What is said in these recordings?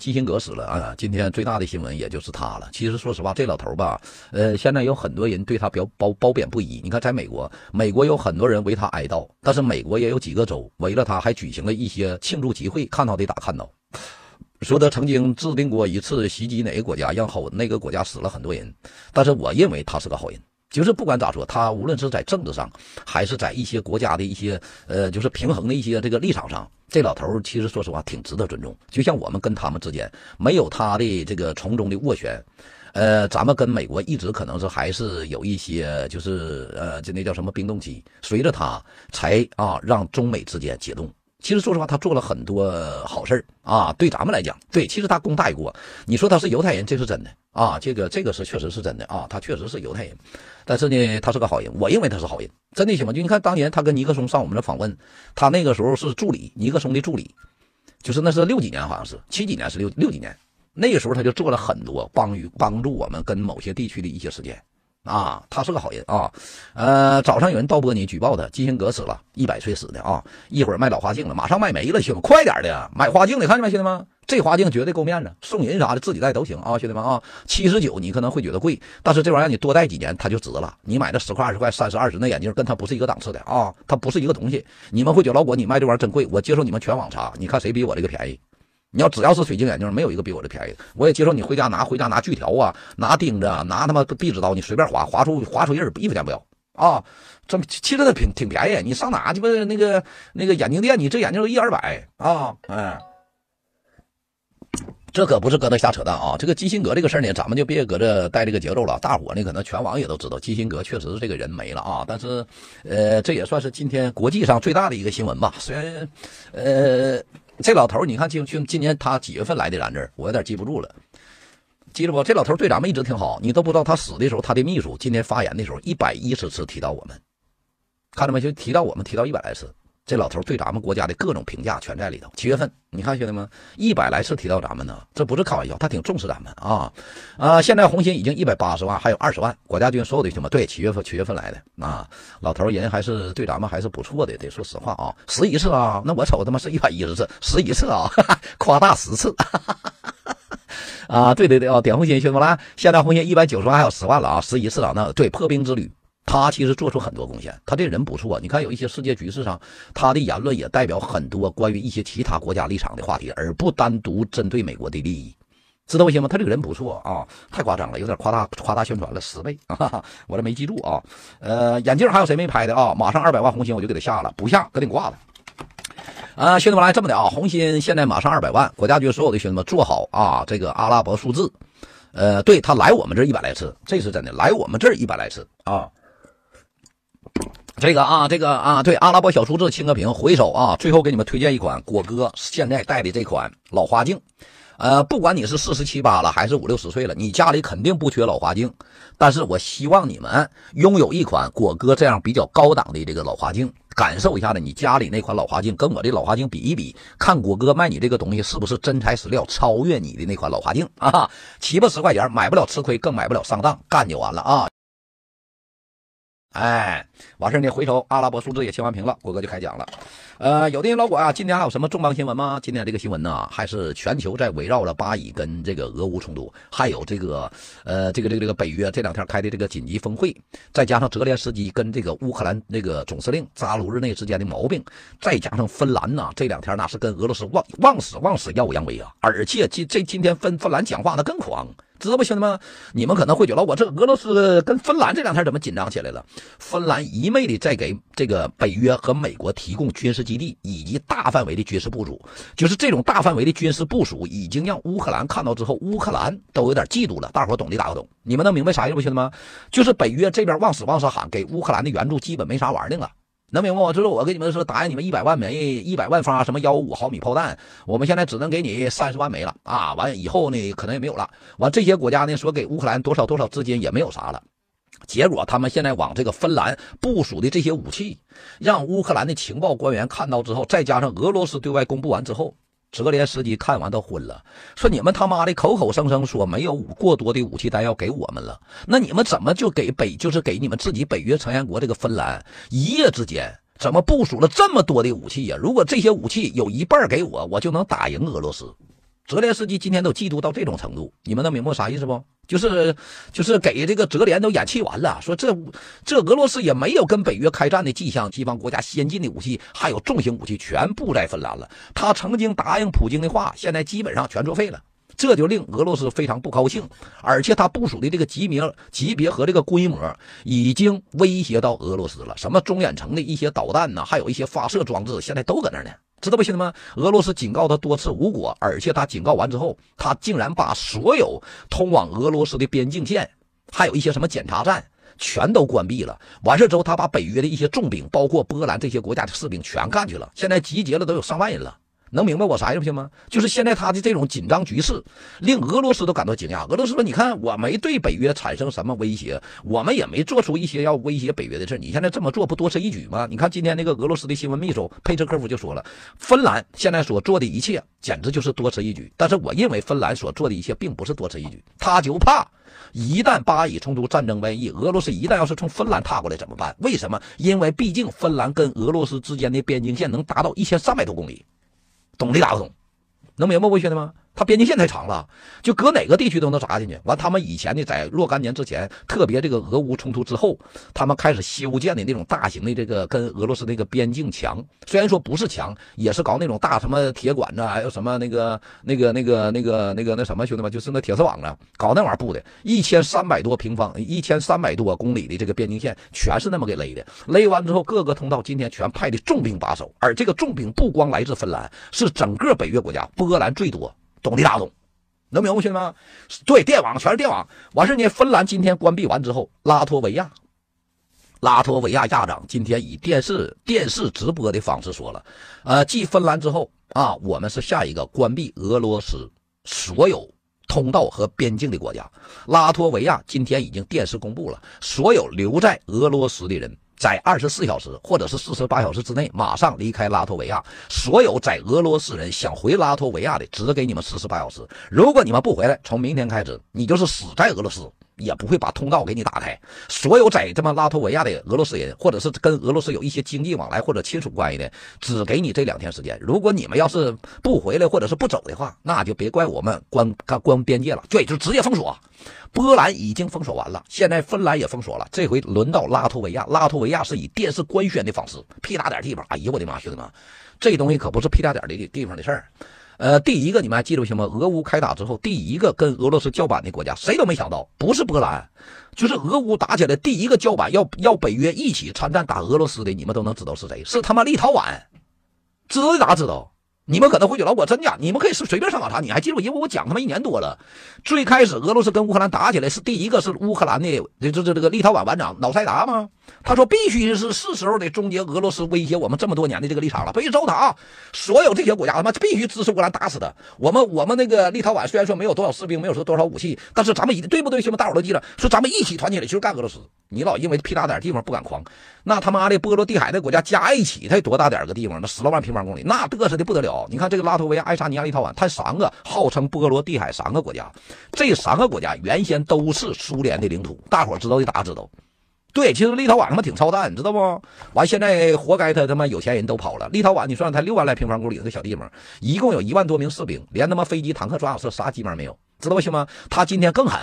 基辛格死了啊！今天最大的新闻也就是他了。其实说实话，这老头吧，呃，现在有很多人对他表褒褒贬不一。你看，在美国，美国有很多人为他哀悼，但是美国也有几个州为了他还举行了一些庆祝集会，看到的打看到，说他曾经制定过一次袭击哪个国家，让好那个国家死了很多人。但是我认为他是个好人。就是不管咋说，他无论是在政治上，还是在一些国家的一些呃，就是平衡的一些这个立场上，这老头其实说实话挺值得尊重。就像我们跟他们之间没有他的这个从中的斡旋，呃，咱们跟美国一直可能是还是有一些就是呃，就那叫什么冰冻期，随着他才啊让中美之间解冻。其实说实话，他做了很多好事儿啊，对咱们来讲，对，其实他功大于过。你说他是犹太人，这是真的啊，这个这个是确实是真的啊，他确实是犹太人。但是呢，他是个好人，我认为他是好人，真的行吗？就你看当年他跟尼克松上我们这访问，他那个时候是助理，尼克松的助理，就是那是六几年，好像是七几年，是六六几年，那个时候他就做了很多帮于帮助我们跟某些地区的一些事件。啊，他是个好人啊，呃，早上有人盗播你举报他，基辛格死了，一百岁死的啊，一会儿卖老花镜了，马上卖没了，兄弟，快点的，买花镜的，看见没，兄弟们，这花镜绝对够面子，送人啥的，自己戴都行啊，兄弟们啊，七十九你可能会觉得贵，但是这玩意儿你多戴几年它就值了，你买的十块二十块三十二十那眼镜跟它不是一个档次的啊，它不是一个东西，你们会觉得老果你卖这玩意儿真贵，我接受你们全网查，你看谁比我这个便宜。你要只要是水晶眼镜，没有一个比我这便宜的。我也接受你回家拿，回家拿锯条啊，拿钉子啊，拿他妈壁纸刀，你随便划，划出划出印儿，一分钱不要啊！这其实它挺挺便宜。你上哪鸡巴那个那个眼镜店，你这眼镜一二百啊，哎，这可不是搁那瞎扯淡啊！这个基辛格这个事儿呢，咱们就别搁这带这个节奏了。大伙呢，可能全网也都知道，基辛格确实是这个人没了啊。但是，呃，这也算是今天国际上最大的一个新闻吧。虽然，呃。这老头你看，今今今年他几月份来的咱这儿？我有点记不住了，记着不？这老头对咱们一直挺好，你都不知道他死的时候，他的秘书今天发言的时候，一百一十次提到我们，看到没？就提到我们，提到一百来次。这老头对咱们国家的各种评价全在里头。七月份，你看兄弟们，一百来次提到咱们呢，这不是开玩笑，他挺重视咱们啊啊！现在红心已经一百八十万，还有二十万，国家军所有的兄弟们，对，七月份七月份来的啊，老头人还是对咱们还是不错的，得说实话啊，十一次啊，那我瞅他妈是一百一十次，十一次啊，夸大十次 啊！对对对啊，点红心兄弟们来，现在红心一百九十万还有十万了啊，十一次啊，那对破冰之旅。他其实做出很多贡献，他这人不错。你看，有一些世界局势上，他的言论也代表很多关于一些其他国家立场的话题，而不单独针对美国的利益，知道不行吗？他这个人不错啊，太夸张了，有点夸大夸大宣传了，十倍啊！我这没记住啊。呃，眼镜还有谁没拍的啊？马上二百万红心我就给他下了，不下搁顶挂了。啊，兄弟们来这么的啊，红心现在马上二百万，国家局所有的兄弟们做好啊，这个阿拉伯数字。呃，对他来我们这一百来次，这是真的，来我们这儿一百来次啊。这个啊，这个啊，对，阿拉伯小数字清个屏，回首啊，最后给你们推荐一款果哥现在戴的这款老花镜，呃，不管你是四十七八了，还是五六十岁了，你家里肯定不缺老花镜，但是我希望你们拥有一款果哥这样比较高档的这个老花镜，感受一下子你家里那款老花镜跟我的老花镜比一比，看果哥卖你这个东西是不是真材实料，超越你的那款老花镜啊，七八十块钱买不了吃亏，更买不了上当，干就完了啊。哎，完事呢，回头阿拉伯数字也切完屏了，国哥就开讲了。呃，有的人老管啊，今天还有什么重磅新闻吗？今天这个新闻呢，还是全球在围绕着巴以跟这个俄乌冲突，还有这个呃，这个这个这个北约这两天开的这个紧急峰会，再加上泽连斯基跟这个乌克兰那个总司令扎卢日内之间的毛病，再加上芬兰呐，这两天那是跟俄罗斯忘忘死忘死耀武扬威啊，而且今这今天芬芬兰讲话那更狂。知道不，兄弟们，你们可能会觉得我这俄罗斯跟芬兰这两天怎么紧张起来了？芬兰一昧的在给这个北约和美国提供军事基地以及大范围的军事部署，就是这种大范围的军事部署已经让乌克兰看到之后，乌克兰都有点嫉妒了。大伙懂的，打个懂？你们能明白啥意思不，兄弟们？就是北约这边往死往死喊，给乌克兰的援助基本没啥玩的了。能明白吗？就是我跟你们说，答应你们一百万枚、一百万发什么幺五毫米炮弹，我们现在只能给你三十万枚了啊！完以后呢，可能也没有了。完这些国家呢，说给乌克兰多少多少资金也没有啥了。结果他们现在往这个芬兰部署的这些武器，让乌克兰的情报官员看到之后，再加上俄罗斯对外公布完之后。泽连斯基看完都昏了，说你们他妈的口口声声说没有过多的武器弹药给我们了，那你们怎么就给北就是给你们自己北约成员国这个芬兰一夜之间怎么部署了这么多的武器呀？如果这些武器有一半给我，我就能打赢俄罗斯。泽连斯基今天都嫉妒到这种程度，你们能明白啥意思不？就是就是给这个泽连都演气完了，说这这俄罗斯也没有跟北约开战的迹象，西方国家先进的武器还有重型武器全部在芬兰了。他曾经答应普京的话，现在基本上全作废了，这就令俄罗斯非常不高兴。而且他部署的这个级别级别和这个规模已经威胁到俄罗斯了，什么中远程的一些导弹呢，还有一些发射装置，现在都搁那呢。知道不，兄弟们？俄罗斯警告他多次无果，而且他警告完之后，他竟然把所有通往俄罗斯的边境线，还有一些什么检查站，全都关闭了。完事之后，他把北约的一些重兵，包括波兰这些国家的士兵全干去了。现在集结了都有上万人了。能明白我啥意思吗？就是现在他的这种紧张局势，令俄罗斯都感到惊讶。俄罗斯说：“你看，我没对北约产生什么威胁，我们也没做出一些要威胁北约的事你现在这么做，不多此一举吗？你看今天那个俄罗斯的新闻秘书佩特科夫就说了，芬兰现在所做的一切简直就是多此一举。但是我认为芬兰所做的一切并不是多此一举，他就怕一旦巴以冲突战争瘟疫，俄罗斯一旦要是从芬兰踏过来怎么办？为什么？因为毕竟芬兰跟俄罗斯之间的边境线能达到一千三百多公里。”懂的打不懂，能明白我兄弟吗？它边境线太长了，就搁哪个地区都能砸进去。完，他们以前呢，在若干年之前，特别这个俄乌冲突之后，他们开始修建的那种大型的这个跟俄罗斯那个边境墙，虽然说不是墙，也是搞那种大什么铁管子，还有什么那个那个那个那个那个那什么兄弟们，就是那铁丝网啊，搞那玩意儿布的，一千三百多平方，一千三百多公里的这个边境线，全是那么给勒的。勒完之后，各个通道今天全派的重兵把守，而这个重兵不光来自芬兰，是整个北约国家，波兰最多。懂的打懂，能明白兄弟吗？对，电网全是电网。完事呢，芬兰今天关闭完之后，拉脱维亚，拉脱维亚亚长今天以电视电视直播的方式说了，呃，继芬兰之后啊，我们是下一个关闭俄罗斯所有通道和边境的国家。拉脱维亚今天已经电视公布了，所有留在俄罗斯的人。在二十四小时或者是四十八小时之内，马上离开拉脱维亚。所有在俄罗斯人想回拉脱维亚的，只给你们四十八小时。如果你们不回来，从明天开始，你就是死在俄罗斯，也不会把通道给你打开。所有在这么拉脱维亚的俄罗斯人，或者是跟俄罗斯有一些经济往来或者亲属关系的，只给你这两天时间。如果你们要是不回来或者是不走的话，那就别怪我们关关边界了，对，就直接封锁。波兰已经封锁完了，现在芬兰也封锁了，这回轮到拉脱维亚。拉脱维亚是以电视官宣的方式，屁大点地方，哎呀我的妈，兄弟们，这东西可不是屁大点的地方的事儿。呃，第一个你们还记住行吗？俄乌开打之后，第一个跟俄罗斯叫板的国家，谁都没想到，不是波兰，就是俄乌打起来第一个叫板要要北约一起参战打俄罗斯的，你们都能知道是谁？是他妈立陶宛，知道的咋知道？你们可能会觉得我真假，你们可以是随便上网查。你还记住，因为我讲他妈一年多了。最开始俄罗斯跟乌克兰打起来，是第一个是乌克兰的，这这这这个立陶宛馆长瑙塞达吗？他说必须是是时候得终结俄罗斯威胁我们这么多年的这个立场了，必须揍他啊！所有这些国家他妈必须支持乌克兰打死他。我们我们那个立陶宛虽然说没有多少士兵，没有说多少武器，但是咱们一对不对？兄弟们，大伙都记着，说咱们一起团结起来就是干俄罗斯。你老因为屁大点地方不敢狂，那他妈的波罗的海的国家加一起，才多大点个地方？那十来万平方公里，那嘚瑟的不得了。你看这个拉脱维亚、爱沙尼亚、立陶宛，它三个号称波罗的海三个国家，这三个国家原先都是苏联的领土，大伙知道的，大家知道。对，其实立陶宛他妈挺操蛋，你知道不？完，现在活该他他妈有钱人都跑了。立陶宛，你算算，才六万来平方公里的小地方，一共有一万多名士兵，连他妈飞机、坦克、装甲车啥基本上没有。知道不行吗？他今天更狠，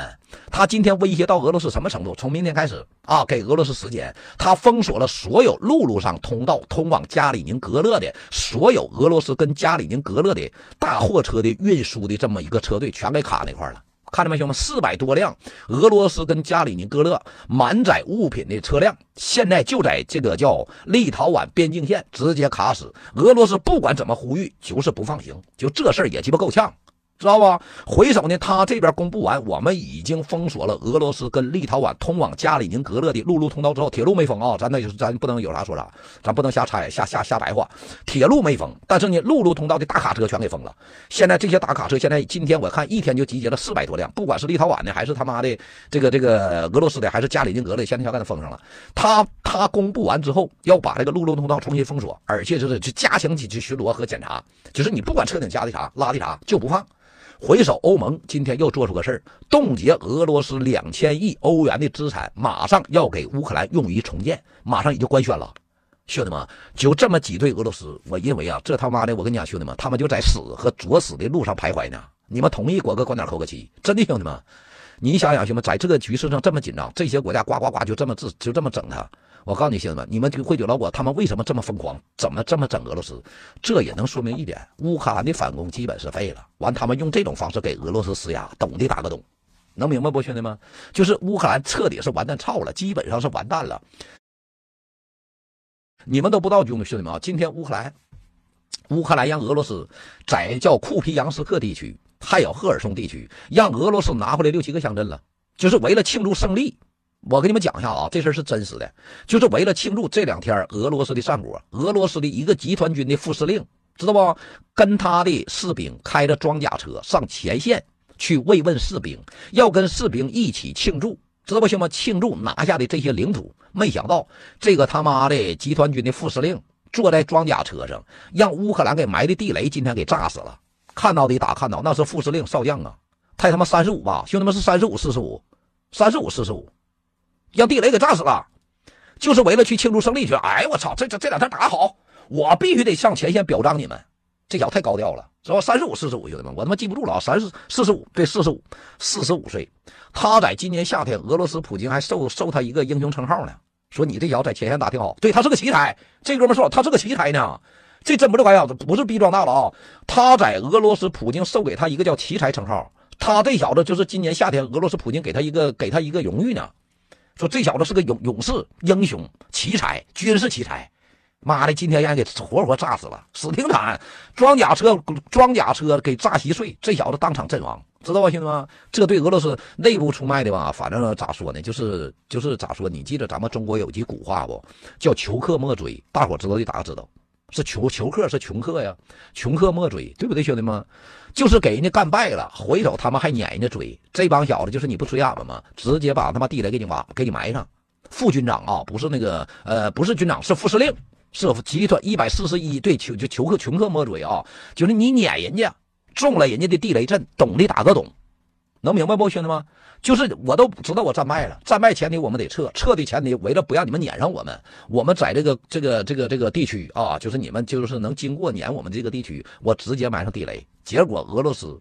他今天威胁到俄罗斯什么程度？从明天开始啊，给俄罗斯时间，他封锁了所有陆路上通道通往加里宁格勒的所有俄罗斯跟加里宁格勒的大货车的运输的这么一个车队，全给卡那块了。看到没，兄弟们？四百多辆俄罗斯跟加里宁格勒满载物品的车辆，现在就在这个叫立陶宛边境线直接卡死。俄罗斯不管怎么呼吁，就是不放行，就这事儿也鸡巴够呛。知道吧？回首呢，他这边公布完，我们已经封锁了俄罗斯跟立陶宛通往加里宁格勒的陆路通道之后，铁路没封啊，咱那就是咱不能有啥说啥，咱不能瞎猜瞎瞎瞎白话。铁路没封，但是呢，陆路通道的大卡车全给封了。现在这些大卡车，现在今天我看一天就集结了四百多辆，不管是立陶宛的，还是他妈的这个这个俄罗斯的，还是加里宁格勒，现在全给他封上了。他他公布完之后，要把这个陆路通道重新封锁，而且就是去加强几去巡逻和检查，就是你不管车顶加的啥拉的啥就不放。回首欧盟今天又做出个事儿，冻结俄罗斯两千亿欧元的资产，马上要给乌克兰用于重建，马上也就官宣了。兄弟们，就这么挤兑俄罗斯，我认为啊，这他妈的，我跟你讲，兄弟们，他们就在死和作死的路上徘徊呢。你们同意果哥观点扣个七，真的兄弟们，你想想兄弟们，在这个局势上这么紧张，这些国家呱呱呱就这么治就这么整他。我告诉你兄弟们，你们就会觉得我他们为什么这么疯狂，怎么这么整俄罗斯？这也能说明一点，乌克兰的反攻基本是废了。完，他们用这种方式给俄罗斯施压，懂的打个懂，能明白不，兄弟们？就是乌克兰彻底是完蛋操了，基本上是完蛋了。你们都不知道，兄弟兄弟们啊，今天乌克兰，乌克兰让俄罗斯在叫库皮扬斯克地区，还有赫尔松地区，让俄罗斯拿回来六七个乡镇了，就是为了庆祝胜利。我给你们讲一下啊，这事是真实的，就是为了庆祝这两天俄罗斯的战果，俄罗斯的一个集团军的副司令，知道不？跟他的士兵开着装甲车上前线去慰问士兵，要跟士兵一起庆祝，知道不兄弟们？庆祝拿下的这些领土。没想到这个他妈的集团军的副司令坐在装甲车上，让乌克兰给埋的地雷今天给炸死了。看到的打看到，那是副司令少将啊，才他妈三十五吧？兄弟们是三十五四十五，三十五四十五。让地雷给炸死了，就是为了去庆祝胜利去。哎，我操，这这这两天打好，我必须得上前线表彰你们。这小子太高调了，是吧？三十五、四十五，兄弟们，我他妈记不住了啊！三十四十五，对，四十五，四十五岁。他在今年夏天，俄罗斯普京还授授他一个英雄称号呢，说你这小子在前线打挺好。对他是个奇才，这哥们说他是个奇才呢。这真不是玩笑，不是逼装大了啊！他在俄罗斯普京授给他一个叫奇才称号，他这小子就是今年夏天俄罗斯普京给他一个给他一个荣誉呢。说这小子是个勇勇士、英雄、奇才、军事奇才，妈的，今天让人给活活炸死了，死挺惨，装甲车装甲车给炸稀碎，这小子当场阵亡，知道吧，兄弟们？这对俄罗斯内部出卖的吧？反正咋说呢？就是就是咋说？你记得咱们中国有句古话不？叫“求客莫追”，大伙知道的大家知道，是穷穷客是穷客呀，穷客莫追，对不对，兄弟们？就是给人家干败了，回头他们还撵人家追，这帮小子就是你不吹哑巴吗？直接把他妈地雷给你挖，给你埋上。副军长啊，不是那个呃，不是军长，是副司令，是集团一百四十一对穷就穷客穷客莫追啊，就是你撵人家，中了人家的地雷阵，懂的打个懂，能明白不，兄弟们？就是我都知道我战败了，战败前提我们得撤，撤的前提为了不让你们撵上我们，我们在这个这个这个这个地区啊，就是你们就是能经过撵我们这个地区，我直接埋上地雷。结果俄罗斯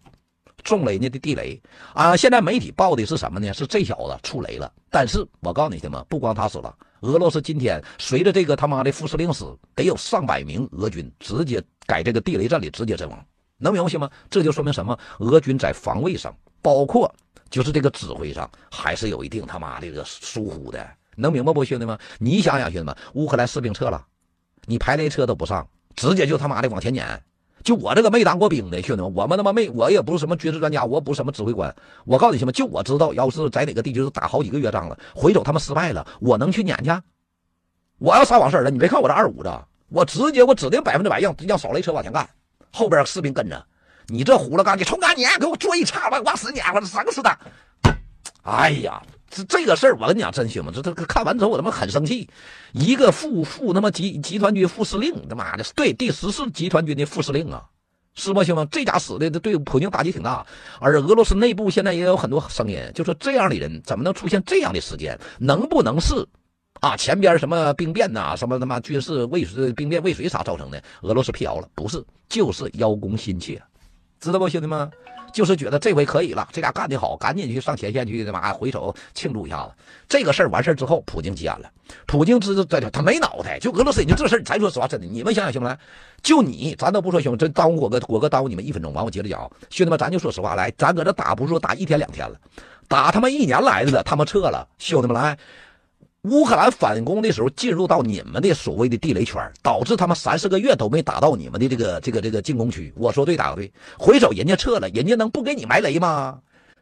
中了人家的地雷啊！现在媒体报的是什么呢？是这小子触雷了。但是我告诉你，兄弟们，不光他死了，俄罗斯今天随着这个他妈的副司令死，得有上百名俄军直接在这个地雷战里直接阵亡，能明白吗？这就说明什么？俄军在防卫上，包括就是这个指挥上，还是有一定他妈的这个疏忽的，能明白不，兄弟们？你想想，兄弟们，乌克兰士兵撤了，你排雷车都不上，直接就他妈的往前撵。就我这个没当过兵的兄弟们，我们他妈没，我也不是什么军事专家，我不是什么指挥官。我告诉你们，就我知道，要是在哪个地区打好几个月仗了，回走他们失败了，我能去撵去？我要啥往事儿了？你别看我这二五子，我直接我指定百分之百让让扫雷车往前干，后边士兵跟着。你这虎了干，你冲干你，给我做一叉往往死你，我整死他。哎呀！这这个事儿，我跟你讲，真兄弟，这这看完之后，我他妈很生气。一个副副他妈集集团军副司令，他妈的，对第十四集团军的副司令啊，是不兄弟？这家死的这对普京打击挺大。而俄罗斯内部现在也有很多声音，就说这样的人怎么能出现这样的事件？能不能是啊？前边什么兵变呐，什么他妈军事未遂、兵变未遂啥造成的？俄罗斯辟谣了，不是，就是邀功心切，知道不，兄弟们？就是觉得这回可以了，这俩干的好，赶紧去上前线去，他妈回首庆祝一下子。这个事儿完事儿之后，普京急眼了。普京知道这他没脑袋，就俄罗斯，你这事儿，咱说实话，真的，你们想想行不来？就你，咱都不说兄，真耽误我哥，我哥耽误你们一分钟。完，我接着讲，兄弟们，咱就说实话，来，咱搁这打不是说打一天两天了，打他妈一年来的了，他们撤了，兄弟们来。乌克兰反攻的时候进入到你们的所谓的地雷圈，导致他们三四个月都没打到你们的这个这个这个进攻区。我说对打个对，回手人家撤了，人家能不给你埋雷吗？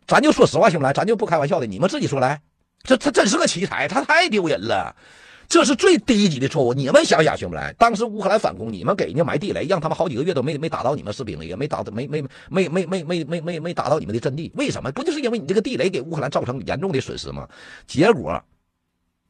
咱就说实话，兄弟们，咱就不开玩笑的，你们自己说来，这他真是个奇才，他太丢人了，这是最低级的错误。你们想想，兄弟们，当时乌克兰反攻，你们给人家埋地雷，让他们好几个月都没没打到你们士兵，也没打没没没没没没没没没打到你们的阵地，为什么？不就是因为你这个地雷给乌克兰造成严重的损失吗？结果。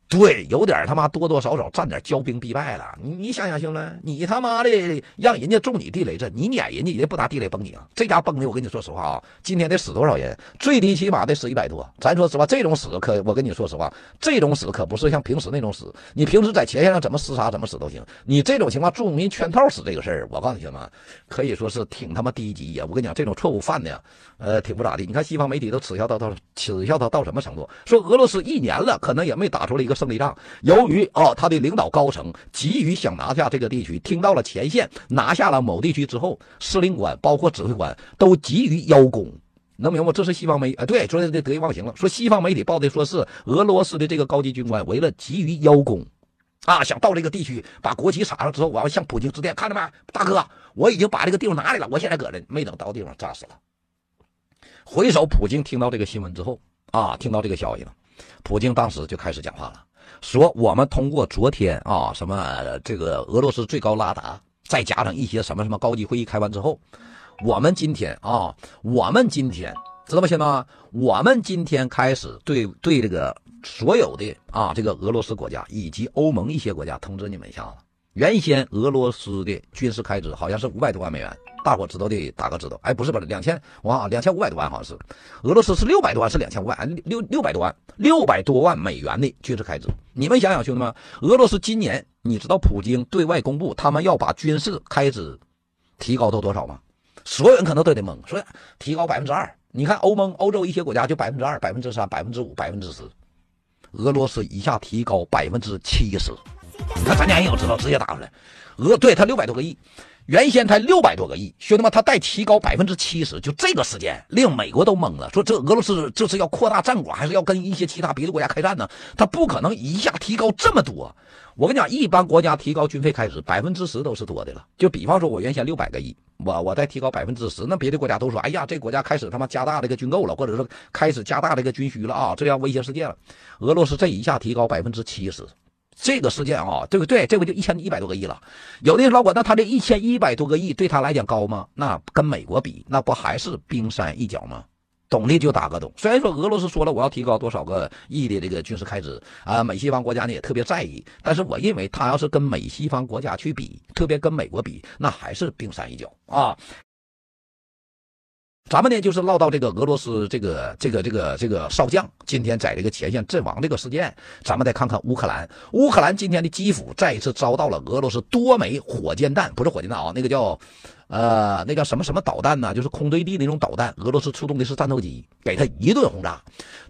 对，有点他妈多多少少占点骄兵必败了。你你想想兄弟，你他妈的让人家中你地雷阵，你撵人家，人家不拿地雷崩你啊？这家崩的，我跟你说实话啊，今天得死多少人？最低起码得死一百多。咱说实话，这种死可我跟你说实话，这种死可不是像平时那种死。你平时在前线上怎么厮杀怎么死都行，你这种情况重民圈套死这个事儿，我告诉你兄弟们，可以说是挺他妈低级呀。我跟你讲，这种错误犯的呀，呃，挺不咋地。你看西方媒体都耻笑到到耻笑他到什么程度？说俄罗斯一年了，可能也没打出来一个胜利仗。由于啊，他的领导高层急于想拿下这个地区，听到了前线拿下了某地区之后，司令官包括指挥官都急于邀功，能明白？这是西方媒啊，对，说这得意忘形了。说西方媒体报的说是俄罗斯的这个高级军官为了急于邀功，啊，想到这个地区把国旗插上之后，我要向普京致电，看到没，大哥，我已经把这个地方拿来了，我现在搁这，没等到地方炸死了。回首普京听到这个新闻之后啊，听到这个消息了，普京当时就开始讲话了。说我们通过昨天啊，什么这个俄罗斯最高拉达，再加上一些什么什么高级会议开完之后，我们今天啊，我们今天知道吗，兄弟们？我们今天开始对对这个所有的啊，这个俄罗斯国家以及欧盟一些国家通知你们一下子。原先俄罗斯的军事开支好像是五百多万美元。大伙知道的，打个知道。哎，不是不是，两千，哇，两千五百多万好像是。俄罗斯是六百多万，是两千五百，六六百多万，六百多万美元的军事开支。你们想想，兄弟们，俄罗斯今年，你知道普京对外公布他们要把军事开支提高到多少吗？所有人可能都得懵，说提高百分之二。你看欧盟、欧洲一些国家就百分之二、百分之三、百分之五、百分之十，俄罗斯一下提高百分之七十。你看咱家也有知道，直接打出来。俄对他六百多个亿。原先才六百多个亿，兄弟们，他再提高百分之七十，就这个时间令美国都懵了，说这俄罗斯这是要扩大战果，还是要跟一些其他别的国家开战呢？他不可能一下提高这么多。我跟你讲，一般国家提高军费开支百分之十都是多的了。就比方说，我原先六百个亿，我我再提高百分之十，那别的国家都说，哎呀，这国家开始他妈加大这个军购了，或者是开始加大这个军需了啊，这样威胁世界了。俄罗斯这一下提高百分之七十。这个事件啊，对不对？这不就一千一百多个亿了？有的人老管，那他这一千一百多个亿对他来讲高吗？那跟美国比，那不还是冰山一角吗？懂的就打个懂。虽然说俄罗斯说了我要提高多少个亿的这个军事开支啊，美西方国家呢也特别在意，但是我认为他要是跟美西方国家去比，特别跟美国比，那还是冰山一角啊。咱们呢，就是唠到这个俄罗斯这个这个这个这个少将今天在这个前线阵亡这个事件，咱们再看看乌克兰。乌克兰今天的基辅再一次遭到了俄罗斯多枚火箭弹，不是火箭弹啊，那个叫。呃，那叫什么什么导弹呢？就是空对地那种导弹。俄罗斯出动的是战斗机，给他一顿轰炸。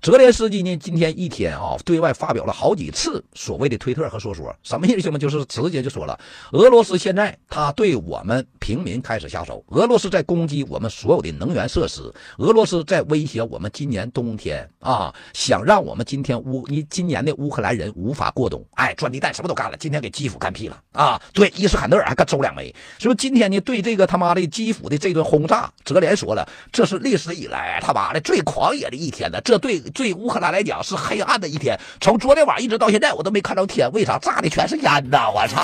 泽连斯基呢，今天一天啊，对外发表了好几次所谓的推特和说说，什么意思呢？就是直接就说了，俄罗斯现在他对我们平民开始下手，俄罗斯在攻击我们所有的能源设施，俄罗斯在威胁我们今年冬天啊，想让我们今天乌你今年的乌克兰人无法过冬。哎，钻地弹什么都干了，今天给基辅干屁了啊！对，伊斯坎德尔还干收两枚，是不是？今天呢，对这个。他妈的基辅的这顿轰炸，泽连说了，这是历史以来他妈的最狂野的一天呢。这对对乌克兰来讲是黑暗的一天。从昨天晚上一直到现在，我都没看到天，为啥炸的全是烟呢？我操！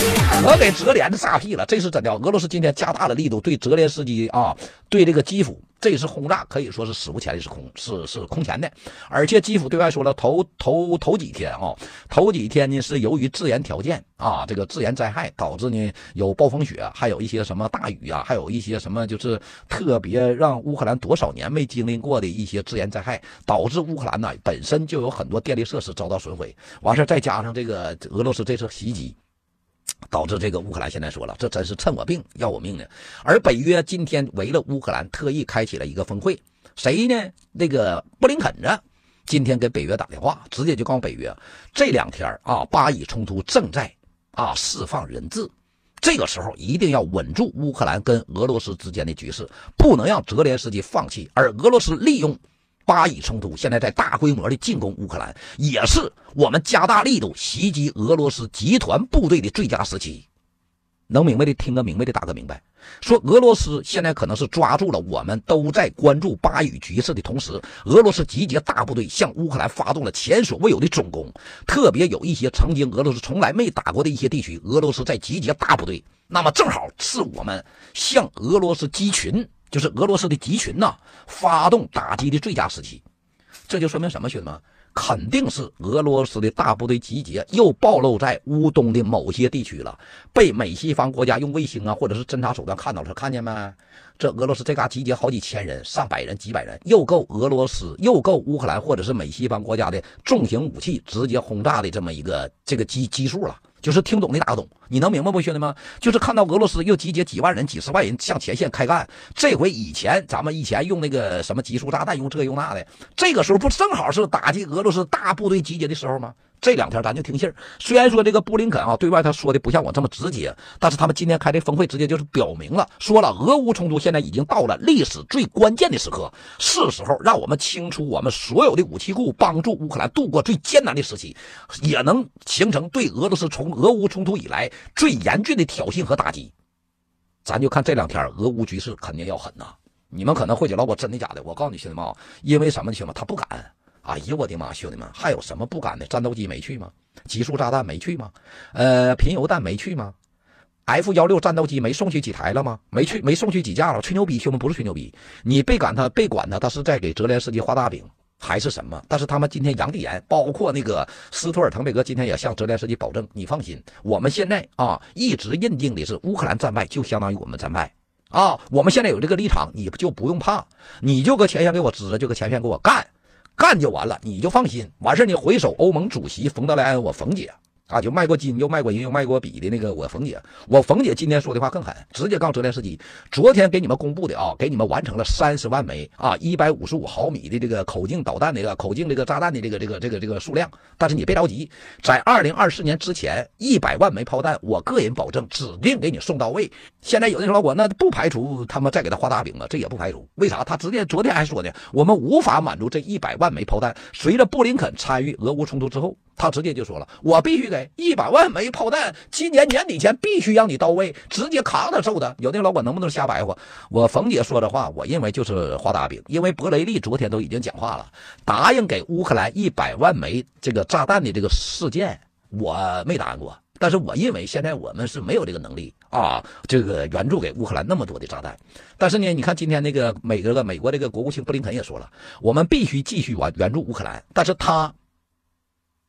我给泽连的炸屁了，这是怎的？俄罗斯今天加大了力度，对泽连斯基啊，对这个基辅。这次轰炸可以说是史无前例，是空是是空前的，而且基辅对外说了，头头头几天啊，头几天呢是由于自然条件啊，这个自然灾害导致呢有暴风雪，还有一些什么大雨啊，还有一些什么就是特别让乌克兰多少年没经历过的一些自然灾害，导致乌克兰呢本身就有很多电力设施遭到损毁，完事再加上这个俄罗斯这次袭击。导致这个乌克兰现在说了，这真是趁我病要我命呢。而北约今天围了乌克兰，特意开启了一个峰会。谁呢？那个布林肯呢？今天给北约打电话，直接就告诉北约，这两天啊，巴以冲突正在啊释放人质，这个时候一定要稳住乌克兰跟俄罗斯之间的局势，不能让泽连斯基放弃。而俄罗斯利用。巴以冲突现在在大规模的进攻乌克兰，也是我们加大力度袭击俄罗斯集团部队的最佳时期。能明白的听个明白的打个明白。说俄罗斯现在可能是抓住了我们都在关注巴以局势的同时，俄罗斯集结大部队向乌克兰发动了前所未有的总攻。特别有一些曾经俄罗斯从来没打过的一些地区，俄罗斯在集结大部队。那么正好是我们向俄罗斯集群。就是俄罗斯的集群呐，发动打击的最佳时期，这就说明什么？兄弟们，肯定是俄罗斯的大部队集结，又暴露在乌东的某些地区了，被美西方国家用卫星啊，或者是侦察手段看到了，看见没？这俄罗斯这嘎集结好几千人、上百人、几百人，又够俄罗斯，又够乌克兰或者是美西方国家的重型武器直接轰炸的这么一个这个基基数了。就是听懂的打个懂，你能明白不，兄弟们？就是看到俄罗斯又集结几万人、几十万人向前线开干。这回以前咱们以前用那个什么集束炸弹，用这用那的，这个时候不正好是打击俄罗斯大部队集结的时候吗？这两天咱就听信儿，虽然说这个布林肯啊对外他说的不像我这么直接，但是他们今天开的峰会直接就是表明了，说了俄乌冲突现在已经到了历史最关键的时刻，是时候让我们清出我们所有的武器库，帮助乌克兰度过最艰难的时期，也能形成对俄罗斯从俄乌冲突以来最严峻的挑衅和打击。咱就看这两天俄乌局势肯定要狠呐！你们可能会觉得我真的假的？我告诉你兄弟们啊，因为什么兄弟们？他不敢。哎呀，我的妈！兄弟们，还有什么不敢的？战斗机没去吗？集束炸弹没去吗？呃，贫铀弹没去吗？F 幺六战斗机没送去几台了吗？没去，没送去几架了？吹牛逼，兄弟们不是吹牛逼。你别管他，别管他，他是在给泽连斯基画大饼还是什么？但是他们今天扬的言，包括那个斯托尔滕贝格今天也向泽连斯基保证，你放心，我们现在啊一直认定的是乌克兰战败就相当于我们战败啊，我们现在有这个立场，你就不用怕，你就搁前线给我支着，就搁前线给我干。干就完了，你就放心。完事你回首欧盟主席冯德莱恩，我冯姐。啊，就卖过金，又卖过银，又卖过笔的那个我冯姐，我冯姐今天说的话更狠，直接告诉泽连斯基，昨天给你们公布的啊，给你们完成了三十万枚啊，一百五十五毫米的这个口径导弹的这个口径这个炸弹的这个这个这个这个数量，但是你别着急，在二零二四年之前，一百万枚炮弹，我个人保证指定给你送到位。现在有人说我那不排除他们再给他画大饼了，这也不排除，为啥？他直接昨天还说呢，我们无法满足这一百万枚炮弹。随着布林肯参与俄乌冲突之后。他直接就说了：“我必须给一百万枚炮弹，今年年底前必须让你到位，直接扛着揍的。”有的老管能不能瞎白话？我冯姐说的话，我认为就是画大饼。因为伯雷利昨天都已经讲话了，答应给乌克兰一百万枚这个炸弹的这个事件，我没答应过。但是我认为现在我们是没有这个能力啊，这个援助给乌克兰那么多的炸弹。但是呢，你看今天那个美国的美国这个国务卿布林肯也说了，我们必须继续援援助乌克兰。但是他。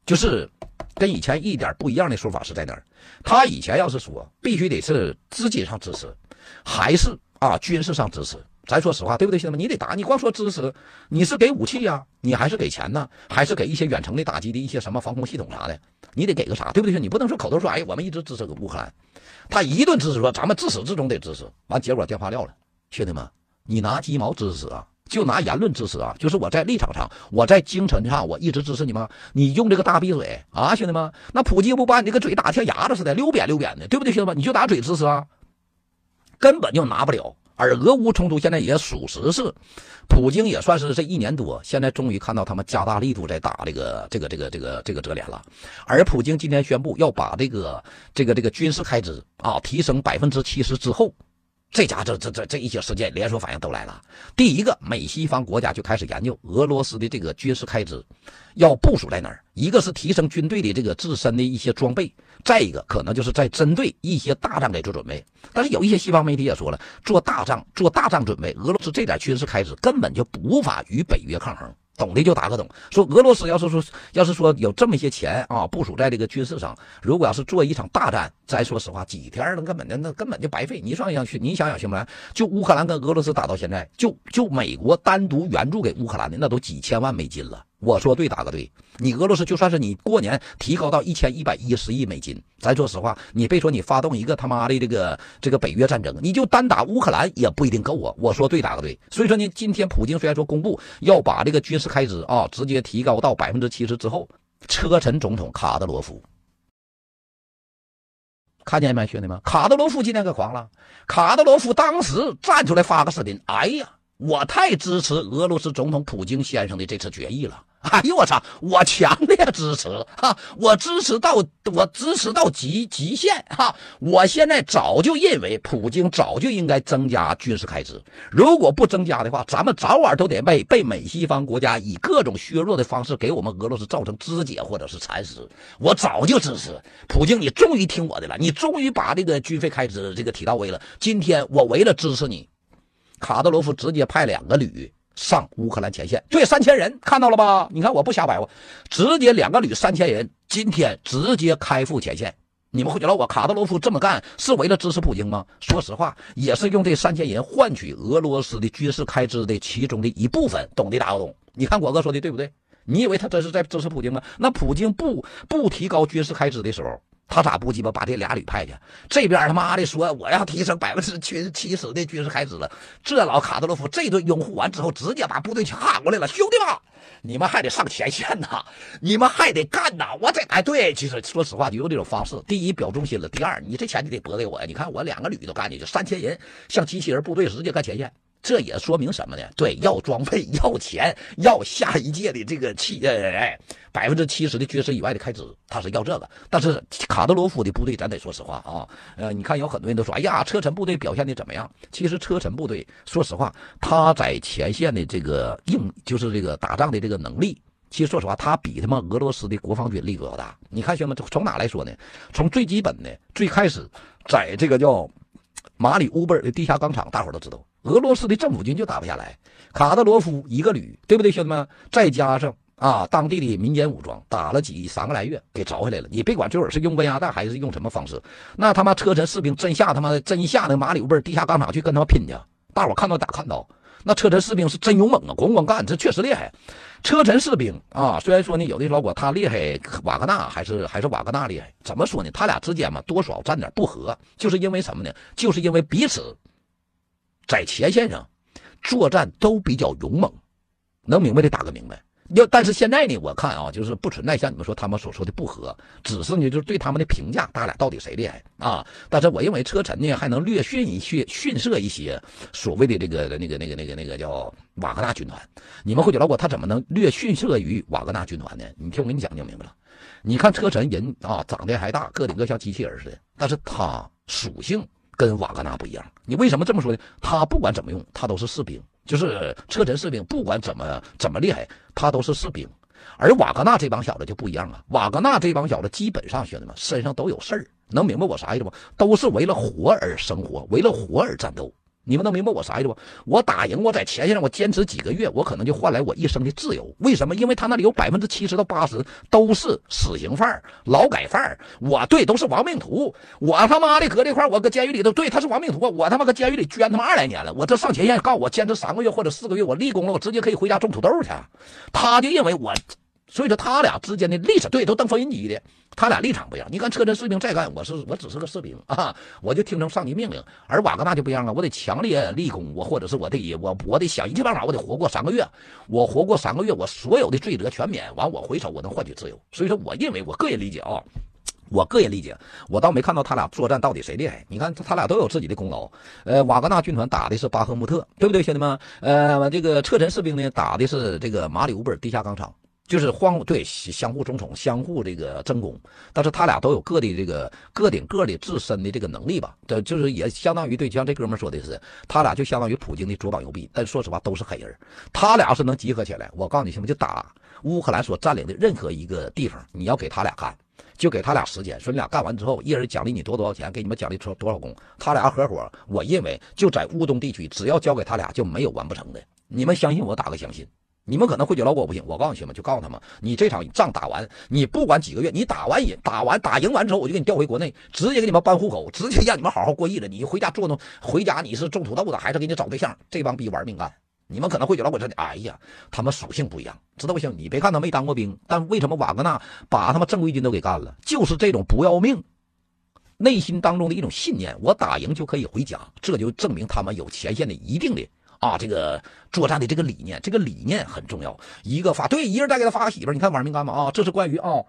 就是跟以前一点不一样的说法是在哪儿？他以前要是说必须得是资金上支持，还是啊军事上支持？咱说实话，对不对，兄弟们？你得打，你光说支持，你是给武器呀，你还是给钱呢？还是给一些远程的打击的一些什么防空系统啥的？你得给个啥，对不对？你不能说口头说，哎，我们一直支持个乌克兰，他一顿支持说咱们自始至终得支持，完结果电话撂了，兄弟们，你拿鸡毛支持啊？就拿言论支持啊，就是我在立场上，我在精神上，我一直支持你吗？你用这个大逼嘴啊，兄弟们，那普京不把你这个嘴打像牙子似的，溜扁溜扁的，对不对，兄弟们？你就拿嘴支持啊，根本就拿不了。而俄乌冲突现在也属实是，普京也算是这一年多，现在终于看到他们加大力度在打这个这个这个这个这个折脸了。而普京今天宣布要把这个这个这个军事开支啊提升百分之七十之后。这家这这这这一些事件连锁反应都来了。第一个，美西方国家就开始研究俄罗斯的这个军事开支要部署在哪儿。一个是提升军队的这个自身的一些装备，再一个可能就是在针对一些大战给做准备。但是有一些西方媒体也说了，做大仗做大仗准备，俄罗斯这点军事开支根本就无法与北约抗衡。懂的就打个懂。说俄罗斯要是说要是说有这么些钱啊，部署在这个军事上，如果要是做一场大战，咱说实话，几天那根本就那根本就白费。你想想去，你想想行不行？就乌克兰跟俄罗斯打到现在，就就美国单独援助给乌克兰的那都几千万美金了。我说对，打个对。你俄罗斯就算是你过年提高到一千一百一十亿美金，咱说实话，你别说你发动一个他妈的这个这个北约战争，你就单打乌克兰也不一定够啊。我说对，打个对。所以说呢，今天普京虽然说公布要把这个军事开支啊直接提高到百分之七十之后，车臣总统卡德罗夫看见没，兄弟们？卡德罗夫今天可狂了。卡德罗夫当时站出来发个视频，哎呀，我太支持俄罗斯总统普京先生的这次决议了。哎呦我操！我强烈支持哈，我支持到我支持到极极限哈！我现在早就认为普京早就应该增加军事开支，如果不增加的话，咱们早晚都得被被美西方国家以各种削弱的方式给我们俄罗斯造成肢解或者是蚕食。我早就支持普京，你终于听我的了，你终于把这个军费开支这个提到位了。今天我为了支持你，卡德罗夫直接派两个旅。上乌克兰前线，对，三千人看到了吧？你看我不瞎白话，直接两个旅三千人，今天直接开赴前线。你们会觉得我卡德罗夫这么干是为了支持普京吗？说实话，也是用这三千人换取俄罗斯的军事开支的其中的一部分，懂的打个懂？你看果哥说的对不对？你以为他真是在支持普京吗？那普京不不提高军事开支的时候，他咋不鸡巴把这俩旅派去？这边他妈的说我要提升百分之七七十的军事开支了，这老卡德罗夫这顿拥护完之后，直接把部队喊过来了，兄弟们！你们还得上前线呐，你们还得干呐！我这哎，对，其实说实话，就用这种方式。第一，表忠心了；第二，你这钱你得拨给我呀。你看我两个旅都干进去，三千人像机器人部队直接干前线。这也说明什么呢？对，要装备，要钱，要下一届的这个七哎百分之七十的军事以外的开支，他是要这个。但是卡德罗夫的部队，咱得说实话啊，呃，你看有很多人都说，哎呀，车臣部队表现的怎么样？其实车臣部队，说实话，他在前线的这个硬，就是这个打仗的这个能力，其实说实话，他比他妈俄罗斯的国防军力要大。你看兄弟们，从哪来说呢？从最基本的，最开始，在这个叫马里乌波尔的地下钢厂，大伙都知道。俄罗斯的政府军就打不下来，卡德罗夫一个旅，对不对，兄弟们？再加上啊，当地的民间武装打了几三个来月，给找回来了。你别管最后是用温压弹还是用什么方式，那他妈车臣士兵真下他妈的真下那马里乌波尔地下钢厂去跟他们拼去。大伙看到咋看到？那车臣士兵是真勇猛啊，咣咣干，这确实厉害。车臣士兵啊，虽然说呢，有的老果他厉害，瓦格纳还是还是瓦格纳厉害。怎么说呢？他俩之间嘛，多少沾点不和，就是因为什么呢？就是因为彼此。在前线上作战都比较勇猛，能明白的打个明白。要但是现在呢，我看啊，就是不存在像你们说他们所说的不和，只是呢就是对他们的评价，他俩到底谁厉害啊？但是我认为车臣呢还能略逊一些、逊色一些所谓的这个那个那个那个那个叫瓦格纳军团。你们会觉得我他怎么能略逊色于瓦格纳军团呢？你听我给你讲就明白了。你看车臣人啊，长得还大，个顶个像机器人似的，但是他属性。跟瓦格纳不一样，你为什么这么说呢？他不管怎么用，他都是士兵，就是车臣士兵，不管怎么怎么厉害，他都是士兵。而瓦格纳这帮小子就不一样了，瓦格纳这帮小子基本上兄弟们身上都有事儿，能明白我啥意思吗？都是为了活而生活，为了活而战斗。你们能明白我啥意思不？我打赢，我在前线上，我坚持几个月，我可能就换来我一生的自由。为什么？因为他那里有百分之七十到八十都是死刑犯、劳改犯。我对都是亡命徒。我他妈的搁这块，我搁监狱里头，对他是亡命徒。我他妈搁监狱里捐他妈二来年了。我这上前线告我坚持三个月或者四个月，我立功了，我直接可以回家种土豆去。他就认为我。所以说他俩之间的立场对都登峰级的，他俩立场不一样。你看车臣士兵再干，我是我只是个士兵啊，我就听从上级命令。而瓦格纳就不一样了，我得强烈立功，我或者是我得我我得想一切办法，我得活过三个月。我活过三个月，我所有的罪责全免，完我回首我能换取自由。所以说我认为我个人理解啊，我个人理解，我倒没看到他俩作战到底谁厉害。你看他俩都有自己的功劳。呃，瓦格纳军团打的是巴赫穆特，对不对，兄弟们？呃，这个车臣士兵呢打的是这个马里乌波尔地下钢厂。就是相互对相互争宠，相互这个争功，但是他俩都有各的这个各顶各的自身的这个能力吧，这就是也相当于对，像这哥们说的是，他俩就相当于普京的左膀右臂，但说实话都是黑人，他俩要是能集合起来，我告诉你，行不？就打乌克兰所占领的任何一个地方，你要给他俩干，就给他俩时间，说你俩干完之后，一人奖励你多多少钱，给你们奖励出多少工，他俩合伙，我认为就在乌东地区，只要交给他俩，就没有完不成的，你们相信我，打个相信。你们可能会觉得我不行，我告诉你们，就告诉他们，你这场仗打完，你不管几个月，你打完赢，打完打赢完之后，我就给你调回国内，直接给你们办户口，直接让你们好好过日子。你回家做弄，回家你是种土豆的，还是给你找对象？这帮逼玩命干。你们可能会觉得我这，哎呀，他们属性不一样，知道不行？你别看他没当过兵，但为什么瓦格纳把他们正规军都给干了？就是这种不要命，内心当中的一种信念，我打赢就可以回家，这就证明他们有前线的一定的。啊，这个作战的这个理念，这个理念很重要。一个发对，一人再给他发个媳妇你看玩命干吗？啊，这是关于啊。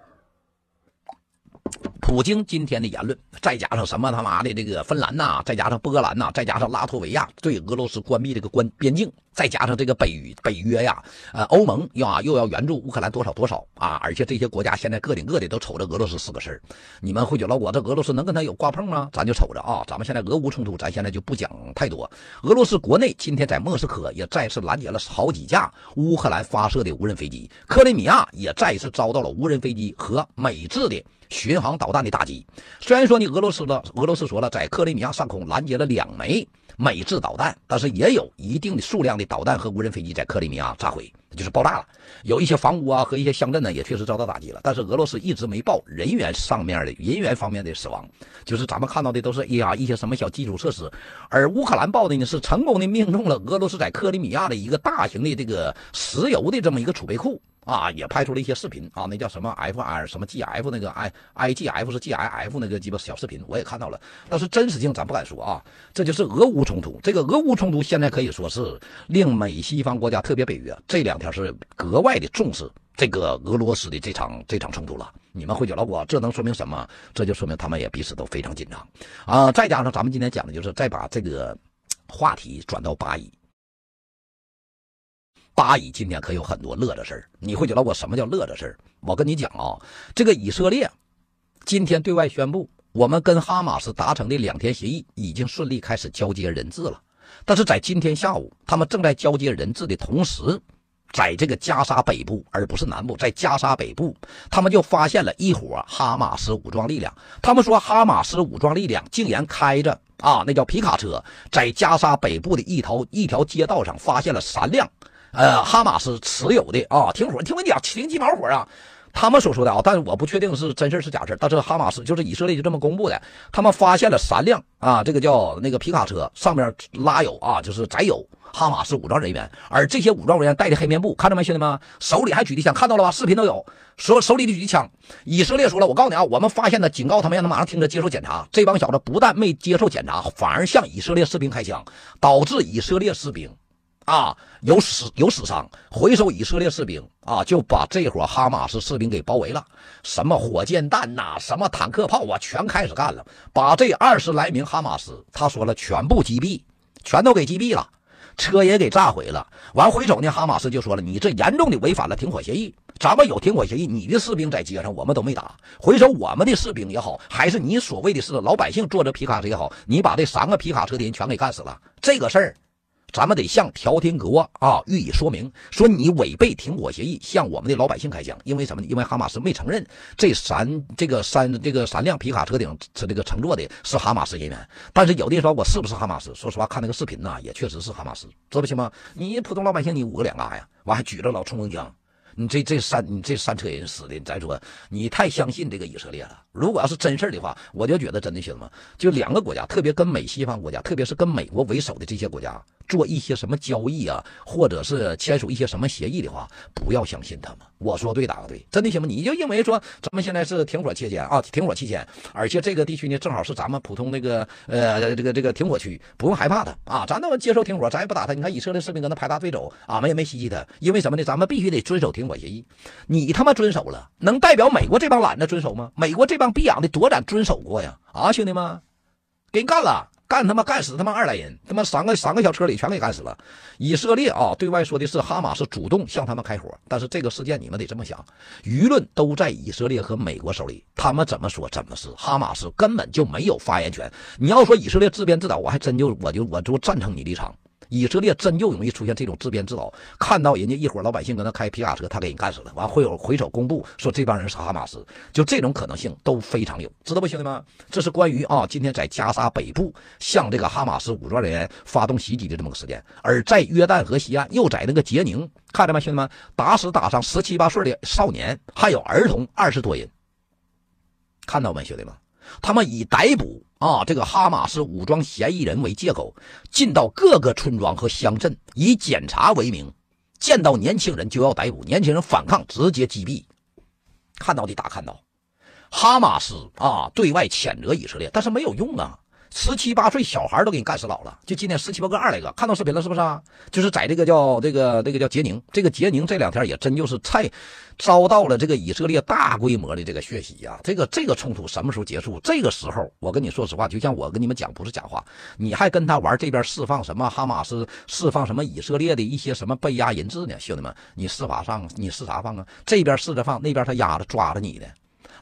普京今天的言论，再加上什么他妈的这个芬兰呐，再加上波兰呐，再加上拉脱维亚对俄罗斯关闭这个关边境，再加上这个北北约呀，呃，欧盟呀又要援助乌克兰多少多少啊！而且这些国家现在个顶个的都瞅着俄罗斯是个事儿。你们会觉得我这俄罗斯能跟他有挂碰吗？咱就瞅着啊，咱们现在俄乌冲突，咱现在就不讲太多。俄罗斯国内今天在莫斯科也再次拦截了好几架乌克兰发射的无人飞机，克里米亚也再次遭到了无人飞机和美制的。巡航导弹的打击，虽然说你俄罗斯的俄罗斯说了，在克里米亚上空拦截了两枚美制导弹，但是也有一定的数量的导弹和无人飞机在克里米亚炸毁，就是爆炸了。有一些房屋啊和一些乡镇呢也确实遭到打击了，但是俄罗斯一直没报人员上面的人员方面的死亡，就是咱们看到的都是哎呀一些什么小基础设施，而乌克兰报的呢是成功的命中了俄罗斯在克里米亚的一个大型的这个石油的这么一个储备库。啊，也拍出了一些视频啊，那叫什么 F R 什么 G F 那个 I I G F 是 G I F 那个鸡巴小视频，我也看到了。但是真实性咱不敢说啊。这就是俄乌冲突，这个俄乌冲突现在可以说是令美西方国家，特别北约这两天是格外的重视这个俄罗斯的这场这场冲突了。你们会觉得我这能说明什么？这就说明他们也彼此都非常紧张啊。再加上咱们今天讲的就是再把这个话题转到巴以。巴以今天可有很多乐的事儿，你会觉得我什么叫乐的事儿？我跟你讲啊，这个以色列今天对外宣布，我们跟哈马斯达成的两天协议已经顺利开始交接人质了。但是在今天下午，他们正在交接人质的同时，在这个加沙北部，而不是南部，在加沙北部，他们就发现了一伙哈马斯武装力量。他们说，哈马斯武装力量竟然开着啊，那叫皮卡车，在加沙北部的一条一条街道上发现了三辆。呃，哈马斯持有的啊，停火，听我讲，停鸡毛火啊！他们所说的啊，但是我不确定是真事是假事但是哈马斯就是以色列就这么公布的，他们发现了三辆啊，这个叫那个皮卡车，上面拉有啊，就是载有哈马斯武装人员，而这些武装人员戴的黑面布，看着没，兄弟们，手里还举的枪，看到了吧？视频都有，手手里的举的枪。以色列说了，我告诉你啊，我们发现的，警告他们，让他马上停车接受检查。这帮小子不但没接受检查，反而向以色列士兵开枪，导致以色列士兵。啊，有死有死伤，回收以色列士兵啊，就把这伙哈马斯士兵给包围了。什么火箭弹呐，什么坦克炮啊，全开始干了，把这二十来名哈马斯，他说了，全部击毙，全都给击毙了，车也给炸毁了。完回首呢，哈马斯就说了，你这严重的违反了停火协议。咱们有停火协议，你的士兵在街上，我们都没打。回首我们的士兵也好，还是你所谓的是老百姓坐着皮卡车也好，你把这三个皮卡车的人全给干死了。这个事儿。咱们得向调停国啊予以说明，说你违背停火协议，向我们的老百姓开枪。因为什么呢？因为哈马斯没承认这三这个三这个三辆皮卡车顶是这个乘坐的是哈马斯人员。但是有的人说我是不是哈马斯？说实话，看那个视频呢，也确实是哈马斯，知不行吗？你普通老百姓，你五个脸干啥呀？完还举着老冲锋枪。你这这三你这三车人死的，再说你太相信这个以色列了。如果要是真事的话，我就觉得真的，兄弟们，就两个国家，特别跟美西方国家，特别是跟美国为首的这些国家。做一些什么交易啊，或者是签署一些什么协议的话，不要相信他们。我说对，打个对，真的行吗？你就认为说咱们现在是停火期间啊，停火期间，而且这个地区呢正好是咱们普通那个呃这个这个停火区，不用害怕他啊，咱都接受停火，咱也不打他。你看以色列士兵搁那排大队走，俺们也没袭击他，因为什么呢？咱们必须得遵守停火协议。你他妈遵守了，能代表美国这帮懒子遵守吗？美国这帮逼养的多咱遵守过呀？啊，兄弟们，给你干了！干他妈干死他妈二来人，他妈三个三个小车里全给干死了。以色列啊，对外说的是哈马斯主动向他们开火，但是这个事件你们得这么想，舆论都在以色列和美国手里，他们怎么说怎么是，哈马斯根本就没有发言权。你要说以色列自编自导，我还真就我就我就赞成你立场。以色列真就容易出现这种自编自导，看到人家一伙老百姓搁那开皮卡车，他给人干死了，完会有回首公布说这帮人是哈马斯，就这种可能性都非常有，知道不，兄弟们？这是关于啊，今天在加沙北部向这个哈马斯武装人员发动袭击的这么个事件，而在约旦河西岸又在那个杰宁，看着没，兄弟们，打死打伤十七八岁的少年，还有儿童二十多人，看到没，兄弟们？他们以逮捕啊这个哈马斯武装嫌疑人为借口，进到各个村庄和乡镇，以检查为名，见到年轻人就要逮捕，年轻人反抗直接击毙。看到的打看到，哈马斯啊对外谴责以色列，但是没有用啊。十七八岁小孩都给你干死老了，就今天十七八个二来个，看到视频了是不是啊？就是在这个叫这个这个叫杰宁，这个杰宁这两天也真就是太遭到了这个以色列大规模的这个血洗呀。这个这个冲突什么时候结束？这个时候我跟你说实话，就像我跟你们讲不是假话，你还跟他玩这边释放什么哈马斯释放什么以色列的一些什么被压人质呢？兄弟们，你试法上你试啥放啊？这边试着放，那边他压着抓着你的。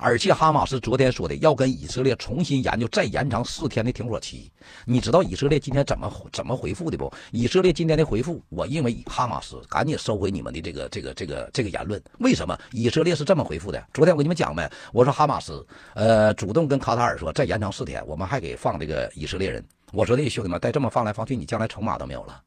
而且哈马斯昨天说的要跟以色列重新研究，再延长四天的停火期。你知道以色列今天怎么怎么回复的不？以色列今天的回复，我认为哈马斯赶紧收回你们的这个这个这个这个言论。为什么？以色列是这么回复的。昨天我跟你们讲呗，我说哈马斯呃主动跟卡塔尔说再延长四天，我们还给放这个以色列人。我说的兄弟们，再这么放来放去，你将来筹码都没有了。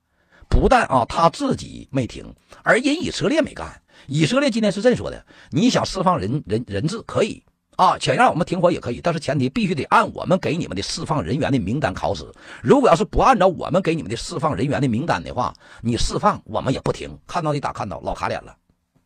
不但啊他自己没停，而人以色列没干。以色列今天是这说的：你想释放人人人质可以啊，想让我们停火也可以，但是前提必须得按我们给你们的释放人员的名单考试。如果要是不按照我们给你们的释放人员的名单的话，你释放我们也不停。看到的打看到老卡脸了，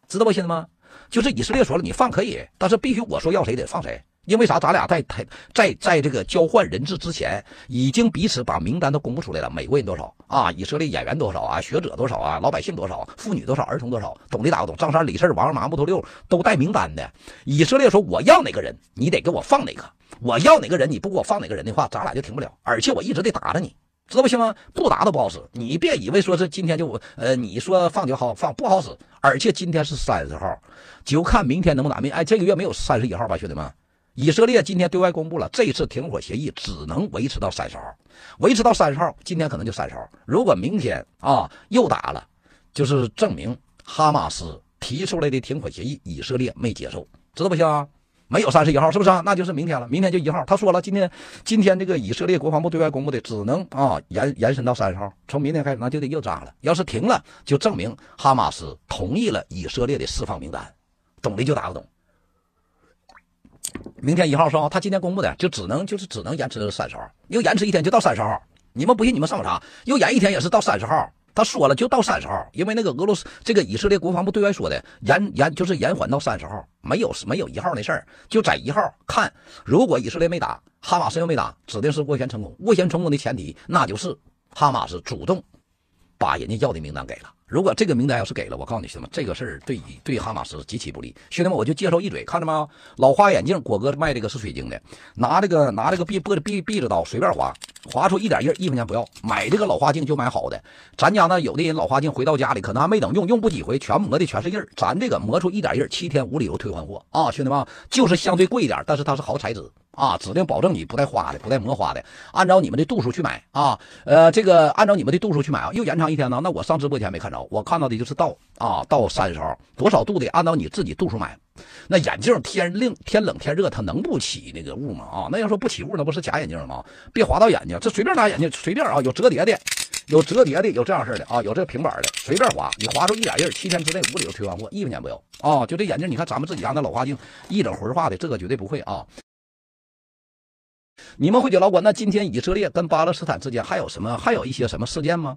知道不，兄弟们？就是以色列说了，你放可以，但是必须我说要谁得放谁。因为啥？咱俩在在在在这个交换人质之前，已经彼此把名单都公布出来了。美国人多少啊？以色列演员多少啊？学者多少啊？老百姓多少？妇女多少？儿童多少？懂的打不懂？张三李四王二麻木头六都带名单的。以色列说我要哪个人，你得给我放哪个。我要哪个人，你不给我放哪个人的话，咱俩就停不了。而且我一直得打着你，知道不行吗？不打都不好使。你别以为说是今天就呃你说放就好放，不好使。而且今天是三十号，就看明天能不能打命。哎，这个月没有三十一号吧，兄弟们。以色列今天对外公布了，这次停火协议只能维持到三十号，维持到三十号，今天可能就三十号。如果明天啊又打了，就是证明哈马斯提出来的停火协议，以色列没接受，知道不行啊？没有三十一号，是不是啊？那就是明天了，明天就一号。他说了，今天今天这个以色列国防部对外公布的，只能啊延延伸到三十号，从明天开始那就得又炸了。要是停了，就证明哈马斯同意了以色列的释放名单，懂的就打个懂。明天一号是吧？他今天公布的就只能就是只能延迟三十号，又延迟一天就到三十号。你们不信你们上网查，又延一天也是到三十号。他说了就到三十号，因为那个俄罗斯这个以色列国防部对外说的延延就是延缓到三十号，没有没有一号那事儿，就在一号看。如果以色列没打，哈马斯又没打，指定是斡旋成功。斡旋成功的前提，那就是哈马斯主动把人家要的名单给了。如果这个名单要是给了，我告诉你兄弟们，这个事儿对对哈马斯极其不利。兄弟们，我就介绍一嘴，看着吗？老花眼镜，果哥卖这个是水晶的，拿这个拿这个壁玻壁壁纸刀随便划，划出一点印，一分钱不要。买这个老花镜就买好的。咱家呢，有的人老花镜回到家里，可能还没等用，用不几回，全磨的全是印咱这个磨出一点印，七天无理由退换货啊，兄弟们，就是相对贵一点，但是它是好材质。啊，指定保证你不带花的，不带磨花的，按照你们的度数去买啊。呃，这个按照你们的度数去买啊，又延长一天呢。那我上直播前没看着，我看到的就是到啊到三十号多少度的，按照你自己度数买。那眼镜天冷天冷天热，它能不起那个雾吗？啊，那要说不起雾，那不是假眼镜吗？别划到眼睛，这随便拿眼镜，随便啊，有折叠的，有折叠的，有这样式的啊，有这平板的，随便划，你划出一点印，七天之内无理由退换货，一分钱不要啊。就这眼镜，你看咱们自己家那老花镜，一整回化的，这个绝对不会啊。你们会觉得老管，那今天以色列跟巴勒斯坦之间还有什么？还有一些什么事件吗？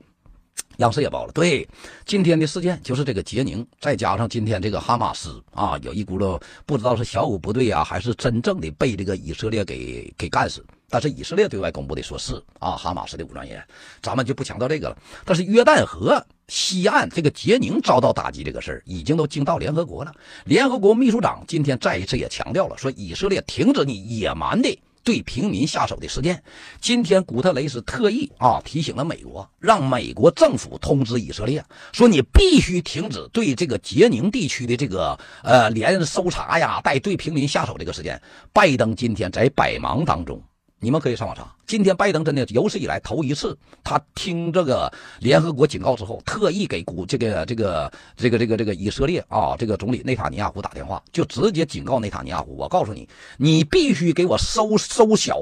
央视也报了，对，今天的事件就是这个杰宁，再加上今天这个哈马斯啊，有一轱辘不知道是小股部队啊，还是真正的被这个以色列给给干死。但是以色列对外公布的说是啊，哈马斯的武装人员，咱们就不强调这个了。但是约旦河西岸这个杰宁遭到打击这个事儿，已经都惊到联合国了。联合国秘书长今天再一次也强调了，说以色列停止你野蛮的。对平民下手的事件，今天古特雷斯特意啊提醒了美国，让美国政府通知以色列，说你必须停止对这个杰宁地区的这个呃连搜查呀，带对平民下手这个事件。拜登今天在百忙当中。你们可以上网查，今天拜登真的有史以来头一次，他听这个联合国警告之后，特意给古这个这个这个这个这个以色列啊这个总理内塔尼亚胡打电话，就直接警告内塔尼亚胡，我告诉你，你必须给我收收小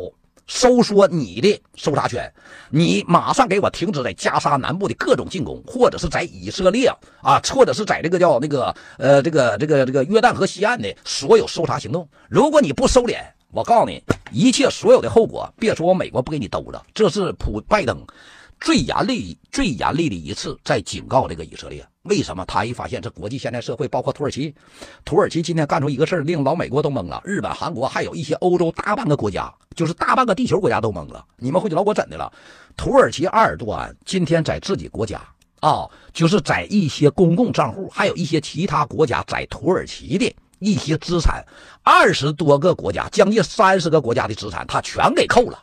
收缩你的搜查权，你马上给我停止在加沙南部的各种进攻，或者是在以色列啊，或者是在这个叫那个呃这个这个这个约旦河西岸的所有搜查行动，如果你不收敛。我告诉你，一切所有的后果，别说我美国不给你兜着，这是普拜登最严厉、最严厉的一次在警告这个以色列。为什么？他一发现这国际现代社会，包括土耳其，土耳其今天干出一个事儿，令老美国都懵了。日本、韩国，还有一些欧洲大半个国家，就是大半个地球国家都懵了。你们会觉得我怎的了？土耳其阿尔多安今天在自己国家啊，就是在一些公共账户，还有一些其他国家在土耳其的。一些资产，二十多个国家，将近三十个国家的资产，他全给扣了。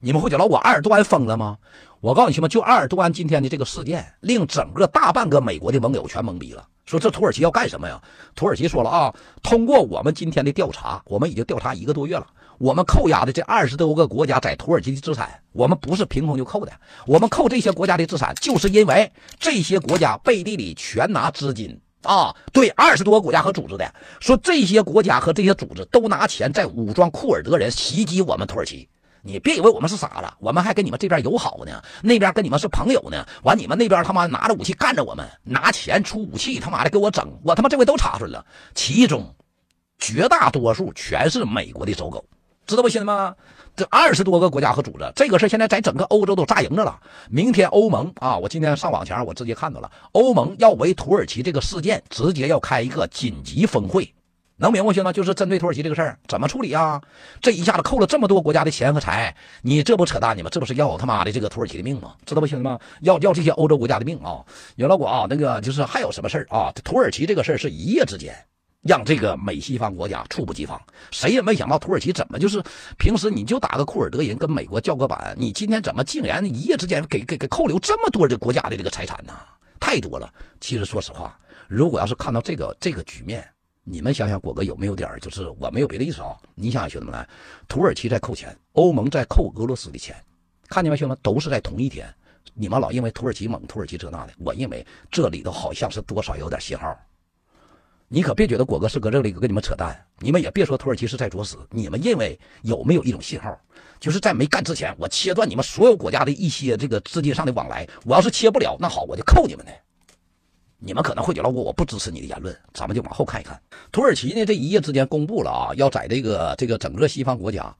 你们会觉得我埃尔多安疯了吗？我告诉你们，就埃尔多安今天的这个事件，令整个大半个美国的盟友全懵逼了。说这土耳其要干什么呀？土耳其说了啊，通过我们今天的调查，我们已经调查一个多月了，我们扣押的这二十多个国家在土耳其的资产，我们不是凭空就扣的，我们扣这些国家的资产，就是因为这些国家背地里全拿资金。啊，对，二十多个国家和组织的，说这些国家和这些组织都拿钱在武装库尔德人袭击我们土耳其。你别以为我们是傻子，我们还跟你们这边友好呢，那边跟你们是朋友呢。完，你们那边他妈拿着武器干着我们，拿钱出武器，他妈的给我整，我他妈这回都查出来了。其中绝大多数全是美国的走狗，知道不，兄弟们？这二十多个国家和组织，这个事现在在整个欧洲都炸营着了。明天欧盟啊，我今天上网前我直接看到了，欧盟要为土耳其这个事件直接要开一个紧急峰会。能明白行吗？就是针对土耳其这个事儿怎么处理啊？这一下子扣了这么多国家的钱和财，你这不扯淡呢吗？这不是要他妈的这个土耳其的命吗？知道不，兄弟们？要要这些欧洲国家的命啊！有老果啊，那个就是还有什么事儿啊？土耳其这个事儿是一夜之间让这个美西方国家猝不及防，谁也没想到土耳其怎么就是平时你就打个库尔德人跟美国叫个板，你今天怎么竟然一夜之间给给给扣留这么多的国家的这个财产呢？太多了。其实说实话，如果要是看到这个这个局面。你们想想，果哥有没有点就是我没有别的意思啊。你想想，兄弟们来，土耳其在扣钱，欧盟在扣俄罗斯的钱，看见没，兄弟们都是在同一天。你们老认为土耳其猛，土耳其这那的，我认为这里头好像是多少有点信号。你可别觉得果哥是搁这里跟你们扯淡，你们也别说土耳其是在作死。你们认为有没有一种信号，就是在没干之前，我切断你们所有国家的一些这个资金上的往来。我要是切不了，那好，我就扣你们的。你们可能会觉得我我不支持你的言论，咱们就往后看一看。土耳其呢，这一夜之间公布了啊，要在这个这个整个西方国家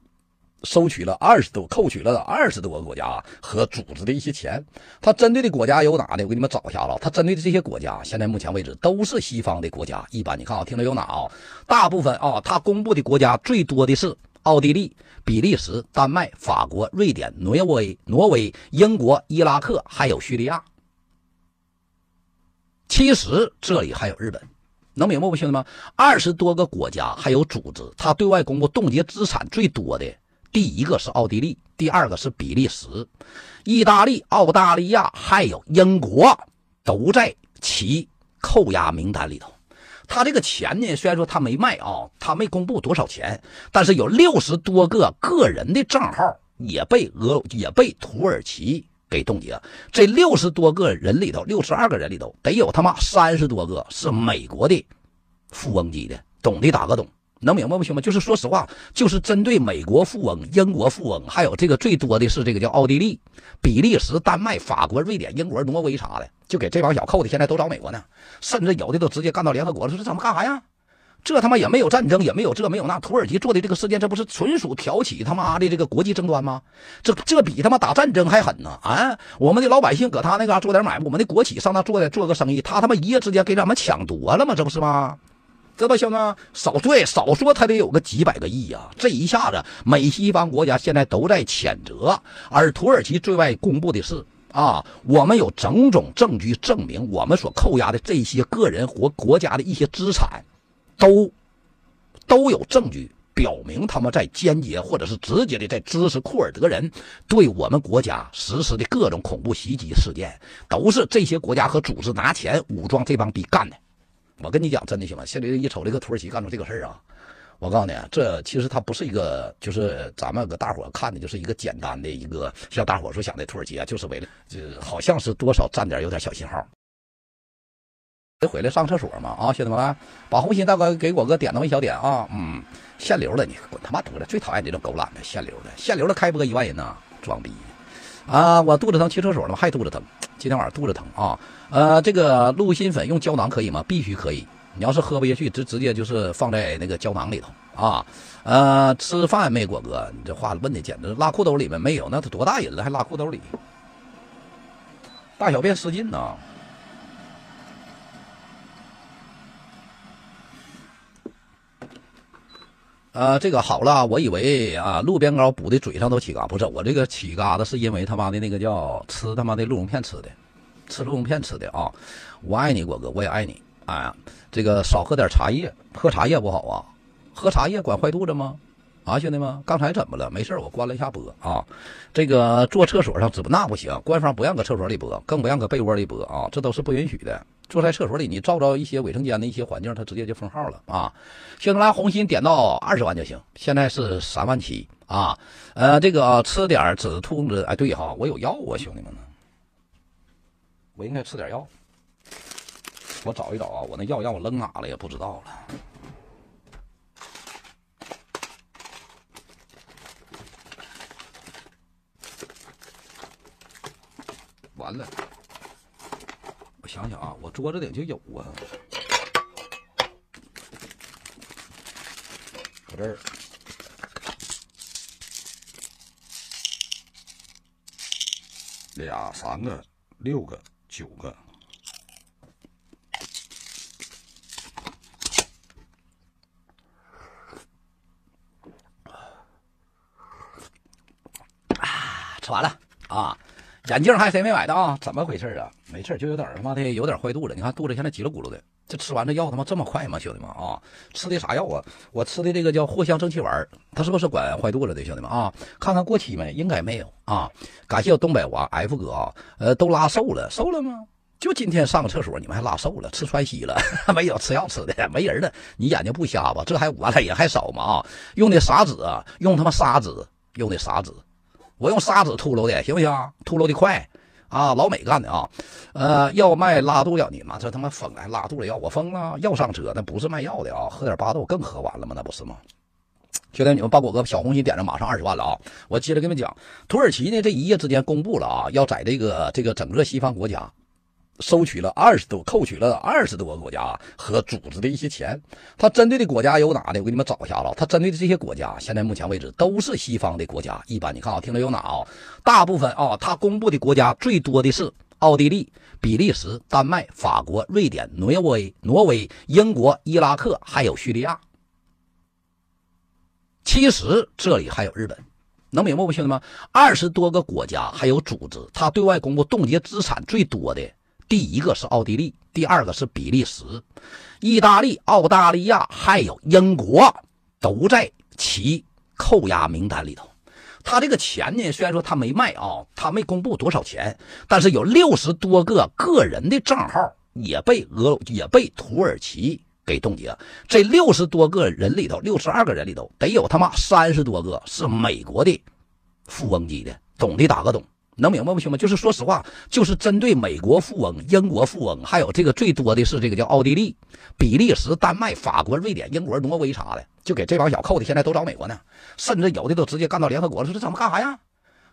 收取了二十多，扣取了二十多个国家和组织的一些钱。他针对的国家有哪呢？我给你们找一下了。他针对的这些国家，现在目前为止都是西方的国家。一般你看啊，听着有哪啊？大部分啊，他公布的国家最多的是奥地利、比利时、丹麦、法国、瑞典、挪威、挪威、英国、伊拉克，还有叙利亚。其实这里还有日本，能明白不，兄弟们？二十多个国家还有组织，他对外公布冻结资产最多的，第一个是奥地利，第二个是比利时、意大利、澳大利亚，还有英国，都在其扣押名单里头。他这个钱呢，虽然说他没卖啊，他没公布多少钱，但是有六十多个个人的账号也被俄也被土耳其。给冻结，这六十多个人里头，六十二个人里头，得有他妈三十多个是美国的富翁级的，懂的打个懂，能明白不？兄弟们，就是说实话，就是针对美国富翁、英国富翁，还有这个最多的是这个叫奥地利、比利时、丹麦、法国、瑞典、英国、挪威啥的，就给这帮小扣的，现在都找美国呢，甚至有的都直接干到联合国了，说这怎么干啥呀？这他妈也没有战争，也没有这没有那，土耳其做的这个事件，这不是纯属挑起他妈的这个国际争端吗？这这比他妈打战争还狠呢！啊，我们的老百姓搁他那嘎做点买卖，我们的国企上那做点做个生意，他他妈一夜之间给咱们抢夺了吗？这不是吗？知道兄弟少对少说，他得有个几百个亿呀！这一下子，美西方国家现在都在谴责，而土耳其对外公布的是啊，我们有种种证据证明，我们所扣押的这些个人或国家的一些资产。都都有证据表明，他们在间接或者是直接的在支持库尔德人对我们国家实施的各种恐怖袭击事件，都是这些国家和组织拿钱武装这帮逼干的。我跟你讲，真的行吗？现在一瞅这个土耳其干出这个事儿啊，我告诉你，这其实它不是一个，就是咱们搁大伙看的，就是一个简单的一个，像大伙说想的土耳其啊，就是为了，这好像是多少占点有点小信号。得回来上厕所嘛啊，兄弟们，把红心大哥给我哥点那么一小点啊，嗯，限流了你滚他妈犊子，最讨厌你这种狗懒的限流的，限流了开播一万人呢，装逼啊！我肚子疼，去厕所了吗？还肚子疼，今天晚上肚子疼啊。呃，这个鹿心粉用胶囊可以吗？必须可以。你要是喝不下去，直直接就是放在那个胶囊里头啊。呃，吃饭没果哥？你这话问的简直拉裤兜里面没有？那他多大人了还拉裤兜里？大小便失禁呢？呃，这个好了，我以为啊，路边膏补的嘴上都起疙不是我这个起疙瘩是因为他妈的那个叫吃他妈的鹿茸片吃的，吃鹿茸片吃的啊！我爱你，果哥，我也爱你。哎，这个少喝点茶叶，喝茶叶不好啊，喝茶叶管坏肚子吗？啊，兄弟们，刚才怎么了？没事我关了一下播啊。这个坐厕所上直播那不行，官方不让搁厕所里播，更不让搁被窝里播啊，这都是不允许的。坐在厕所里，你照照一些卫生间的一些环境，它直接就封号了啊！兄弟们，红心点到二十万就行，现在是三万七啊！呃，这个吃点止痛的，哎，对哈，我有药啊，兄弟们呢，我应该吃点药。我找一找啊，我那药让我扔哪了也不知道了。完了，我想想啊，我桌子顶就有啊，我这儿俩、三个、六个、九个。啊，吃完了啊！眼镜还有谁没买的啊？怎么回事啊？没事就有点他妈的有点坏肚子。你看肚子现在叽里咕噜的。这吃完这药他妈这么快吗，兄弟们啊？吃的啥药啊？我吃的这个叫藿香正气丸，它是不是管坏肚子的，兄弟们啊？看看过期没？应该没有啊。感谢我东北娃 F 哥啊，呃，都拉瘦了，瘦了吗？就今天上个厕所，你们还拉瘦了？吃川西了？没有吃药吃的，没人了。你眼睛不瞎吧？这还完了也还少吗？啊？用的啥纸啊？用他妈砂纸，用的砂纸。我用砂纸秃噜的，行不行？秃噜的快。啊，老美干的啊，呃，要卖拉肚药，你妈这他妈疯了，还拉肚子药，我疯了，要上车，那不是卖药的啊，喝点巴豆更喝完了吗？那不是吗？兄弟，你们把果哥小红心点上，马上二十万了啊！我接着跟你们讲，土耳其呢，这一夜之间公布了啊，要在这个这个整个西方国家。收取了二十多，扣取了二十多个国家和组织的一些钱。他针对的国家有哪呢？我给你们找一下了。他针对的这些国家，现在目前为止都是西方的国家。一般你看啊，听着有哪啊？大部分啊，他公布的国家最多的是奥地利、比利时、丹麦、法国、瑞典、挪威、挪威、英国、伊拉克，还有叙利亚。其实这里还有日本，能明白不，兄弟们？二十多个国家还有组织，他对外公布冻结资产最多的。第一个是奥地利，第二个是比利时、意大利、澳大利亚，还有英国，都在其扣押名单里头。他这个钱呢，虽然说他没卖啊，他没公布多少钱，但是有六十多个个人的账号也被俄也被土耳其给冻结。这六十多个人里头，六十二个人里头，得有他妈三十多个是美国的富翁级的，懂的打个懂。能明白不，兄弟们？就是说实话，就是针对美国富翁、英国富翁，还有这个最多的是这个叫奥地利、比利时、丹麦、法国、瑞典、英国、挪威啥的，就给这帮小扣的，现在都找美国呢。甚至有的都直接干到联合国了，说这怎么干啥呀？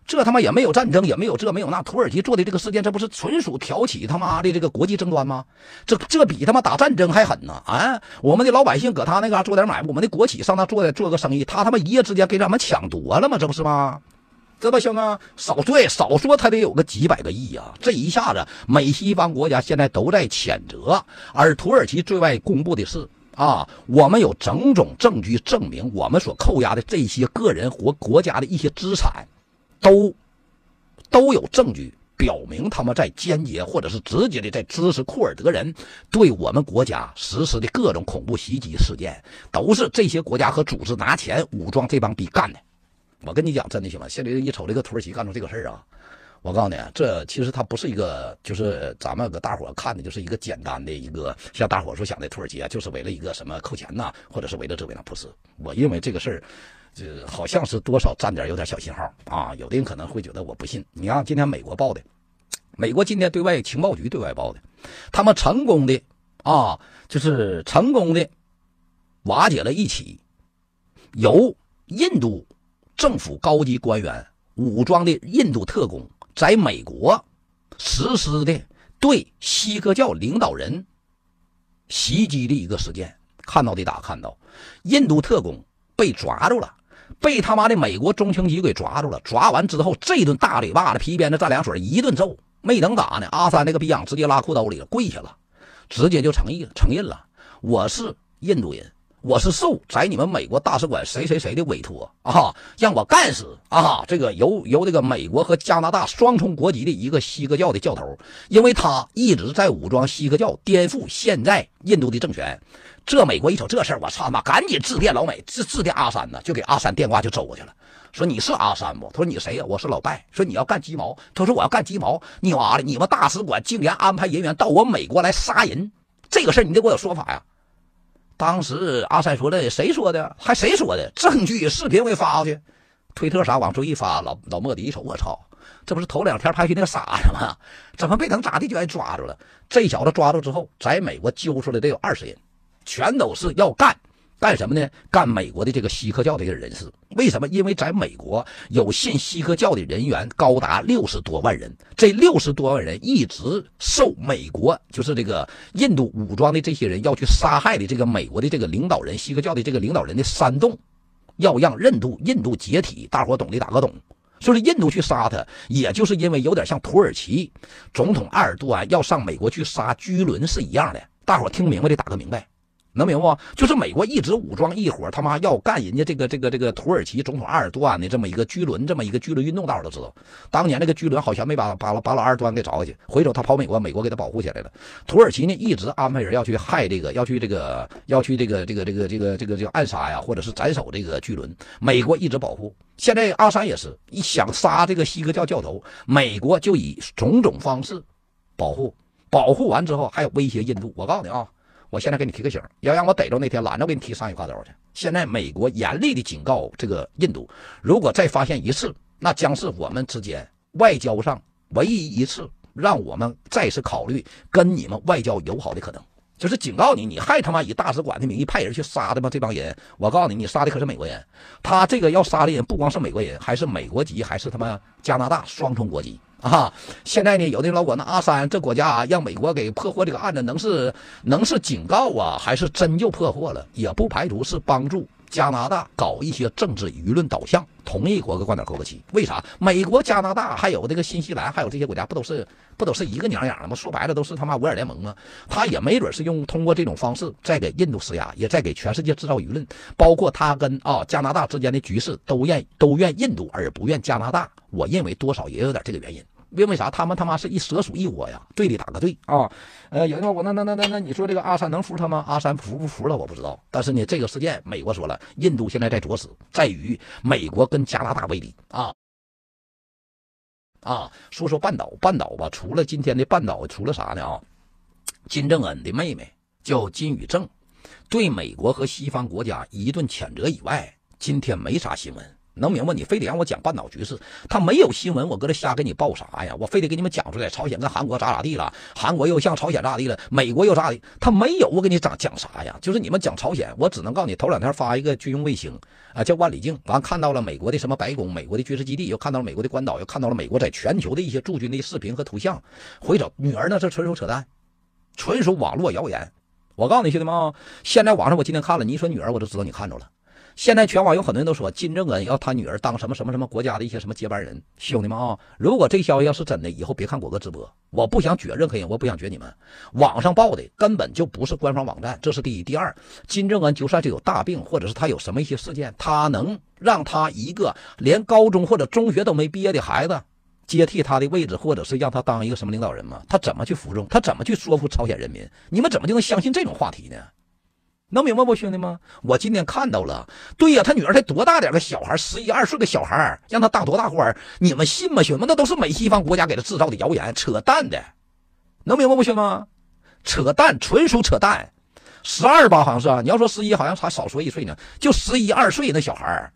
这他妈也没有战争，也没有这没有那。土耳其做的这个事件，这不是纯属挑起他妈的这个国际争端吗？这这比他妈打战争还狠呢！啊，我们的老百姓搁他那嘎做点买卖，我们的国企上那做做个生意，他他妈一夜之间给咱们抢夺了吗？这不是吗？这不行啊！少对少说，他得有个几百个亿啊！这一下子，美西方国家现在都在谴责，而土耳其对外公布的是啊，我们有种种证据证明，我们所扣押的这些个人或国家的一些资产，都都有证据表明他们在间接或者是直接的在支持库尔德人对我们国家实施的各种恐怖袭击事件，都是这些国家和组织拿钱武装这帮逼干的。我跟你讲，真的行吗？现在一瞅这个土耳其干出这个事儿啊，我告诉你，这其实它不是一个，就是咱们搁大伙看的，就是一个简单的一个，像大伙说想的土耳其啊，就是为了一个什么扣钱呐，或者是为了这为那，不是。我认为这个事儿，这好像是多少占点有点小信号啊。有的人可能会觉得我不信。你看今天美国报的，美国今天对外情报局对外报的，他们成功的啊，就是成功的瓦解了一起由印度。政府高级官员武装的印度特工在美国实施的对锡克教领导人袭击的一个事件，看到的打看到，印度特工被抓住了，被他妈的美国中情局给抓住了。抓完之后，这顿大嘴巴子、皮鞭子蘸凉水一顿揍，没等打呢，阿三那个逼样直接拉裤兜里了，跪下了，直接就承认承认了，我是印度人。我是受在你们美国大使馆谁谁谁的委托啊，让我干死啊！这个由由这个美国和加拿大双重国籍的一个锡克教的教头，因为他一直在武装锡克教，颠覆现在印度的政权。这美国一瞅这事儿，我操他妈，赶紧致电老美，致致电阿三呢，就给阿三电话就走过去了，说你是阿三不？他说你谁呀？我是老拜。说你要干鸡毛？他说我要干鸡毛。你妈的，你们大使馆竟然安排人员到我美国来杀人，这个事儿你得给我有说法呀！当时阿三说的，谁说的？还谁说的？证据视频我给发过去，推特啥往出一发，老老莫迪一瞅，我操，这不是头两天拍戏那个傻子吗？怎么没等咋地就挨抓住了？这小子抓住之后，在美国揪出来得有二十人，全都是要干干什么呢？干美国的这个锡克教的这个人士。为什么？因为在美国有信锡克教的人员高达六十多万人，这六十多万人一直受美国就是这个印度武装的这些人要去杀害的这个美国的这个领导人锡克教的这个领导人的煽动，要让印度印度解体。大伙懂的打个懂。说是印度去杀他，也就是因为有点像土耳其总统埃尔多安要上美国去杀居伦是一样的。大伙听明白的打个明白。能明白不？就是美国一直武装一伙，他妈要干人家这个这个这个土耳其总统埃尔多安的这么一个居轮，这么一个居轮运动，大伙都知道。当年那个居轮好像没把把把老埃尔多安给找回去，回头他跑美国，美国给他保护起来了。土耳其呢一直安排人要去害这个，要去这个要去这个这个这个这个这个这个暗杀呀，或者是斩首这个居轮，美国一直保护。现在阿三也是一想杀这个锡克教教头，美国就以种种方式保护，保护完之后还有威胁印度。我告诉你啊。我现在给你提个醒，要让我逮着那天，拦着给你提上一挎刀去。现在美国严厉的警告这个印度，如果再发现一次，那将是我们之间外交上唯一一次让我们再次考虑跟你们外交友好的可能。就是警告你，你还他妈以大使馆的名义派人去杀的吗？这帮人，我告诉你，你杀的可是美国人。他这个要杀的人不光是美国人，还是美国籍，还是他妈加拿大双重国籍。啊，现在呢，有的老管那阿三这国家啊，让美国给破获这个案子，能是能是警告啊，还是真就破获了？也不排除是帮助加拿大搞一些政治舆论导向，同意国个观点扣个旗。为啥？美国、加拿大还有这个新西兰，还有这些国家，不都是不都是一个娘养的吗？说白了，都是他妈五眼联盟吗？他也没准是用通过这种方式在给印度施压，也在给全世界制造舆论。包括他跟啊加拿大之间的局势，都愿都怨印度而不怨加拿大。我认为多少也有点这个原因，因为啥？他们他妈是一蛇鼠一窝呀！对的，打个对啊！呃，有人问我那那那那那，你说这个阿三能服他吗？阿三服不服了？我不知道。但是呢，这个事件，美国说了，印度现在在作死，在于美国跟加拿大为敌啊啊！说说半岛，半岛吧，除了今天的半岛，除了啥呢啊？金正恩的妹妹叫金宇正，对美国和西方国家一顿谴责以外，今天没啥新闻。能明白？你非得让我讲半岛局势，他没有新闻，我搁这瞎给你报啥呀？我非得给你们讲出来，朝鲜跟韩国咋咋地了？韩国又像朝鲜咋地了？美国又咋地？他没有，我给你讲讲啥呀？就是你们讲朝鲜，我只能告诉你，头两天发一个军用卫星啊，叫万里镜，完看到了美国的什么白宫、美国的军事基地，又看到了美国的关岛，又看到了美国在全球的一些驻军的视频和图像。回头女儿呢，这纯属扯淡，纯属网络谣言。我告诉你兄弟们啊，现在网上我今天看了，你一说女儿，我就知道你看着了。现在全网有很多人都说金正恩要他女儿当什么什么什么国家的一些什么接班人，兄弟们啊！如果这消息要是真的，以后别看果哥直播，我不想撅任何人，我不想撅你们。网上报的根本就不是官方网站，这是第一。第二，金正恩就算是有大病，或者是他有什么一些事件，他能让他一个连高中或者中学都没毕业的孩子接替他的位置，或者是让他当一个什么领导人吗？他怎么去服众？他怎么去说服朝鲜人民？你们怎么就能相信这种话题呢？能明白不，兄弟们？我今天看到了，对呀，他女儿才多大点个小孩，十一二岁的小孩，让他当多大官？你们信吗，兄弟们？那都是美西方国家给他制造的谣言，扯淡的。能明白不，兄弟们？扯淡，纯属扯淡。十二吧，好像是啊。你要说十一，好像还少说一岁呢。就十一二岁那小孩，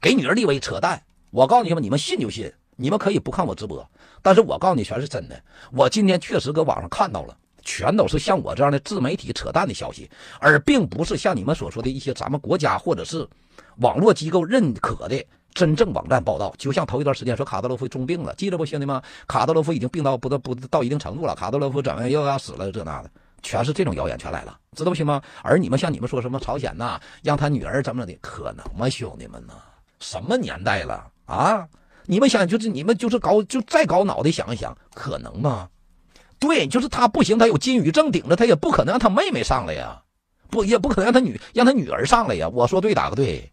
给女儿立威，扯淡。我告诉你们，你们信就信，你们可以不看我直播，但是我告诉你，全是真的。我今天确实搁网上看到了。全都是像我这样的自媒体扯淡的消息，而并不是像你们所说的一些咱们国家或者是网络机构认可的真正网站报道。就像头一段时间说卡德罗夫重病了，记得不，兄弟们？卡德罗夫已经病到不到不到一定程度了，卡德罗夫怎么又要死了？这那的，全是这种谣言，全来了，知道不行吗？而你们像你们说什么朝鲜呐，让他女儿怎么的，可能吗，兄弟们呐？什么年代了啊？你们想就是你们就是搞就再搞脑袋想一想，可能吗？对，就是他不行，他有金宇正顶着，他也不可能让他妹妹上来呀，不，也不可能让他女让他女儿上来呀。我说对，打个对。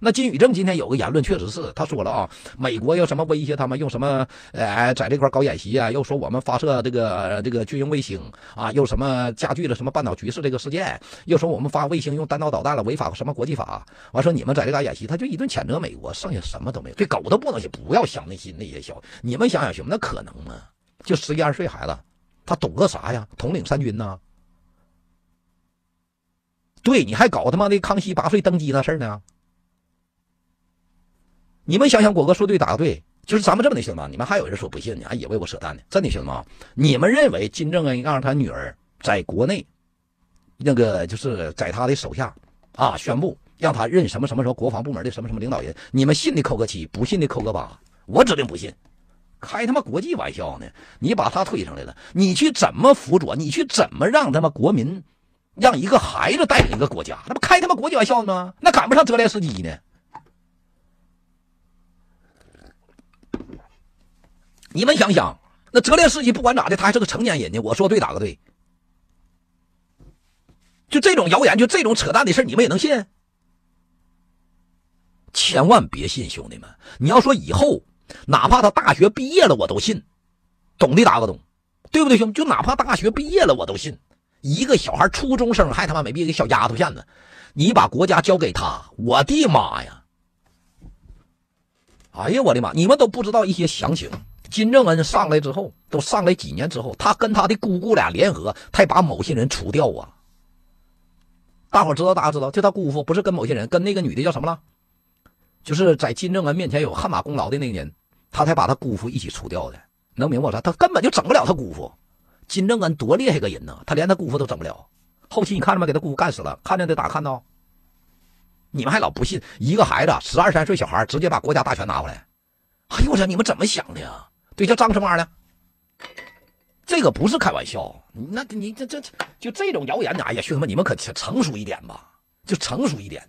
那金宇正今天有个言论，确实是他说了啊，美国要什么威胁他们，用什么呃，在这块搞演习啊，又说我们发射这个这个军用卫星啊，又什么加剧了什么半岛局势这个事件，又说我们发卫星用弹道导弹了，违反什么国际法。完说你们在这嘎演习，他就一顿谴责美国，剩下什么都没有。这狗都不能，不要想那些那些小。你们想想行吗？那可能吗？就十一二岁孩子，他懂个啥呀？统领三军呢？对，你还搞他妈的康熙八岁登基那事儿呢？你们想想，果哥说对，打个对，就是咱们这么的兄弟们，你们还有人说不信，你还以为我扯淡呢？真的兄弟们，你们认为金正恩让他女儿在国内，那个就是在他的手下啊，宣布让他任什么什么什么国防部门的什么什么领导人，你们信的扣个七，不信的扣个八，我指定不信。开他妈国际玩笑呢？你把他推上来了，你去怎么辅佐？你去怎么让他妈国民，让一个孩子带领一个国家？那不开他妈国际玩笑吗？那赶不上泽连斯基呢？你们想想，那泽连斯基不管咋的，他还是个成年人呢。我说对打个对？就这种谣言，就这种扯淡的事你们也能信？千万别信，兄弟们！你要说以后。哪怕他大学毕业了，我都信，懂的打个懂，对不对，兄弟？就哪怕大学毕业了，我都信。一个小孩，初中生还他妈没毕业，个小丫头片子，你把国家交给他，我的妈呀！哎呀，我的妈！你们都不知道一些详情。金正恩上来之后，都上来几年之后，他跟他的姑姑俩联合，他把某些人除掉啊。大伙知道，大家知道，就他姑父不是跟某些人，跟那个女的叫什么了？就是在金正恩面前有汗马功劳的那个人。他才把他姑父一起除掉的，能明白啥？他根本就整不了他姑父。金正恩多厉害个人呢，他连他姑父都整不了。后期你看着没？给他姑父干死了，看见的打看到？你们还老不信？一个孩子十二三岁小孩，直接把国家大权拿回来。哎呦我操！你们怎么想的呀？对，叫张什么玩意儿？这个不是开玩笑。那你这这就这种谣言呢？哎呀，兄弟们，你们可成熟一点吧，就成熟一点。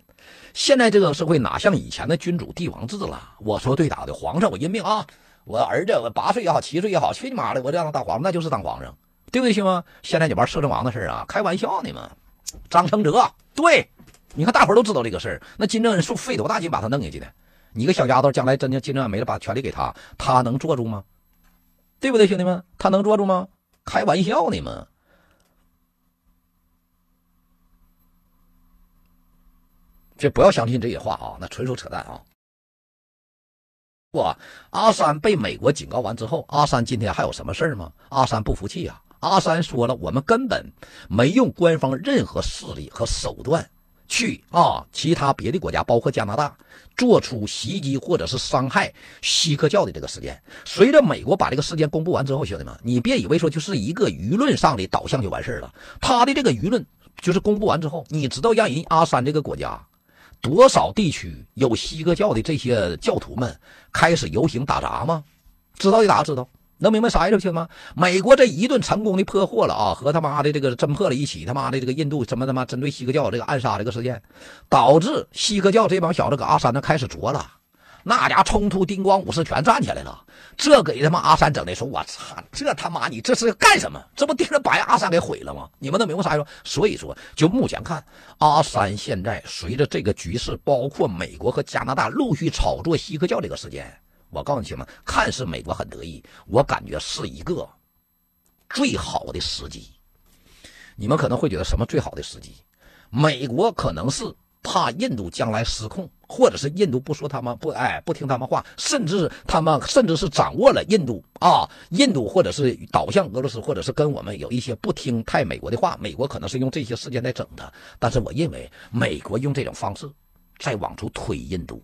现在这个社会哪像以前的君主帝王制了？我说对打的，皇上我认命啊！我儿子我八岁也好，七岁也好，去你妈的！我这样当皇上，那就是当皇上，对不对，兄弟们现在你玩摄政王的事啊？开玩笑呢嘛！张承泽，对，你看大伙都知道这个事儿。那金正恩费费多大劲把他弄下去的？你个小丫头，将来真的金正恩没了，把权力给他，他能坐住吗？对不对，兄弟们？他能坐住吗？开玩笑呢嘛！这不要相信这些话啊，那纯属扯淡啊！不，阿山被美国警告完之后，阿山今天还有什么事吗？阿山不服气啊！阿山说了，我们根本没用官方任何势力和手段去啊，其他别的国家，包括加拿大，做出袭击或者是伤害锡克教的这个事件。随着美国把这个事件公布完之后，兄弟们，你别以为说就是一个舆论上的导向就完事了。他的这个舆论就是公布完之后，你知道让人阿山这个国家。多少地区有锡克教的这些教徒们开始游行打砸吗？知道的打知道，能明白啥意思吗？美国这一顿成功的破获了啊，和他妈的这个侦破了一起他妈的这个印度什么他妈针对锡克教这个暗杀这个事件，导致锡克教这帮小子搁阿三那开始作了。那家冲突，叮咣武士全站起来了。这给他妈阿三整的，说我操，这他妈你这是干什么？这不盯着把阿三给毁了吗？你们能明白啥意思？所以说，就目前看，阿三现在随着这个局势，包括美国和加拿大陆续炒作锡克教这个事件，我告诉你们，看似美国很得意，我感觉是一个最好的时机。你们可能会觉得什么最好的时机？美国可能是。怕印度将来失控，或者是印度不说他们不哎不听他们话，甚至他们甚至是掌握了印度啊，印度或者是倒向俄罗斯，或者是跟我们有一些不听太美国的话，美国可能是用这些事件在整他。但是我认为美国用这种方式在往出推印度，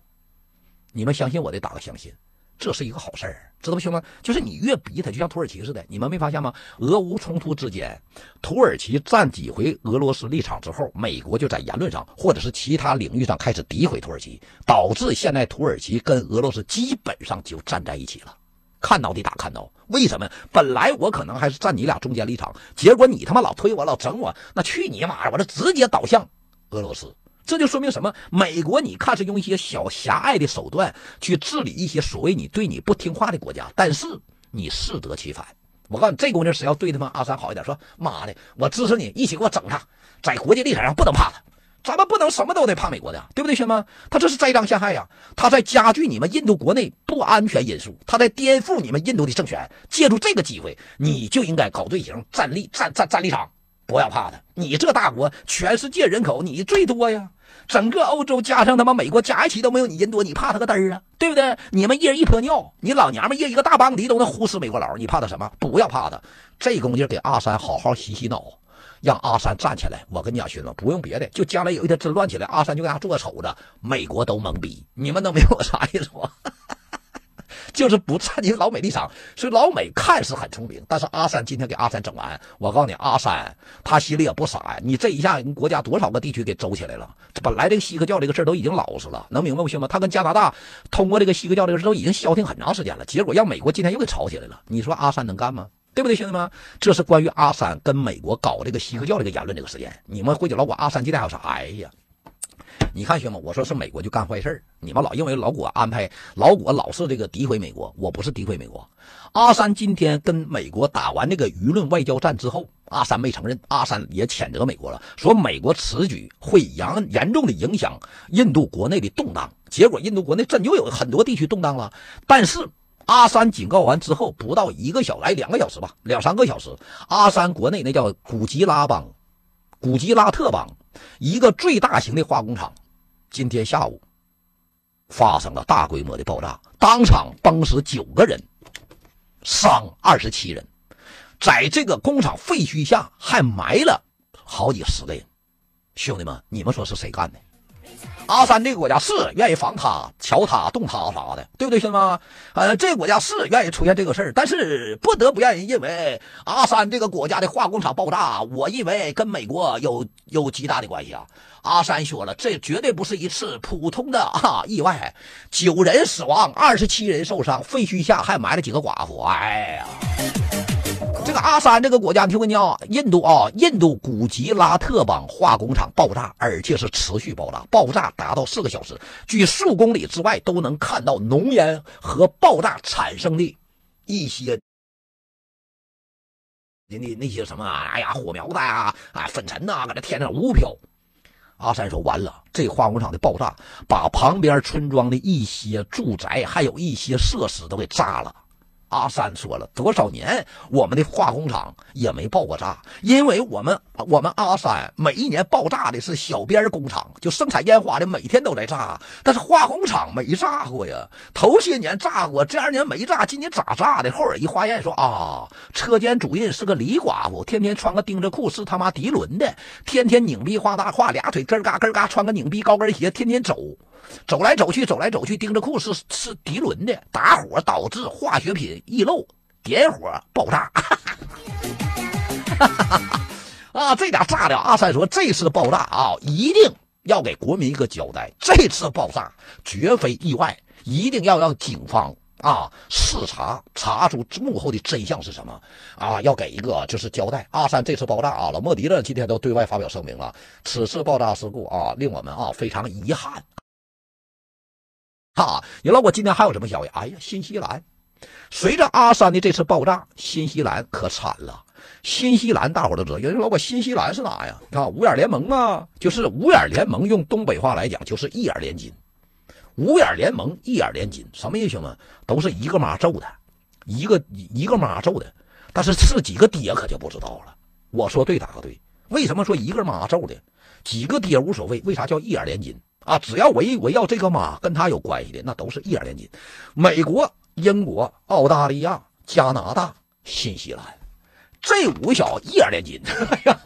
你们相信我的打个相信。这是一个好事儿，知道不，兄弟们？就是你越逼他，就像土耳其似的，你们没发现吗？俄乌冲突之间，土耳其站几回俄罗斯立场之后，美国就在言论上或者是其他领域上开始诋毁土耳其，导致现在土耳其跟俄罗斯基本上就站在一起了。看到的打看到，为什么？本来我可能还是站你俩中间立场，结果你他妈老推我，老整我，那去你妈！我这直接倒向俄罗斯。这就说明什么？美国你看是用一些小狭隘的手段去治理一些所谓你对你不听话的国家，但是你适得其反。我告诉你，这姑娘只要对他们阿三好一点，说妈的，我支持你，一起给我整他，在国际立场上不能怕他，咱们不能什么都得怕美国的，对不对，兄弟们？他这是栽赃陷害呀，他在加剧你们印度国内不安全因素，他在颠覆你们印度的政权。借助这个机会，你就应该搞队形，站立站站站立场，不要怕他。你这大国，全世界人口你最多呀。整个欧洲加上他妈美国加一起都没有你人多，你怕他个嘚儿啊？对不对？你们一人一泼尿，你老娘们一人一个大邦迪都能呼死美国佬，你怕他什么？不要怕他，这功夫给阿三好好洗洗脑，让阿三站起来。我跟你讲，兄弟们，不用别的，就将来有一天真乱起来，阿三就给他做个瞅着，美国都懵逼。你们能明白我啥意思不？就是不站你老美立场。所以老美看似很聪明，但是阿三今天给阿三整完，我告诉你，阿三他心里也不傻呀。你这一下，国家多少个地区给周起来了？本来这个锡克教这个事儿都已经老实了，能明白不行吗？他跟加拿大通过这个锡克教这个事都已经消停很长时间了，结果让美国今天又给吵起来了。你说阿三能干吗？对不对，兄弟们？这是关于阿三跟美国搞这个锡克教这个言论这个事件。你们回去老管阿三今天还有啥？哎呀！你看，兄弟们，我说是美国就干坏事你们老因为老果安排，老果老是这个诋毁美国，我不是诋毁美国。阿三今天跟美国打完这个舆论外交战之后，阿三没承认，阿三也谴责美国了，说美国此举会严严重的影响印度国内的动荡。结果印度国内真就有很多地区动荡了。但是阿三警告完之后，不到一个小来两个小时吧，两三个小时，阿三国内那叫古吉拉邦，古吉拉特邦一个最大型的化工厂。今天下午发生了大规模的爆炸，当场崩死九个人，伤二十七人，在这个工厂废墟下还埋了好几十个人。兄弟们，你们说是谁干的？阿三这个国家是愿意防他、瞧他、动他啥的，对不对，兄弟们？呃，这个国家是愿意出现这个事儿，但是不得不让人认为阿三这个国家的化工厂爆炸，我认为跟美国有有极大的关系啊。阿三说了，这绝对不是一次普通的啊意外，九人死亡，二十七人受伤，废墟下还埋了几个寡妇。哎呀！这个阿三这个国家，你听我讲啊，印度啊，印度古吉拉特邦化工厂爆炸，而且是持续爆炸，爆炸达到四个小时，距数公里之外都能看到浓烟和爆炸产生的一些那那那些什么，哎呀，火苗子啊，啊，粉尘呐，搁这天上呜飘。阿三说：“完了，这化工厂的爆炸把旁边村庄的一些住宅还有一些设施都给炸了。”阿三说了多少年，我们的化工厂也没爆过炸，因为我们我们阿三每一年爆炸的是小边工厂，就生产烟花的，每天都在炸，但是化工厂没炸过呀。头些年炸过，这二年没炸，今年咋炸的？后耳一化验说啊，车间主任是个李寡妇，天天穿个丁字裤，是他妈涤纶的，天天拧逼画大胯，俩腿咯嘎咯嘎，穿个拧逼高跟鞋，天天走。走来走去，走来走去，盯着裤是是涤纶的，打火导致化学品溢漏，点火爆炸。啊，这俩炸的，阿三说这次爆炸啊，一定要给国民一个交代。这次爆炸绝非意外，一定要让警方啊视察，查出幕后的真相是什么啊，要给一个就是交代。阿三这次爆炸啊，老莫迪呢今天都对外发表声明了，此次爆炸事故啊，令我们啊非常遗憾。哈，你老我今天还有什么消息？哎呀，新西兰，随着阿三的这次爆炸，新西兰可惨了。新西兰大伙都知道，因为老我新西兰是哪呀？啊，五眼联盟啊，就是五眼联盟，用东北话来讲就是一眼连金。五眼联盟一眼连金，什么意思嘛？都是一个妈揍的，一个一个妈揍的，但是是几个爹可就不知道了。我说对，打个对。为什么说一个妈揍的，几个爹无所谓？为啥叫一眼连金？啊，只要围围绕这个马跟他有关系的，那都是一眼连金。美国、英国、澳大利亚、加拿大、新西兰，这五小一眼连金。哎呀，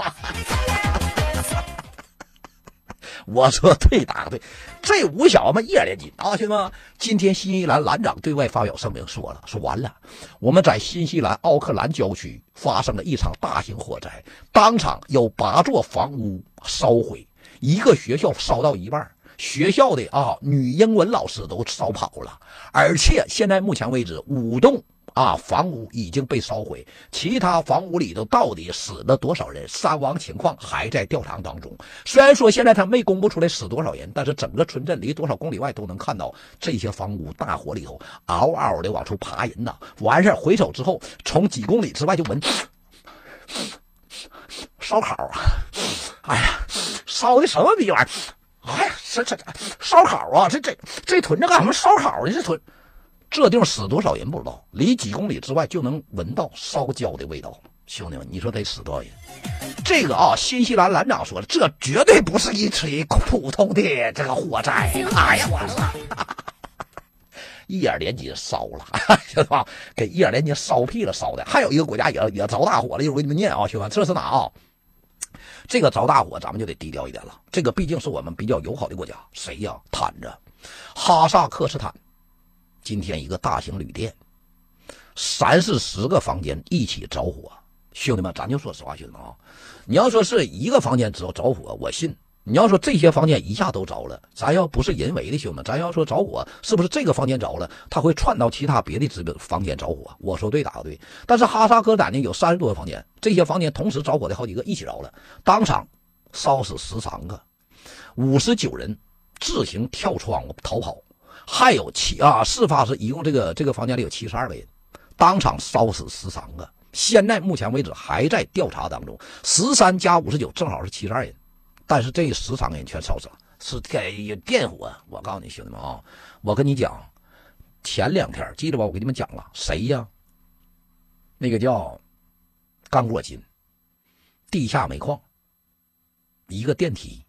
我说对，打个对，这五小们一眼连金啊，兄弟们。今天新西兰兰长对外发表声明说了，说完了，我们在新西兰奥克兰郊区发生了一场大型火灾，当场有八座房屋烧毁，一个学校烧到一半。学校的啊，女英文老师都烧跑了，而且现在目前为止，五栋啊房屋已经被烧毁，其他房屋里头到底死了多少人，伤亡情况还在调查当中。虽然说现在他没公布出来死多少人，但是整个村镇离多少公里外都能看到这些房屋大火里头嗷嗷的往出爬人呐。完事回首之后，从几公里之外就闻烧烤啊！哎呀，烧的什么逼玩意儿？哎呀，这这烧烤啊！这这这屯子干什么烧烤呢？这屯，这地方死多少人不知道，离几公里之外就能闻到烧焦的味道。兄弟们，你说得死多少人？这个啊，新西兰兰长说了，这绝对不是一起普通的这个火灾。哎呀，我操！一眼连接烧了，兄弟们，给一眼连接烧屁了，烧的。还有一个国家也也着大火了，一会儿我给你们念啊，兄弟们，这是哪啊？这个着大火，咱们就得低调一点了。这个毕竟是我们比较友好的国家，谁呀？坦着，哈萨克斯坦，今天一个大型旅店，三四十个房间一起着火。兄弟们，咱就说实话，兄弟们啊，你要说是一个房间只要着火，我信。你要说这些房间一下都着了，咱要不是人为的，兄弟们，咱要说着火，是不是这个房间着了，它会串到其他别的这个房间着火？我说对，打个对。但是哈萨克斯坦呢有三十多个房间，这些房间同时着火的好几个一起着了，当场烧死十三个，五十九人自行跳窗户逃跑，还有七啊，事发时一共这个这个房间里有七十二个人，当场烧死十三个。现在目前为止还在调查当中，十三加五十九正好是七十二人。但是这十三个人全烧死了，是天电火。我告诉你兄弟们啊，我跟你讲，前两天记得吧？我给你们讲了，谁呀？那个叫刚果金地下煤矿，一个电梯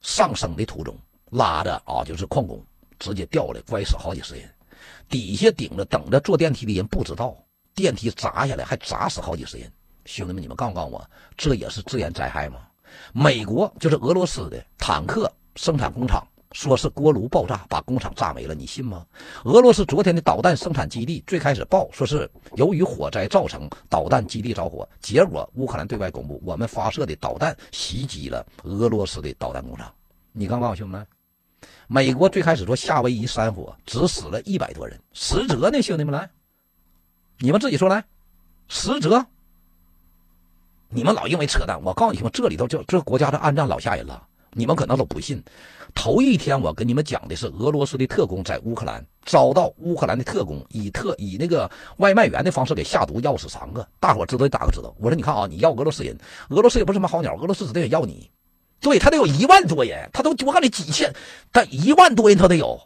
上升的途中拉的啊，就是矿工直接掉下来，摔死好几十人。底下顶着等着坐电梯的人不知道，电梯砸下来还砸死好几十人。兄弟们，你们告诉告我，这也是自然灾害吗？美国就是俄罗斯的坦克生产工厂，说是锅炉爆炸把工厂炸没了，你信吗？俄罗斯昨天的导弹生产基地最开始报说是由于火灾造成导弹基地着火，结果乌克兰对外公布我们发射的导弹袭击了俄罗斯的导弹工厂。你刚告诉兄弟们，美国最开始说夏威夷山火只死了一百多人，实则呢，兄弟们来，你们自己说来，实则。你们老认为扯淡，我告诉你们，这里头就这国家的暗战老吓人了。你们可能都不信。头一天我跟你们讲的是俄罗斯的特工在乌克兰遭到乌克兰的特工以特以那个外卖员的方式给下毒，要死三个。大伙知道打个知道。我说你看啊，你要俄罗斯人，俄罗斯也不是什么好鸟，俄罗斯指定也要你。对他得有一万多人，他都我看你几千，但一万多人他得有。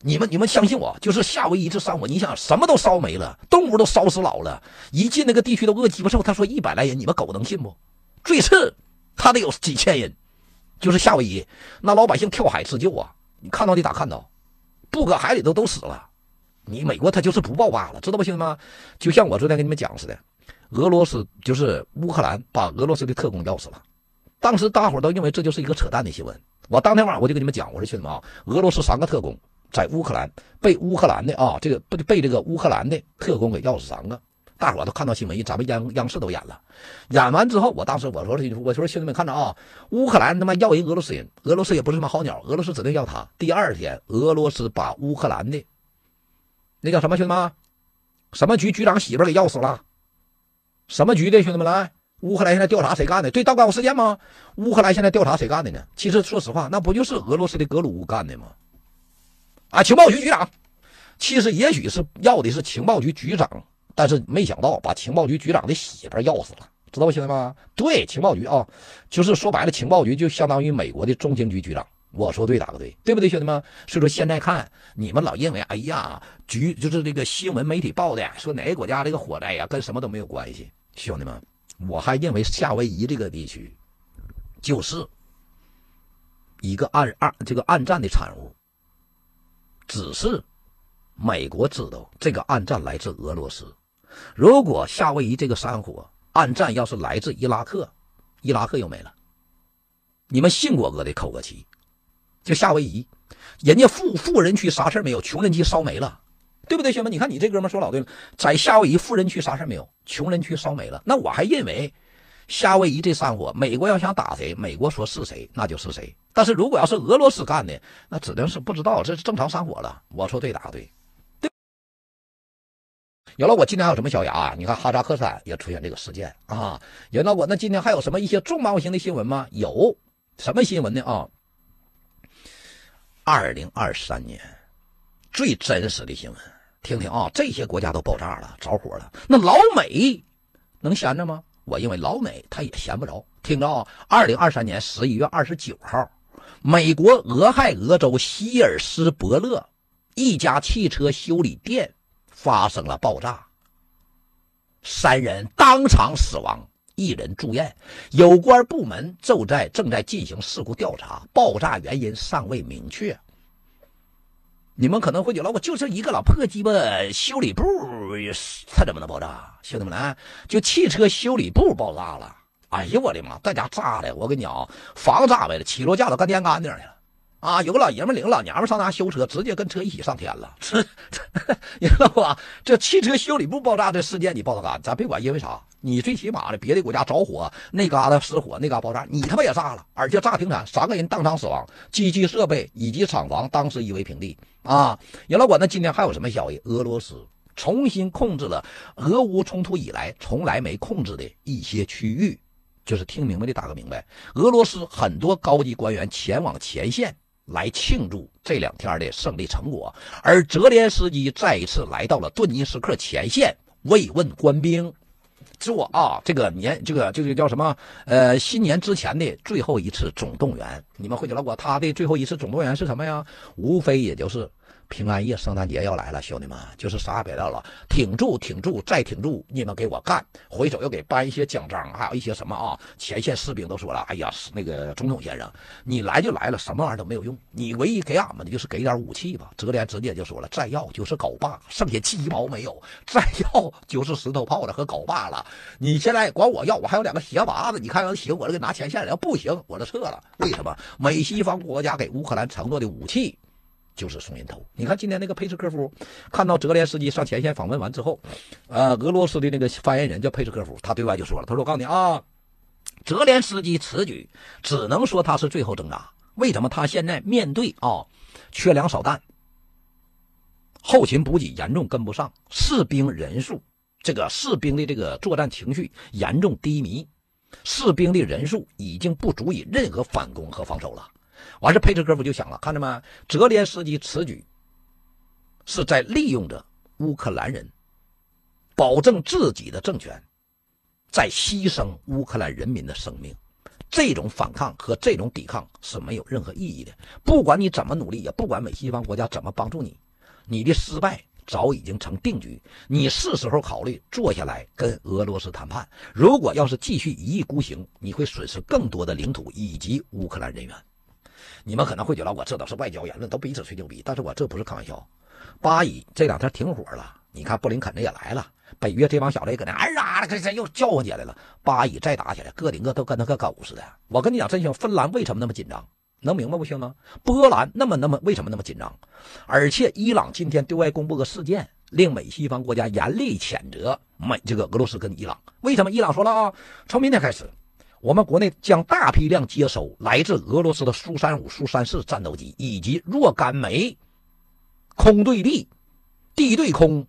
你们你们相信我，就是夏威夷这山火，你想什么都烧没了，动物都烧死老了，一进那个地区都饿鸡巴瘦。他说一百来人，你们狗能信不？最次他得有几千人，就是夏威夷那老百姓跳海自救啊！你看到的咋看到？不搁海里头都死了。你美国他就是不爆发了，知道不，兄弟们？就像我昨天跟你们讲似的，俄罗斯就是乌克兰把俄罗斯的特工要死了，当时大伙都认为这就是一个扯淡的新闻。我当天晚上我就跟你们讲，我说兄弟们啊，俄罗斯三个特工。在乌克兰被乌克兰的啊，这个被被这个乌克兰的特工给要死三个，大伙都看到新闻，咱们央央视都演了。演完之后，我当时我说我说兄弟们看着啊，乌克兰他妈要人俄罗斯人，俄罗斯也不是什么好鸟，俄罗斯指定要他。第二天，俄罗斯把乌克兰的那叫什么兄弟们，什么局局长媳妇给要死了？什么局的兄弟们来？乌克兰现在调查谁干的？对，道干我事件吗？乌克兰现在调查谁干的呢？其实说实话，那不就是俄罗斯的格鲁干的吗？啊，情报局局长，其实也许是要的是情报局局长，但是没想到把情报局局长的媳妇要死了，知道吧，兄弟们？对，情报局啊，就是说白了，情报局就相当于美国的中情局局长。我说对，打个对，对不对，兄弟们？所以说现在看你们老认为，哎呀，局就是这个新闻媒体报的，说哪个国家这个火灾呀，跟什么都没有关系，兄弟们，我还认为夏威夷这个地区就是一个暗暗这个暗战的产物。只是美国知道这个暗战来自俄罗斯。如果夏威夷这个山火暗战要是来自伊拉克，伊拉克又没了。你们信我哥的口个气，就夏威夷，人家富富人区啥事没有，穷人区烧没了，对不对，兄弟们？你看你这哥们说老对了，在夏威夷富人区啥事没有，穷人区烧没了。那我还认为。夏威夷这山火，美国要想打谁，美国说是谁，那就是谁。但是如果要是俄罗斯干的，那指定是不知道，这是正常山火了。我说对，打对。对。有了，我今天还有什么小牙？你看哈萨克斯坦也出现这个事件啊。有了，我那今天还有什么一些重磅型的新闻吗？有什么新闻呢？啊，二零二三年最真实的新闻，听听啊。这些国家都爆炸了，着火了，那老美能闲着吗？我认为老美他也闲不着，听着啊！二零二三年十一月二十九号，美国俄亥俄州希尔斯伯勒一家汽车修理店发生了爆炸，三人当场死亡，一人住院。有关部门正在正在进行事故调查，爆炸原因尚未明确。你们可能会觉得，我就是一个老破鸡巴修理部，它怎么能爆炸？兄弟们来，就汽车修理部爆炸了！哎呀，我的妈，在家炸的！我跟你讲，房炸没了，起落架都干电杆顶上去了。啊，有个老爷们领老娘们上那修车，直接跟车一起上天了。你知道吧？这汽车修理部爆炸这事件，你报道干？咱别管因为啥，你最起码的别的国家着火，那嘎达失火，那嘎爆炸，你他妈也炸了，而且炸停产，三个人当场死亡，机器设备以及厂房当时夷为平地啊！杨老管，那今天还有什么消息？俄罗斯重新控制了俄乌冲突以来从来没控制的一些区域，就是听明白的打个明白。俄罗斯很多高级官员前往前线。来庆祝这两天的胜利成果，而泽连斯基再一次来到了顿涅斯克前线慰问官兵，做啊这个年这个这个叫什么？呃，新年之前的最后一次总动员。你们会觉得我他的最后一次总动员是什么呀？无非也就是。平安夜、圣诞节要来了，兄弟们，就是啥也别聊了，挺住，挺住，再挺住，你们给我干！回手又给颁一些奖章，还有一些什么啊？前线士兵都说了，哎呀，那个总统先生，你来就来了，什么玩意儿都没有用，你唯一给俺们的就是给点武器吧。泽连直接就说了，再要就是镐把，剩下鸡毛没有，再要就是石头炮子和镐把了。你现在管我要，我还有两个鞋拔子，你看要行，我这给拿前线了；要不行，我就撤了。为什么？美西方国家给乌克兰承诺的武器。就是送人头。你看今天那个佩斯科夫，看到泽连斯基上前线访问完之后，呃，俄罗斯的那个发言人叫佩斯科夫，他对外就说了，他说：“我告诉你啊，泽连斯基此举只能说他是最后挣扎。为什么他现在面对啊缺粮少弹，后勤补给严重跟不上，士兵人数这个士兵的这个作战情绪严重低迷，士兵的人数已经不足以任何反攻和防守了。”完事，佩斯科夫就想了，看着没？泽连斯基此举是在利用着乌克兰人保证自己的政权，在牺牲乌克兰人民的生命。这种反抗和这种抵抗是没有任何意义的。不管你怎么努力，也不管美西方国家怎么帮助你，你的失败早已经成定局。你是时候考虑坐下来跟俄罗斯谈判。如果要是继续一意孤行，你会损失更多的领土以及乌克兰人员。你们可能会觉得我这都是外交言论，都彼此吹牛逼。但是我这不是开玩笑。巴以这两天挺火了，你看布林肯的也来了，北约这帮小子也搁那哎呀，这这又叫唤起来了。巴以再打起来，个顶个都跟那个狗似的。我跟你讲真相，芬兰为什么那么紧张？能明白不行吗？波兰那么那么为什么那么紧张？而且伊朗今天对外公布个事件，令美西方国家严厉谴责美这个俄罗斯跟伊朗。为什么伊朗说了啊？从明天开始。我们国内将大批量接收来自俄罗斯的苏三五、苏三四战斗机以及若干枚空对地、地对空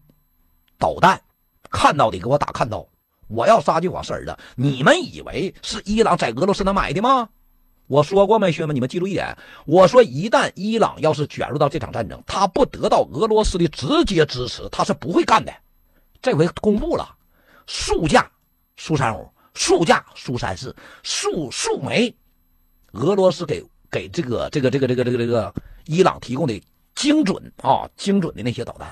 导弹，看到的给我打看到。我要杀句往事儿的，你们以为是伊朗在俄罗斯那买的吗？我说过没，兄弟们，你们记住一点，我说一旦伊朗要是卷入到这场战争，他不得到俄罗斯的直接支持，他是不会干的。这回公布了数架苏三五。数架苏三四，数数枚，俄罗斯给给这个这个这个这个这个这个伊朗提供的精准啊精准的那些导弹，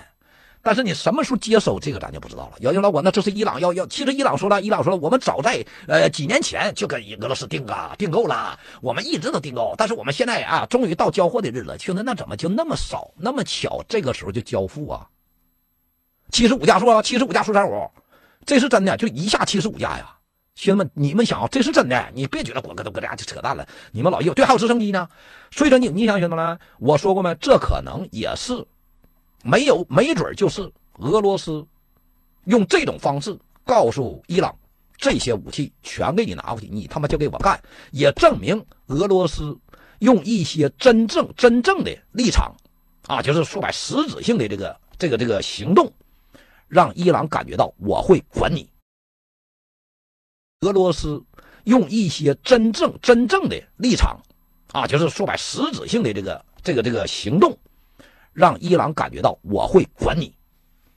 但是你什么时候接收这个咱就不知道了。姚军老管，那这是伊朗要要，其实伊朗说了，伊朗说了，我们早在呃几年前就跟俄罗斯订啊订购了，我们一直都订购，但是我们现在啊终于到交货的日子，兄弟，那怎么就那么少那么巧，这个时候就交付啊？七十五架是吧？七十五架苏三五，这是真的，就一下七十五架呀。兄弟们，你们想，这是真的，你别觉得我哥都搁俩就扯淡了。你们老有对，还有直升机呢。所以说，你你想，兄弟们，我说过没？这可能也是没有，没准就是俄罗斯用这种方式告诉伊朗，这些武器全给你拿回去，你他妈就给我干。也证明俄罗斯用一些真正真正的立场啊，就是说白实质性的这个这个这个行动，让伊朗感觉到我会管你。俄罗斯用一些真正真正的立场，啊，就是说白实质性的这个这个这个行动，让伊朗感觉到我会管你。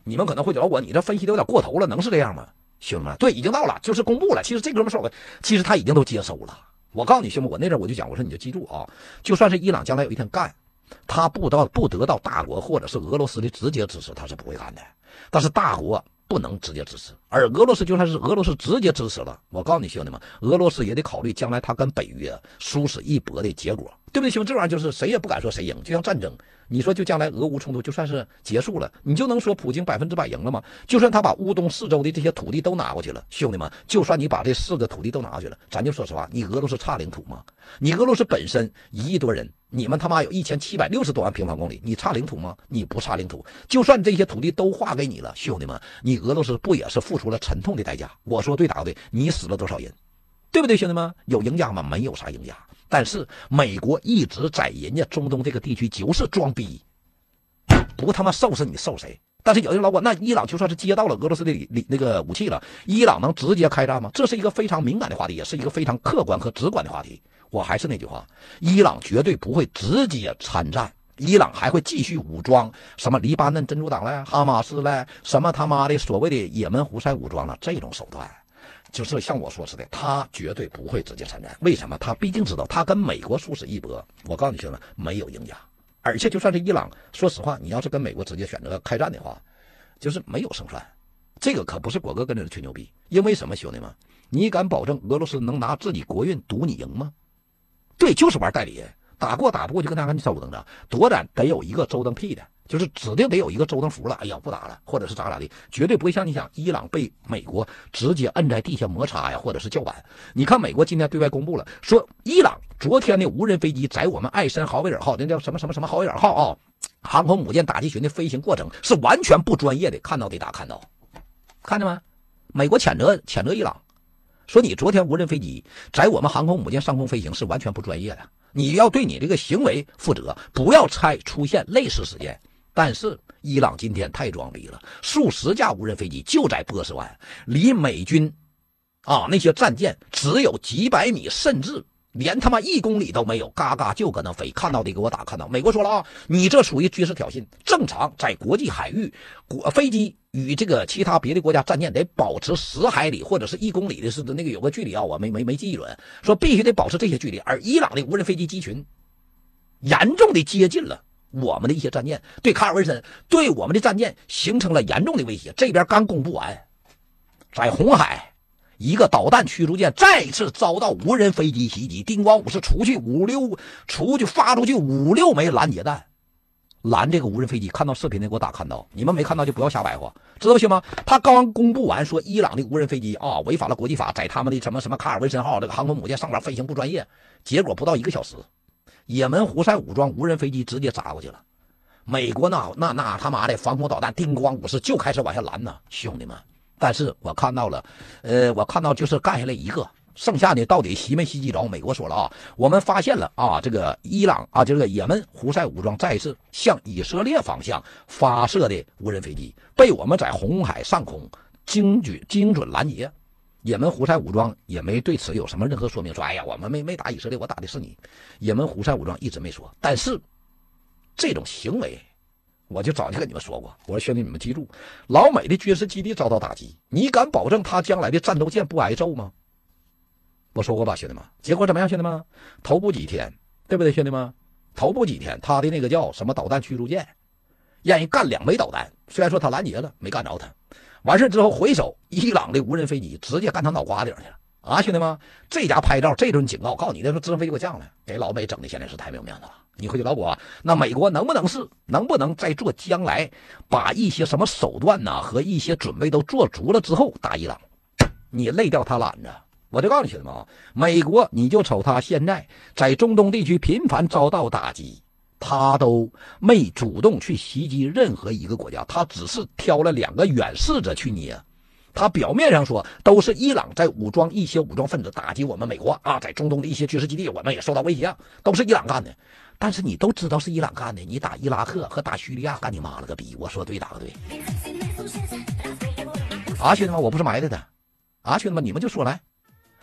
你们可能会觉得我你这分析的有点过头了，能是这样吗，兄弟们？对，已经到了，就是公布了。其实这哥们说的，其实他已经都接收了。我告诉你，兄弟，我那阵我就讲，我说你就记住啊，就算是伊朗将来有一天干，他不到不得到大国或者是俄罗斯的直接支持，他是不会干的。但是大国不能直接支持。而俄罗斯就算是俄罗斯直接支持了，我告诉你兄弟们，俄罗斯也得考虑将来他跟北约殊死一搏的结果，对不对？兄弟，这玩意儿就是谁也不敢说谁赢，就像战争，你说就将来俄乌冲突就算是结束了，你就能说普京百分之百赢了吗？就算他把乌东四周的这些土地都拿过去了，兄弟们，就算你把这四个土地都拿过去了，咱就说实话，你俄罗斯差领土吗？你俄罗斯本身一亿多人。你们他妈有一千七百六十多万平方公里，你差领土吗？你不差领土，就算这些土地都划给你了，兄弟们，你俄罗斯不也是付出了沉痛的代价？我说对打不对？你死了多少人？对不对，兄弟们？有赢家吗？没有啥赢家。但是美国一直在人家中东这个地区就是装逼，不他妈受死你受谁？但是有的老管，那伊朗就算是接到了俄罗斯的里那个武器了，伊朗能直接开战吗？这是一个非常敏感的话题，也是一个非常客观和直观的话题。我还是那句话，伊朗绝对不会直接参战，伊朗还会继续武装什么黎巴嫩真主党嘞、哈马斯嘞、什么他妈的所谓的也门胡塞武装了，这种手段，就是像我说似的，他绝对不会直接参战。为什么？他毕竟知道，他跟美国殊死一搏。我告诉你兄弟们，没有赢家。而且就算是伊朗，说实话，你要是跟美国直接选择开战的话，就是没有胜算。这个可不是果哥跟着吹牛逼，因为什么，兄弟们？你敢保证俄罗斯能拿自己国运赌你赢吗？对，就是玩代理，打过打不过就跟他跟你周登着，多咱得有一个周登屁的，就是指定得有一个周登服了。哎呀，不打了，或者是咋咋的，绝对不会像你想，伊朗被美国直接摁在地下摩擦呀，或者是叫板。你看美国今天对外公布了，说伊朗昨天的无人飞机在我们艾森豪威尔号，那叫什么什么什么豪威尔号啊，航空母舰打击群的飞行过程是完全不专业的，看到得打看到，看见没？美国谴责谴责伊朗。说你昨天无人飞机在我们航空母舰上空飞行是完全不专业的，你要对你这个行为负责，不要再出现类似事件。但是伊朗今天太装逼了，数十架无人飞机就在波斯湾，离美军啊那些战舰只有几百米，甚至。连他妈一公里都没有，嘎嘎就搁那飞，看到的给我打，看到。美国说了啊，你这属于军事挑衅。正常在国际海域，国飞机与这个其他别的国家战舰得保持十海里或者是一公里的是那个有个距离啊，我没没没记准，说必须得保持这些距离。而伊朗的无人飞机机群严重的接近了我们的一些战舰，对卡尔文森对我们的战舰形成了严重的威胁。这边刚公布完，在红海。一个导弹驱逐舰再次遭到无人飞机袭击，丁光五是出去五六，出去发出去五六枚拦截弹，拦这个无人飞机。看到视频的给我打看到，你们没看到就不要瞎白话，知道行吗？他刚公布完说伊朗的无人飞机啊违反了国际法，在他们的什么什么卡尔文森号这个航空母舰上边飞行不专业，结果不到一个小时，也门胡塞武装无人飞机直接砸过去了。美国那那那他妈的防空导弹叮咣五十就开始往下拦呢，兄弟们。但是我看到了，呃，我看到就是干下来一个，剩下的到底袭没袭击着？美国说了啊，我们发现了啊，这个伊朗啊，这个也门胡塞武装再次向以色列方向发射的无人飞机，被我们在红海上空精准精准拦截。也门胡塞武装也没对此有什么任何说明，说哎呀，我们没没打以色列，我打的是你。也门胡塞武装一直没说，但是这种行为。我就早就跟你们说过，我说兄弟，你们记住，老美的军事基地遭到打击，你敢保证他将来的战斗舰不挨揍吗？我说过吧，兄弟们，结果怎么样，兄弟们？头部几天，对不对，兄弟们？头部几天，他的那个叫什么导弹驱逐舰，让人干两枚导弹，虽然说他拦截了，没干着他，完事之后回首伊朗的无人飞机直接干他脑瓜顶去了啊，兄弟们，这家拍照，这顿警告，告诉你的说直升飞机给我降了，给老美整的现在是太没有面子了。你回去老国，那美国能不能是能不能在做将来把一些什么手段呢和一些准备都做足了之后打伊朗？你累掉他懒着，我就告诉你兄弟们啊，美国你就瞅他现在在中东地区频繁遭到打击，他都没主动去袭击任何一个国家，他只是挑了两个远视者去捏。他表面上说都是伊朗在武装一些武装分子打击我们美国啊，在中东的一些军事基地我们也受到威胁，都是伊朗干的。但是你都知道是伊朗干的，你打伊拉克和打叙利亚干你妈了个逼！我说对打个对？啊，兄弟们，我不是埋汰他，啊，兄弟们，你们就说来，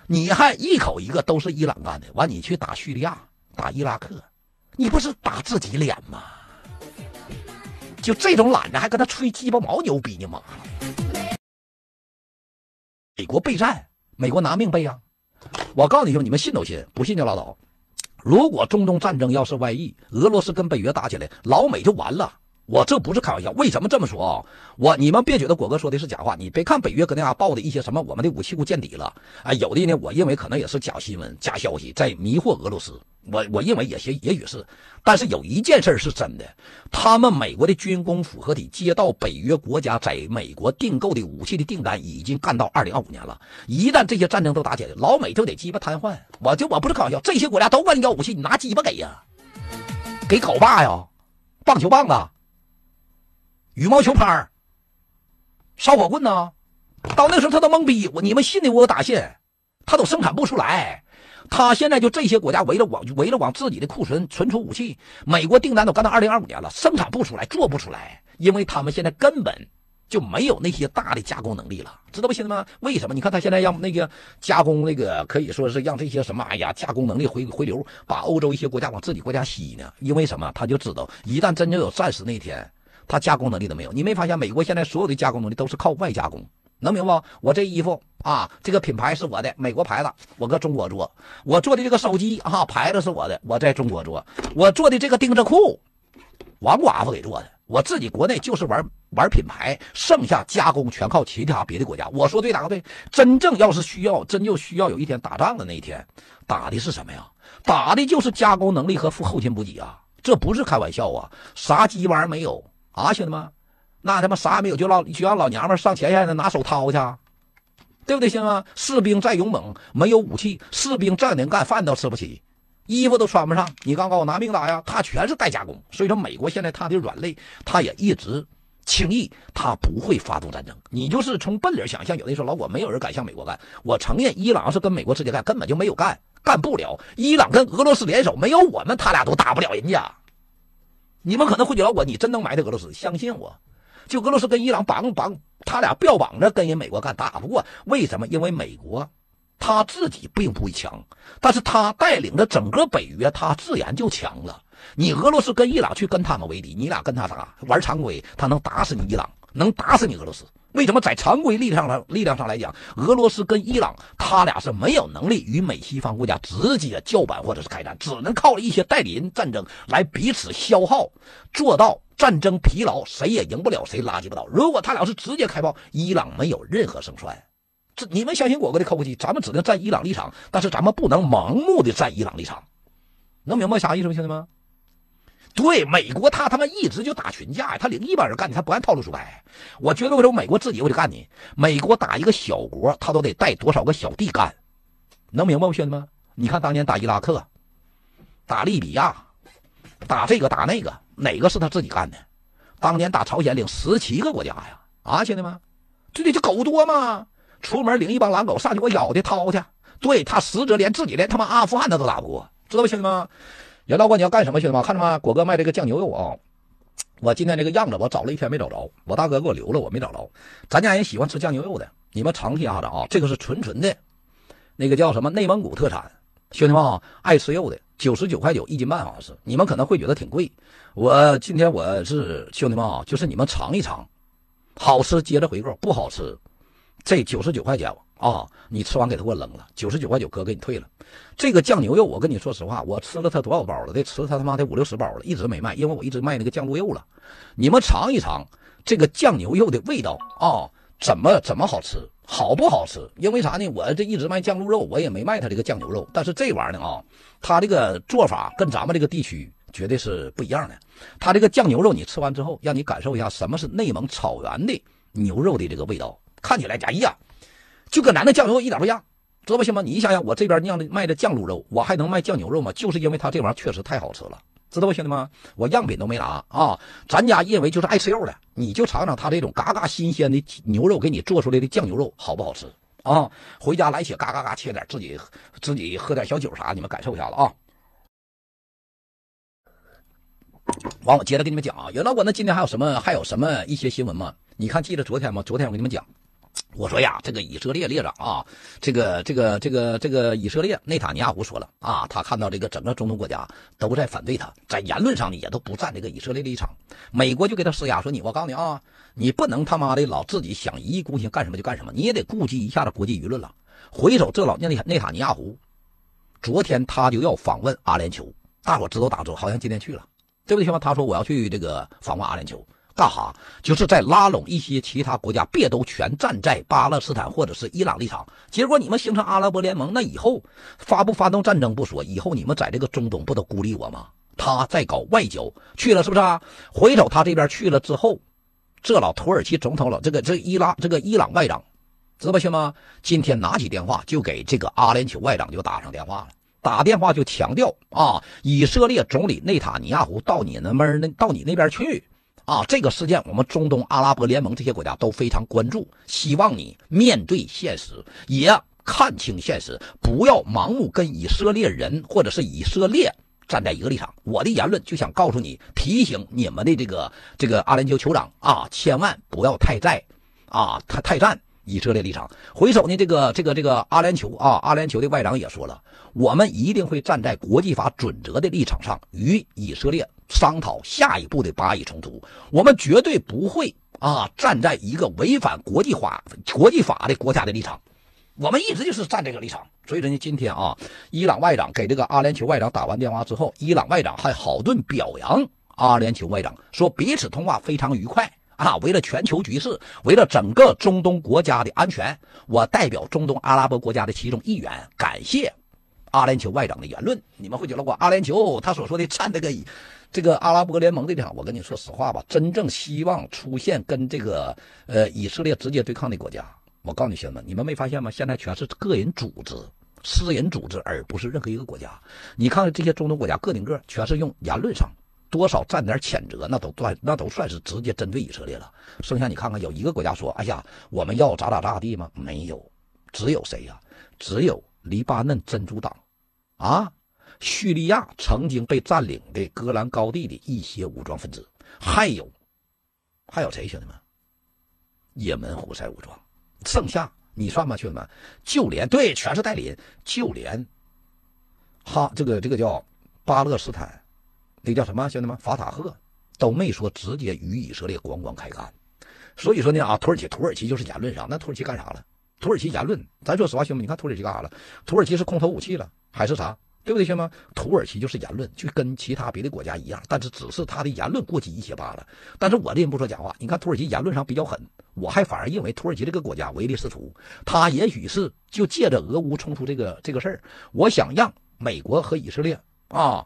你还一口一个都是伊朗干的，完你去打叙利亚、打伊拉克，你不是打自己脸吗？就这种懒的还跟他吹鸡巴毛牛逼呢妈！美国备战，美国拿命备啊！我告诉你兄弟，你们信都信，不信就拉倒。如果中东战争要是外溢，俄罗斯跟北约打起来，老美就完了。我这不是开玩笑，为什么这么说啊？我你们别觉得果哥说的是假话，你别看北约搁那嘎报的一些什么我们的武器库见底了啊，有的呢，我认为可能也是假新闻、假消息，在迷惑俄罗斯。我我认为也也也许是，但是有一件事是真的，他们美国的军工复合体接到北约国家在美国订购的武器的订单，已经干到二零二五年了。一旦这些战争都打起来，老美就得鸡巴瘫痪。我就我不是开玩笑，这些国家都管你要武器，你拿鸡巴给呀，给镐把呀，棒球棒子。羽毛球拍烧火棍呢？到那时候他都懵逼，我你们信的我打信，他都生产不出来。他现在就这些国家围着往围着往自己的库存存储武器，美国订单都干到二零二五年了，生产不出来，做不出来，因为他们现在根本就没有那些大的加工能力了，知道不，兄弟们？为什么？你看他现在让那个加工那个可以说是让这些什么，哎呀，加工能力回回流，把欧洲一些国家往自己国家吸呢？因为什么？他就知道一旦真正有战时那天。他加工能力都没有，你没发现美国现在所有的加工能力都是靠外加工，能明白不？我这衣服啊，这个品牌是我的，美国牌子，我搁中国做；我做的这个手机啊，牌子是我的，我在中国做；我做的这个钉子裤，王寡妇给做的，我自己国内就是玩玩品牌，剩下加工全靠其他别的国家。我说对哪个对？真正要是需要，真就需要有一天打仗的那一天，打的是什么呀？打的就是加工能力和后勤补给啊！这不是开玩笑啊，啥鸡玩意没有。啊，兄弟们，那他妈啥也没有，就让就让老娘们上前线的拿手掏去，对不对，兄弟们？士兵再勇猛，没有武器，士兵再能干，饭都吃不起，衣服都穿不上，你刚告我拿命打呀？他全是代加工。所以说，美国现在他的软肋，他也一直轻易他不会发动战争。你就是从笨里想象，有的时候老我没有人敢向美国干。我承认，伊朗是跟美国直接干，根本就没有干，干不了。伊朗跟俄罗斯联手，没有我们，他俩都打不了人家。你们可能会觉得我，你真能埋汰俄罗斯？相信我，就俄罗斯跟伊朗绑绑，他俩标榜着跟人美国干，打不过。为什么？因为美国他自己并不强，但是他带领着整个北约，他自然就强了。你俄罗斯跟伊朗去跟他们为敌，你俩跟他打玩常规，他能打死你伊朗，能打死你俄罗斯。为什么在常规力量上力量上来讲，俄罗斯跟伊朗他俩是没有能力与美西方国家直接叫板或者是开战，只能靠一些代理人战争来彼此消耗，做到战争疲劳，谁也赢不了，谁拉鸡巴倒。如果他俩是直接开炮，伊朗没有任何胜算。这你们相信我哥的口技，咱们只能站伊朗立场，但是咱们不能盲目的站伊朗立场，能明白啥意思吗，兄弟们？对美国，他他妈一直就打群架，他领一帮人干你，他不按套路出牌。我觉得为什么美国自己我就干你？美国打一个小国，他都得带多少个小弟干，能明白吗，兄弟们？你看当年打伊拉克、打利比亚、打这个打那个，哪个是他自己干的？当年打朝鲜领十七个国家呀，啊，兄弟们，这得就狗多吗？出门领一帮狼狗上去，给我咬去掏去。对他实则连自己连他妈阿富汗他都打不过，知道不，兄弟们？袁老哥，你要干什么，兄弟们？看着吗？果哥卖这个酱牛肉啊！我今天这个样子，我找了一天没找着，我大哥给我留了，我没找着。咱家人喜欢吃酱牛肉的，你们尝一下子啊！这个是纯纯的，那个叫什么内蒙古特产，兄弟们啊，爱吃肉的，九十九块九一斤半好像是。你们可能会觉得挺贵，我今天我是兄弟们啊，就是你们尝一尝，好吃接着回购，不好吃，这九十九块钱啊，你吃完给他给我扔了，九十九块九哥给你退了。这个酱牛肉，我跟你说实话，我吃了它多少包了？得吃它他妈的五六十包了，一直没卖，因为我一直卖那个酱鹿肉了。你们尝一尝这个酱牛肉的味道啊，怎么怎么好吃，好不好吃？因为啥呢？我这一直卖酱鹿肉，我也没卖它这个酱牛肉。但是这玩意儿呢啊，它这个做法跟咱们这个地区绝对是不一样的。它这个酱牛肉，你吃完之后，让你感受一下什么是内蒙草原的牛肉的这个味道，看起来假一样，就跟咱的酱牛肉一点不一样。知道不行吗？你想想，我这边酿的卖的酱卤肉，我还能卖酱牛肉吗？就是因为它这玩意儿确实太好吃了，知道不，兄弟们？我样品都没拿啊！咱家认为就是爱吃肉的，你就尝尝它这种嘎嘎新鲜的牛肉给你做出来的酱牛肉好不好吃啊？回家来且嘎嘎嘎切点，自己自己喝点小酒啥，你们感受一下子啊！完，我接着跟你们讲啊，袁老，我那今天还有什么还有什么一些新闻吗？你看记得昨天吗？昨天我跟你们讲。我说呀，这个以色列列长啊，这个这个这个这个以色列内塔尼亚胡说了啊，他看到这个整个中东国家都在反对他，在言论上呢也都不站这个以色列立场。美国就给他施压，说你我告诉你啊，你不能他妈的老自己想一意孤行干什么就干什么，你也得顾及一下子国际舆论了。回首这老内内塔尼亚胡，昨天他就要访问阿联酋，大伙知道打住，好像今天去了对不对，兄弟他说我要去这个访问阿联酋。干哈？就是在拉拢一些其他国家，别都全站在巴勒斯坦或者是伊朗立场。结果你们形成阿拉伯联盟，那以后发不发动战争不说，以后你们在这个中东不都孤立我吗？他在搞外交去了，是不是啊？回头他这边去了之后，这老土耳其总统了，这个这伊拉这个伊朗外长，知道不行吗？今天拿起电话就给这个阿联酋外长就打上电话了，打电话就强调啊，以色列总理内塔尼亚胡到你那边那到你那边去。啊，这个事件我们中东阿拉伯联盟这些国家都非常关注，希望你面对现实，也看清现实，不要盲目跟以色列人或者是以色列站在一个立场。我的言论就想告诉你，提醒你们的这个这个阿联酋酋长啊，千万不要太在啊，太太站以色列立场。回首呢，这个这个这个阿联酋啊，阿联酋的外长也说了，我们一定会站在国际法准则的立场上与以色列。商讨下一步的巴以冲突，我们绝对不会啊站在一个违反国际法、国际法的国家的立场，我们一直就是站这个立场。所以说呢，今天啊，伊朗外长给这个阿联酋外长打完电话之后，伊朗外长还好顿表扬阿联酋外长，说彼此通话非常愉快啊。为了全球局势，为了整个中东国家的安全，我代表中东阿拉伯国家的其中一员，感谢阿联酋外长的言论。你们会觉得我阿联酋他所说的站这个。这个阿拉伯联盟这场，我跟你说实话吧，真正希望出现跟这个呃以色列直接对抗的国家，我告诉你兄弟们，你们没发现吗？现在全是个人组织、私人组织，而不是任何一个国家。你看看这些中东国家，个顶个全是用言论上多少占点谴责，那都算那都算是直接针对以色列了。剩下你看看，有一个国家说：“哎呀，我们要咋咋咋地吗？”没有，只有谁呀？只有黎巴嫩真主党，啊。叙利亚曾经被占领的戈兰高地的一些武装分子，还有，还有谁？兄弟们，也门胡塞武装，剩下你算吧，兄弟们，就连对，全是代理人，就连哈这个这个叫巴勒斯坦，那叫什么？兄弟们，法塔赫都没说直接与以色列咣咣开干。所以说呢啊，土耳其土耳其就是言论上，那土耳其干啥了？土耳其言论，咱说实话，兄弟们，你看土耳其干啥了？土耳其是空投武器了，还是啥？对不对，兄弟们？土耳其就是言论，就跟其他别的国家一样，但是只是他的言论过激一些罢了。但是我这人不说假话，你看土耳其言论上比较狠，我还反而认为土耳其这个国家唯利是图，他也许是就借着俄乌冲突这个这个事儿，我想让美国和以色列啊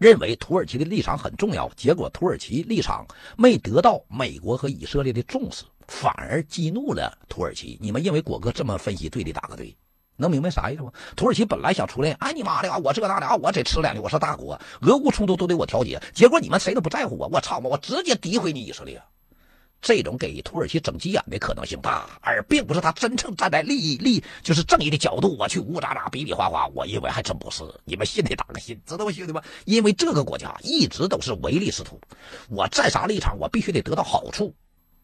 认为土耳其的立场很重要，结果土耳其立场没得到美国和以色列的重视，反而激怒了土耳其。你们认为果哥这么分析对的，打个对。能明白啥意思吗？土耳其本来想出来，哎你妈的啊！我这那的啊！我得吃两句，我是大国，俄乌冲突都得我调解。结果你们谁都不在乎我，我操！我直接诋毁你以色列，这种给土耳其整急眼的可能性大，而并不是他真正站在利益利就是正义的角度，我去呜喳喳比比划划。我认为还真不是，你们信的打个信，知道吗，兄弟们？因为这个国家一直都是唯利是图，我在啥立场，我必须得得到好处。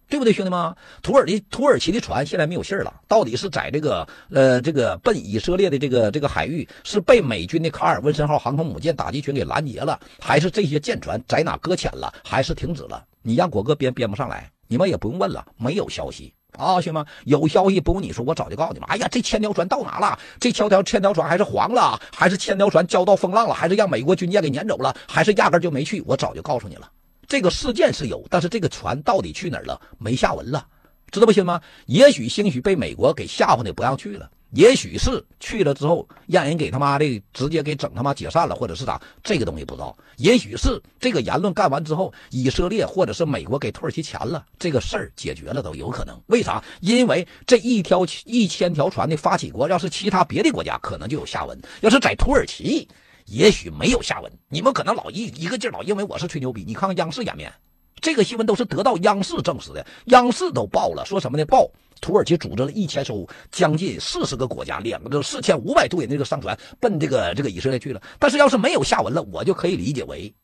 对不对，兄弟们？土耳其土耳其的船现在没有信儿了，到底是在这个呃这个奔以色列的这个这个海域，是被美军的卡尔文森号航空母舰打击群给拦截了，还是这些舰船在哪搁浅了，还是停止了？你让果哥编编不上来，你们也不用问了，没有消息啊，兄弟们，有消息不用你说，我早就告诉你们。哎呀，这千条船到哪了？这条条千条船还是黄了，还是千条船遭到风浪了，还是让美国军舰给撵走了，还是压根就没去？我早就告诉你了。这个事件是有，但是这个船到底去哪儿了？没下文了，知道不行吗？也许兴许被美国给吓唬的不让去了，也许是去了之后让人给他妈的直接给整他妈解散了，或者是咋？这个东西不知道。也许是这个言论干完之后，以色列或者是美国给土耳其钱了，这个事儿解决了都有可能。为啥？因为这一条一千条船的发起国要是其他别的国家，可能就有下文；要是在土耳其。也许没有下文，你们可能老一一个劲儿老认为我是吹牛逼。你看看央视演面，这个新闻都是得到央视证实的，央视都报了，说什么呢？报土耳其组织了一千艘将近四十个国家，两个四千五百多人那个商船奔这个这个以色列去了。但是要是没有下文了，我就可以理解为，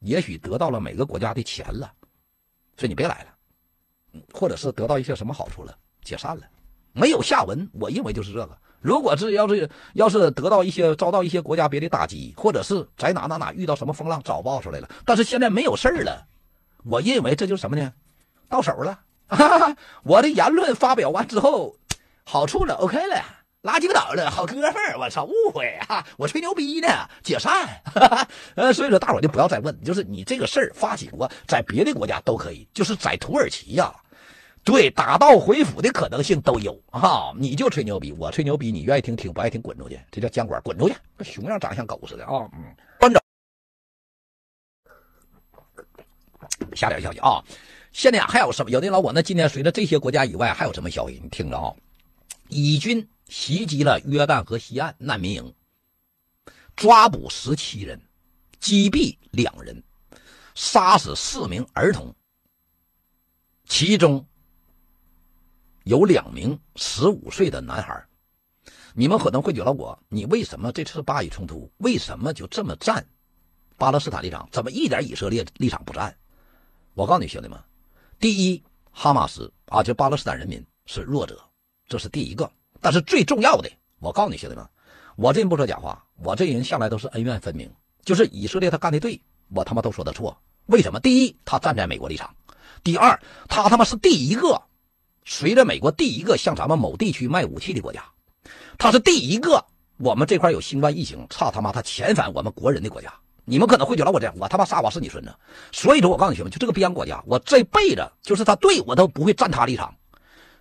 也许得到了每个国家的钱了，所以你别来了，或者是得到一些什么好处了，解散了。没有下文，我认为就是这个。如果是要是要是得到一些遭到一些国家别的打击，或者是在哪哪哪遇到什么风浪早爆出来了，但是现在没有事儿了，我认为这就是什么呢？到手了，哈 哈我的言论发表完之后，好处了，OK 了，拉鸡巴倒了，好哥们儿，我操，误会啊，我吹牛逼呢，解散。呃，所以说大伙就不要再问，就是你这个事儿发起过，在别的国家都可以，就是在土耳其呀，对，打道回府的可能性都有啊。你就吹牛逼，我吹牛逼，你愿意听听，不爱听滚出去，这叫监管，滚出去。这熊样长像狗似的啊，嗯，关着。下点消息啊，现在还有什么？有的老伙那今天随着这些国家以外还有什么消息？你听着啊，以军。袭击了约旦河西岸难民营，抓捕十七人，击毙两人，杀死四名儿童，其中有两名十五岁的男孩。你们可能会觉得我，你为什么这次巴以冲突为什么就这么站巴勒斯坦立场？怎么一点以色列立场不站？我告诉你兄弟们，第一，哈马斯啊，就巴勒斯坦人民是弱者，这是第一个。但是最重要的，我告诉你兄弟们，我这人不说假话，我这人向来都是恩怨分明。就是以色列他干的对，我他妈都说的错。为什么？第一，他站在美国立场；第二，他他妈是第一个随着美国第一个向咱们某地区卖武器的国家，他是第一个我们这块有新冠疫情，操他妈他遣返我们国人的国家。你们可能会觉得我这样，我他妈撒谎是你孙子。所以说，我告诉你兄弟们，就这个边国家，我这辈子就是他对我都不会站他立场。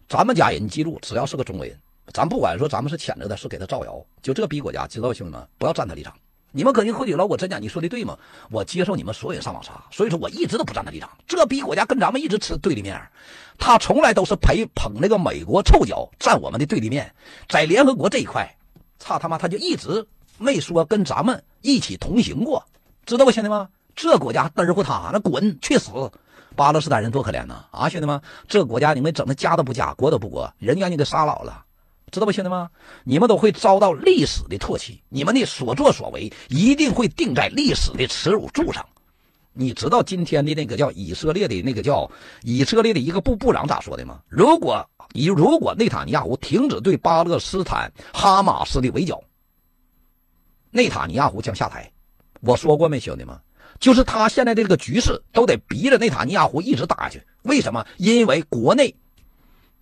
咱们家人，你记住，只要是个中国人。咱不管说咱们是谴责的，是给他造谣，就这逼国家，知道兄弟们不要站他立场。你们肯定会觉得我真假，你说的对吗？我接受你们所有人上网查，所以说我一直都不站他立场。这逼国家跟咱们一直持对立面，他从来都是陪捧那个美国臭脚，站我们的对立面。在联合国这一块，操他妈他就一直没说跟咱们一起同行过，知道不，兄弟们？这国家嘚乎他，那滚去死！巴勒斯坦人多可怜呐！啊，兄弟们，这国家你们整的家都不家，国都不国，人家你给杀老了。知道不，兄弟们，你们都会遭到历史的唾弃，你们的所作所为一定会定在历史的耻辱柱上。你知道今天的那个叫以色列的那个叫以色列的一个部部长咋说的吗？如果以如果内塔尼亚胡停止对巴勒斯坦哈马斯的围剿，内塔尼亚胡将下台。我说过没，兄弟们，就是他现在这个局势都得逼着内塔尼亚胡一直打下去。为什么？因为国内。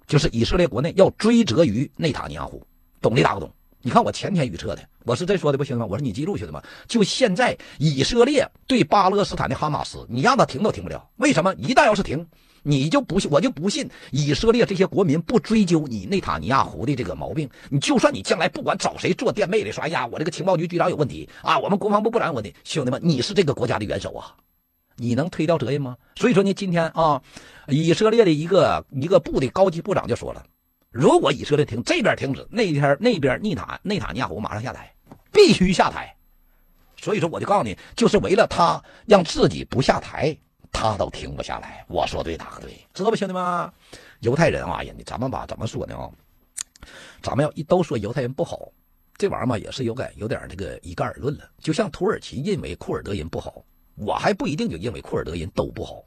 就是以色列国内要追责于内塔尼亚胡，懂的打个懂？你看我前天预测的，我是这说的不，兄弟们，我说你记住，兄弟们，就现在以色列对巴勒斯坦的哈马斯，你让他停都停不了。为什么？一旦要是停，你就不信，我就不信以色列这些国民不追究你内塔尼亚胡的这个毛病。你就算你将来不管找谁做垫背的，说哎呀，我这个情报局局长有问题啊，我们国防部部长有问题，兄弟们，你是这个国家的元首啊。你能推掉责任吗？所以说呢，今天啊，以色列的一个一个部的高级部长就说了，如果以色列停这边停止，那天那边内塔内塔尼亚胡马上下台，必须下台。所以说，我就告诉你，就是为了他让自己不下台，他都停不下来。我说对，哪个对？知道不，兄弟们？犹太人啊，人家咱们吧，怎么说呢啊？咱们要一都说犹太人不好，这玩意儿嘛，也是有点有点这个一概而论了。就像土耳其认为库尔德人不好。我还不一定就认为库尔德人都不好，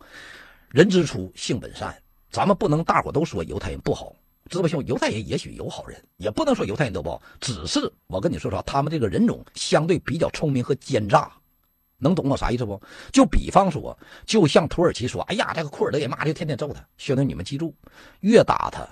人之初性本善，咱们不能大伙都说犹太人不好，知道不？兄犹太人也许有好人，也不能说犹太人都不好，只是我跟你说说，他们这个人种相对比较聪明和奸诈，能懂我啥意思不？就比方说，就像土耳其说，哎呀，这个库尔德人妈的天天揍他，兄弟你们记住，越打他，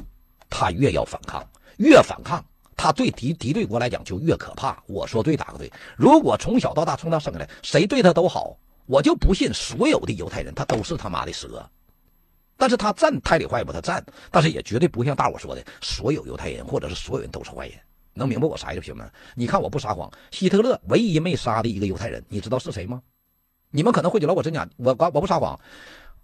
他越要反抗，越反抗，他对敌敌对国来讲就越可怕。我说对，打个对。如果从小到大从他生下来，谁对他都好。我就不信所有的犹太人他都是他妈的蛇，但是他站太里坏不？他站，但是也绝对不像大伙说的，所有犹太人或者是所有人都是坏人。能明白我啥意思，兄弟们？你看我不撒谎，希特勒唯一没杀的一个犹太人，你知道是谁吗？你们可能会觉得我真假，我我我不撒谎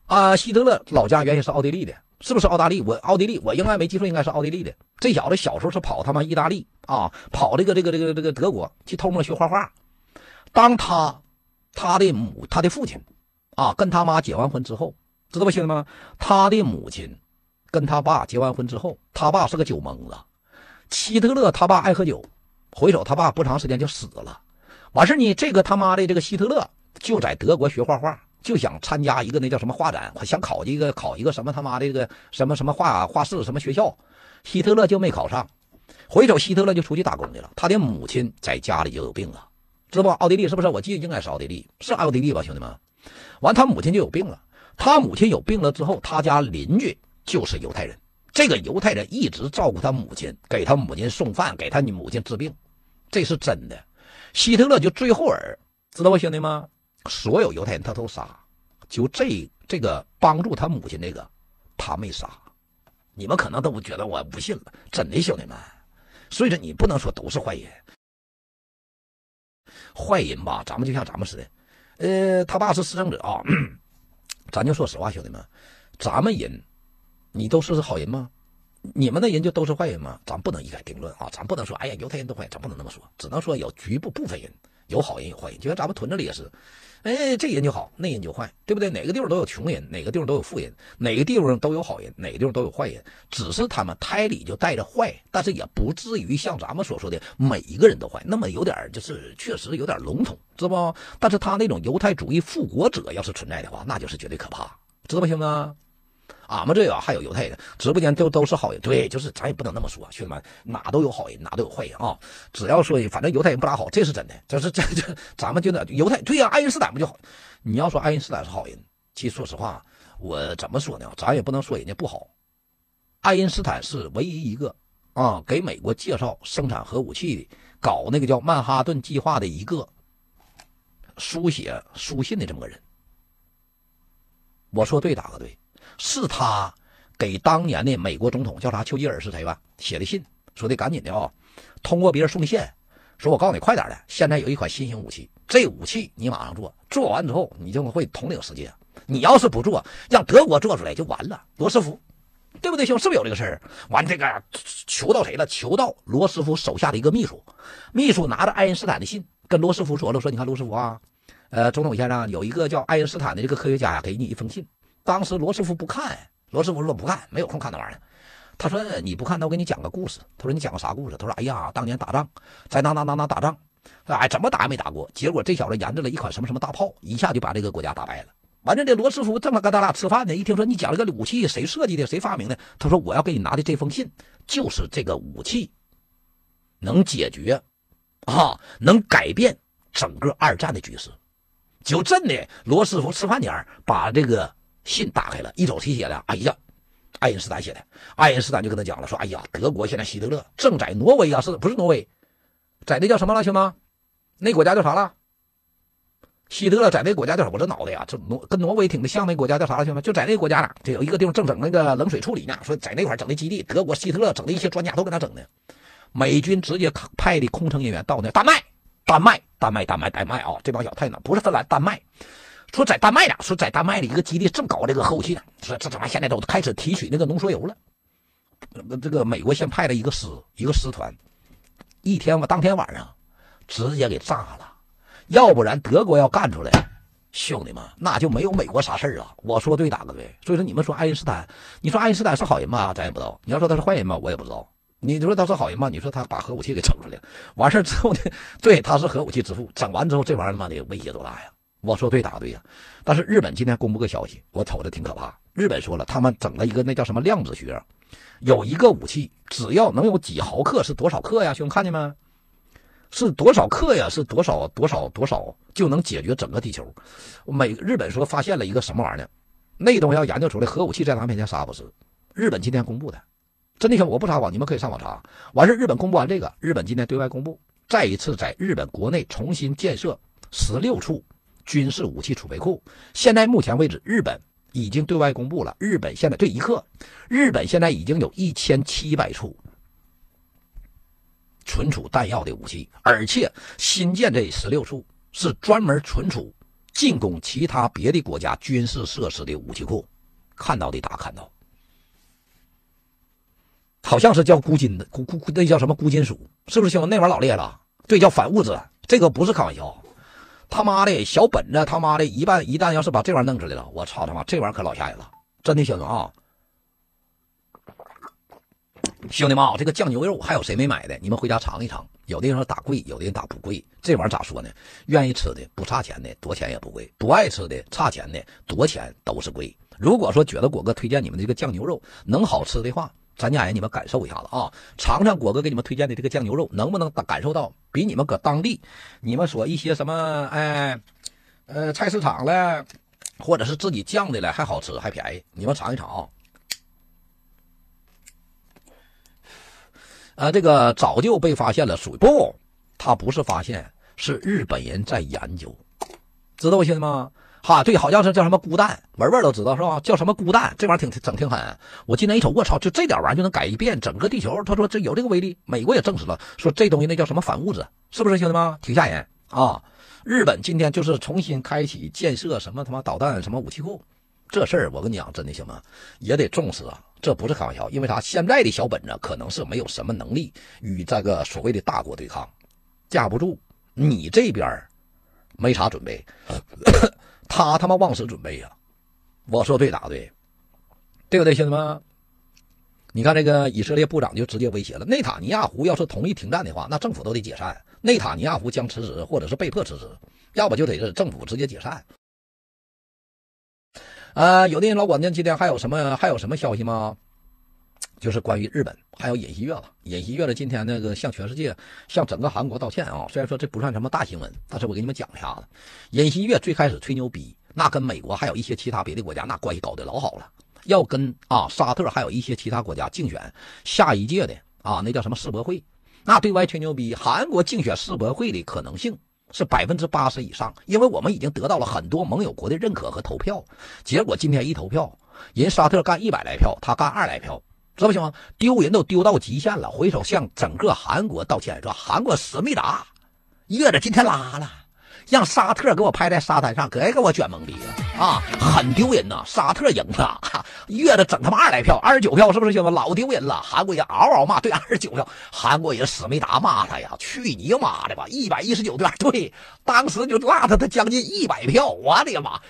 啊！希特勒老家原先是奥地利的，是不是奥地利？我奥地利，我应该没记错，应该是奥地利的。这小子小时候是跑他妈意大利啊，跑这个这个这个这个德国去偷摸学画画，当他。他的母，他的父亲，啊，跟他妈结完婚之后，知道不，兄弟们？他的母亲跟他爸结完婚之后，他爸是个酒蒙子。希特勒他爸爱喝酒，回首他爸不长时间就死了。完事呢，这个他妈的这个希特勒就在德国学画画，就想参加一个那叫什么画展，想考一个考一个什么他妈的这个什么什么画画室什么学校，希特勒就没考上。回首希特勒就出去打工去了，他的母亲在家里就有病了。知道不？奥地利是不是？我记得应该是奥地利，是奥地利吧，兄弟们。完，他母亲就有病了。他母亲有病了之后，他家邻居就是犹太人，这个犹太人一直照顾他母亲，给他母亲送饭，给他母亲治病，这是真的。希特勒就最后儿，知道吧，兄弟们？所有犹太人他都杀，就这这个帮助他母亲这个，他没杀。你们可能都不觉得我不信了，真的，兄弟们。所以说，你不能说都是坏人。坏人吧，咱们就像咱们似的，呃，他爸是私生子啊。咱就说实话，兄弟们，咱们人，你都是好人吗？你们的人就都是坏人吗？咱不能一概定论啊，咱不能说，哎呀，犹太人都坏，咱不能那么说，只能说有局部部分人有好人有坏人，就像咱们屯子里也是。哎，这人就好，那人就坏，对不对？哪个地方都有穷人，哪个地方都有富人，哪个地方都有好人，哪个地方都有坏人。只是他们胎里就带着坏，但是也不至于像咱们所说的每一个人都坏，那么有点就是确实有点笼统，知道不？但是他那种犹太主义复国者要是存在的话，那就是绝对可怕，知道不，行啊？俺们这个还有犹太人，直播间都都是好人，对，就是咱也不能那么说，兄弟们，哪都有好人，哪都有坏人啊。只要说，反正犹太人不咋好，这是真的，这是这这，咱们就那犹太，对呀，爱因斯坦不就好？你要说爱因斯坦是好人，其实说实话，我怎么说呢？咱也不能说人家不好。爱因斯坦是唯一一个啊，给美国介绍生产核武器的，搞那个叫曼哈顿计划的一个书写书信的这么个人。我说对，打个对。是他给当年的美国总统叫啥？丘吉尔是谁吧？写的信说的赶紧的啊，通过别人送的线，说我告诉你快点的，现在有一款新型武器，这武器你马上做，做完之后你就会统领世界。你要是不做，让德国做出来就完了。罗斯福，对不对兄？是不是有这个事儿？完这个求到谁了？求到罗斯福手下的一个秘书，秘书拿着爱因斯坦的信跟罗斯福说了，说你看罗斯福啊，呃，总统先生有一个叫爱因斯坦的这个科学家呀，给你一封信。当时罗斯福不看，罗斯福说不看，没有空看那玩意儿。他说你不看，那我给你讲个故事。他说你讲个啥故事？他说哎呀，当年打仗，在哪哪哪哪打仗，哎，怎么打也没打过。结果这小子研制了一款什么什么大炮，一下就把这个国家打败了。完了，这罗斯福正跟他俩吃饭呢，一听说你讲了个武器谁设计的，谁发明的？他说我要给你拿的这封信，就是这个武器能解决，啊，能改变整个二战的局势。就真的，罗斯福吃饭点把这个。信打开了，一手提写的。哎呀，爱因斯坦写的。爱因斯坦就跟他讲了，说：“哎呀，德国现在希特勒正在挪威啊，是不是挪威？在那叫什么了，兄弟？那国家叫啥了？希特勒在那国家叫啥？我这脑袋呀，这挪跟挪威挺的像，那国家叫啥了，兄弟？就在那国家呢，这有一个地方正整那个冷水处理呢。说在那块整的基地，德国希特勒整的一些专家都跟他整的。美军直接派的空乘人员到那丹麦，丹麦，丹麦，丹麦，丹麦啊！这帮小太阳不是芬兰，丹麦。”说在丹麦呢，说在丹麦的一个基地正搞这个核武器呢。说这他妈现在都开始提取那个浓缩铀了。这个美国先派了一个师，一个师团，一天吧，当天晚上直接给炸了。要不然德国要干出来，兄弟们那就没有美国啥事儿啊。我说对，打个对。所以说你们说爱因斯坦，你说爱因斯坦是好人吗？咱也不知道。你要说他是坏人吗？我也不知道。你说他是好人吗？你说他把核武器给整出来了，完事之后呢？对，他是核武器之父。整完之后，这玩意儿他妈的威胁多大呀？我说对打对呀，但是日本今天公布个消息，我瞅着挺可怕。日本说了，他们整了一个那叫什么量子学，有一个武器，只要能有几毫克是多少克呀？兄弟看见没？是多少克呀？是多少多少多少就能解决整个地球？美日本说发现了一个什么玩意儿？那东西要研究出来，核武器在咱面前啥不是？日本今天公布的，真的兄我不撒谎，你们可以上网查。完事日本公布完这个，日本今天对外公布，再一次在日本国内重新建设十六处。军事武器储备库，现在目前为止，日本已经对外公布了。日本现在这一刻，日本现在已经有一千七百处存储弹药的武器，而且新建这十六处是专门存储进攻其他别的国家军事设施的武器库。看到的大家看到，好像是叫钴金的钴钴那叫什么钴金属？是不是？兄弟，那玩意儿老厉害了。对，叫反物质，这个不是开玩笑。他妈的小本子，他妈的一旦一旦要是把这玩意儿弄出来了，我操他妈，这玩意儿可老吓人了！真的，兄弟啊，兄弟们啊，这个酱牛肉还有谁没买的？你们回家尝一尝。有的人说打贵，有的人打不贵。这玩意儿咋说呢？愿意吃的不差钱的，多钱也不贵；不爱吃的差钱的，多钱都是贵。如果说觉得果哥推荐你们这个酱牛肉能好吃的话，咱家人，你们感受一下子啊，尝尝果哥给你们推荐的这个酱牛肉，能不能感受到比你们搁当地，你们说一些什么，哎，呃，菜市场了，或者是自己酱的了还好吃还便宜？你们尝一尝啊。呃，这个早就被发现了，属于不，他不是发现，是日本人在研究，知道我意思吗？哈，对，好像是叫什么孤蛋，文文都知道是吧？叫什么孤蛋，这玩意儿挺整挺狠。我今天一瞅，我操，就这点玩意儿就能改变整个地球。他说这有这个威力，美国也证实了，说这东西那叫什么反物质，是不是兄弟们？挺吓人啊！日本今天就是重新开启建设什么他妈导弹什么武器库，这事儿我跟你讲，真的行吗？也得重视啊，这不是开玩笑。因为啥？现在的小本子可能是没有什么能力与这个所谓的大国对抗，架不住你这边没啥准备。他他妈忘死准备呀！我说对打对，对不对，兄弟们？你看这个以色列部长就直接威胁了：内塔尼亚胡要是同意停战的话，那政府都得解散。内塔尼亚胡将辞职，或者是被迫辞职，要不就得是政府直接解散。呃，有的人老管那，今天还有什么还有什么消息吗？就是关于日本还有尹锡悦了。尹锡悦的今天那个向全世界、向整个韩国道歉啊。虽然说这不算什么大新闻，但是我给你们讲一下子。尹锡悦最开始吹牛逼，那跟美国还有一些其他别的国家那关系搞得老好了，要跟啊沙特还有一些其他国家竞选下一届的啊那叫什么世博会，那对外吹牛逼，韩国竞选世博会的可能性是百分之八十以上，因为我们已经得到了很多盟友国的认可和投票。结果今天一投票，人沙特干一百来票，他干二来票。知道不行吗？丢人都丢到极限了，回首向整个韩国道歉。说韩国思密达，月子今天拉了，让沙特给我拍在沙滩上，给给我卷懵逼了啊！很丢人呐，沙特赢了，月子整他妈二来票，二十九票是不是兄弟们老丢人了，韩国人嗷嗷骂，对二十九票，韩国人思密达骂他呀，去你妈的吧！一百一十九对二对，当时就落他他将近一百票，我的妈，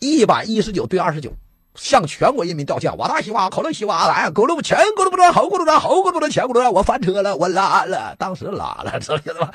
一百一十九对二十九。向全国人民道歉！我大西瓜，口令西瓜来，咕噜前咕噜不转，后咕噜转，后咕噜转，前咕噜转，我翻车了，我拉了，当时拉了，知道吗？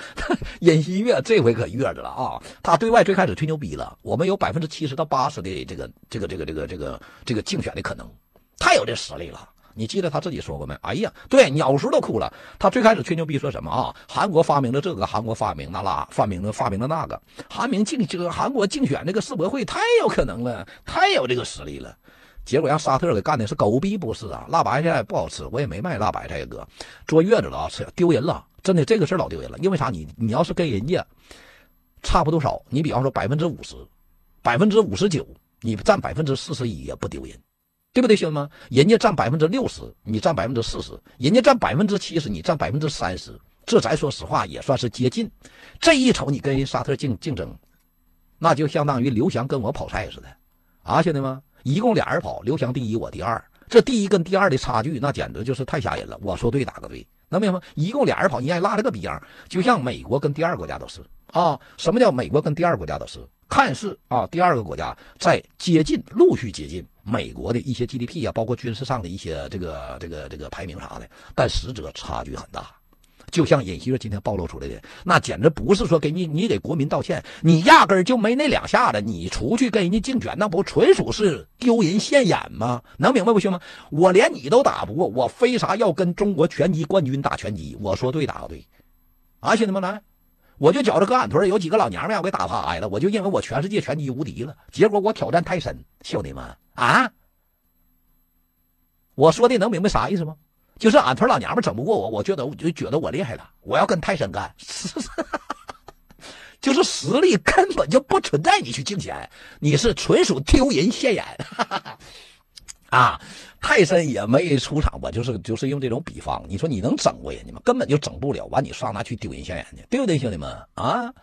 尹锡悦这回可越着了啊！他对外最开始吹牛逼了，我们有百分之七十到八十的这个这个这个这个这个这个竞选的可能，太有这实力了。你记得他自己说过没？哎呀，对，鸟叔都哭了。他最开始吹牛逼说什么啊？韩国发明了这个，韩国发明那拉，发明了发明了那个，韩明竞这个韩国竞选这个世博会太有可能了，太有这个实力了。结果让沙特给干的是狗逼不是啊！辣白菜不好吃，我也没卖辣白菜呀哥，坐月子了啊，吃丢人了，真的这个事老丢人了。因为啥？你你要是跟人家差不多少，你比方说百分之五十，百分之五十九，你占百分之四十一也不丢人。对不对，兄弟们？人家占百分之六十，你占百分之四十；人家占百分之七十，你占百分之三十。这咱说实话也算是接近。这一瞅，你跟人沙特竞竞争，那就相当于刘翔跟我跑菜似的啊，兄弟们！一共俩人跑，刘翔第一，我第二。这第一跟第二的差距，那简直就是太吓人了。我说对，打个对，能明白吗？一共俩人跑，你还拉了个逼样，就像美国跟第二国家都是啊。什么叫美国跟第二国家都是？看似啊，第二个国家在接近，陆续接近。美国的一些 GDP 啊，包括军事上的一些这个这个这个排名啥的，但实则差距很大。就像尹锡悦今天暴露出来的，那简直不是说给你你给国民道歉，你压根儿就没那两下子，你出去跟人家竞选，那不纯属是丢人现眼吗？能明白不，兄弟们？我连你都打不过，我非啥要跟中国拳击冠军打拳击？我说对打不对？啊，兄弟们来，我就觉着搁俺屯有几个老娘们要给打趴下了，我就认为我全世界拳击无敌了，结果我挑战泰森，兄弟们。啊！我说的能明白啥意思吗？就是俺村老娘们整不过我，我觉得我就觉得我厉害了，我要跟泰森干，就是实力根本就不存在，你去竞选，你是纯属丢人现眼。啊，泰森也没出场，我就是就是用这种比方，你说你能整过人家吗？根本就整不了，完你上那去丢人现眼去，对不对，兄弟们啊？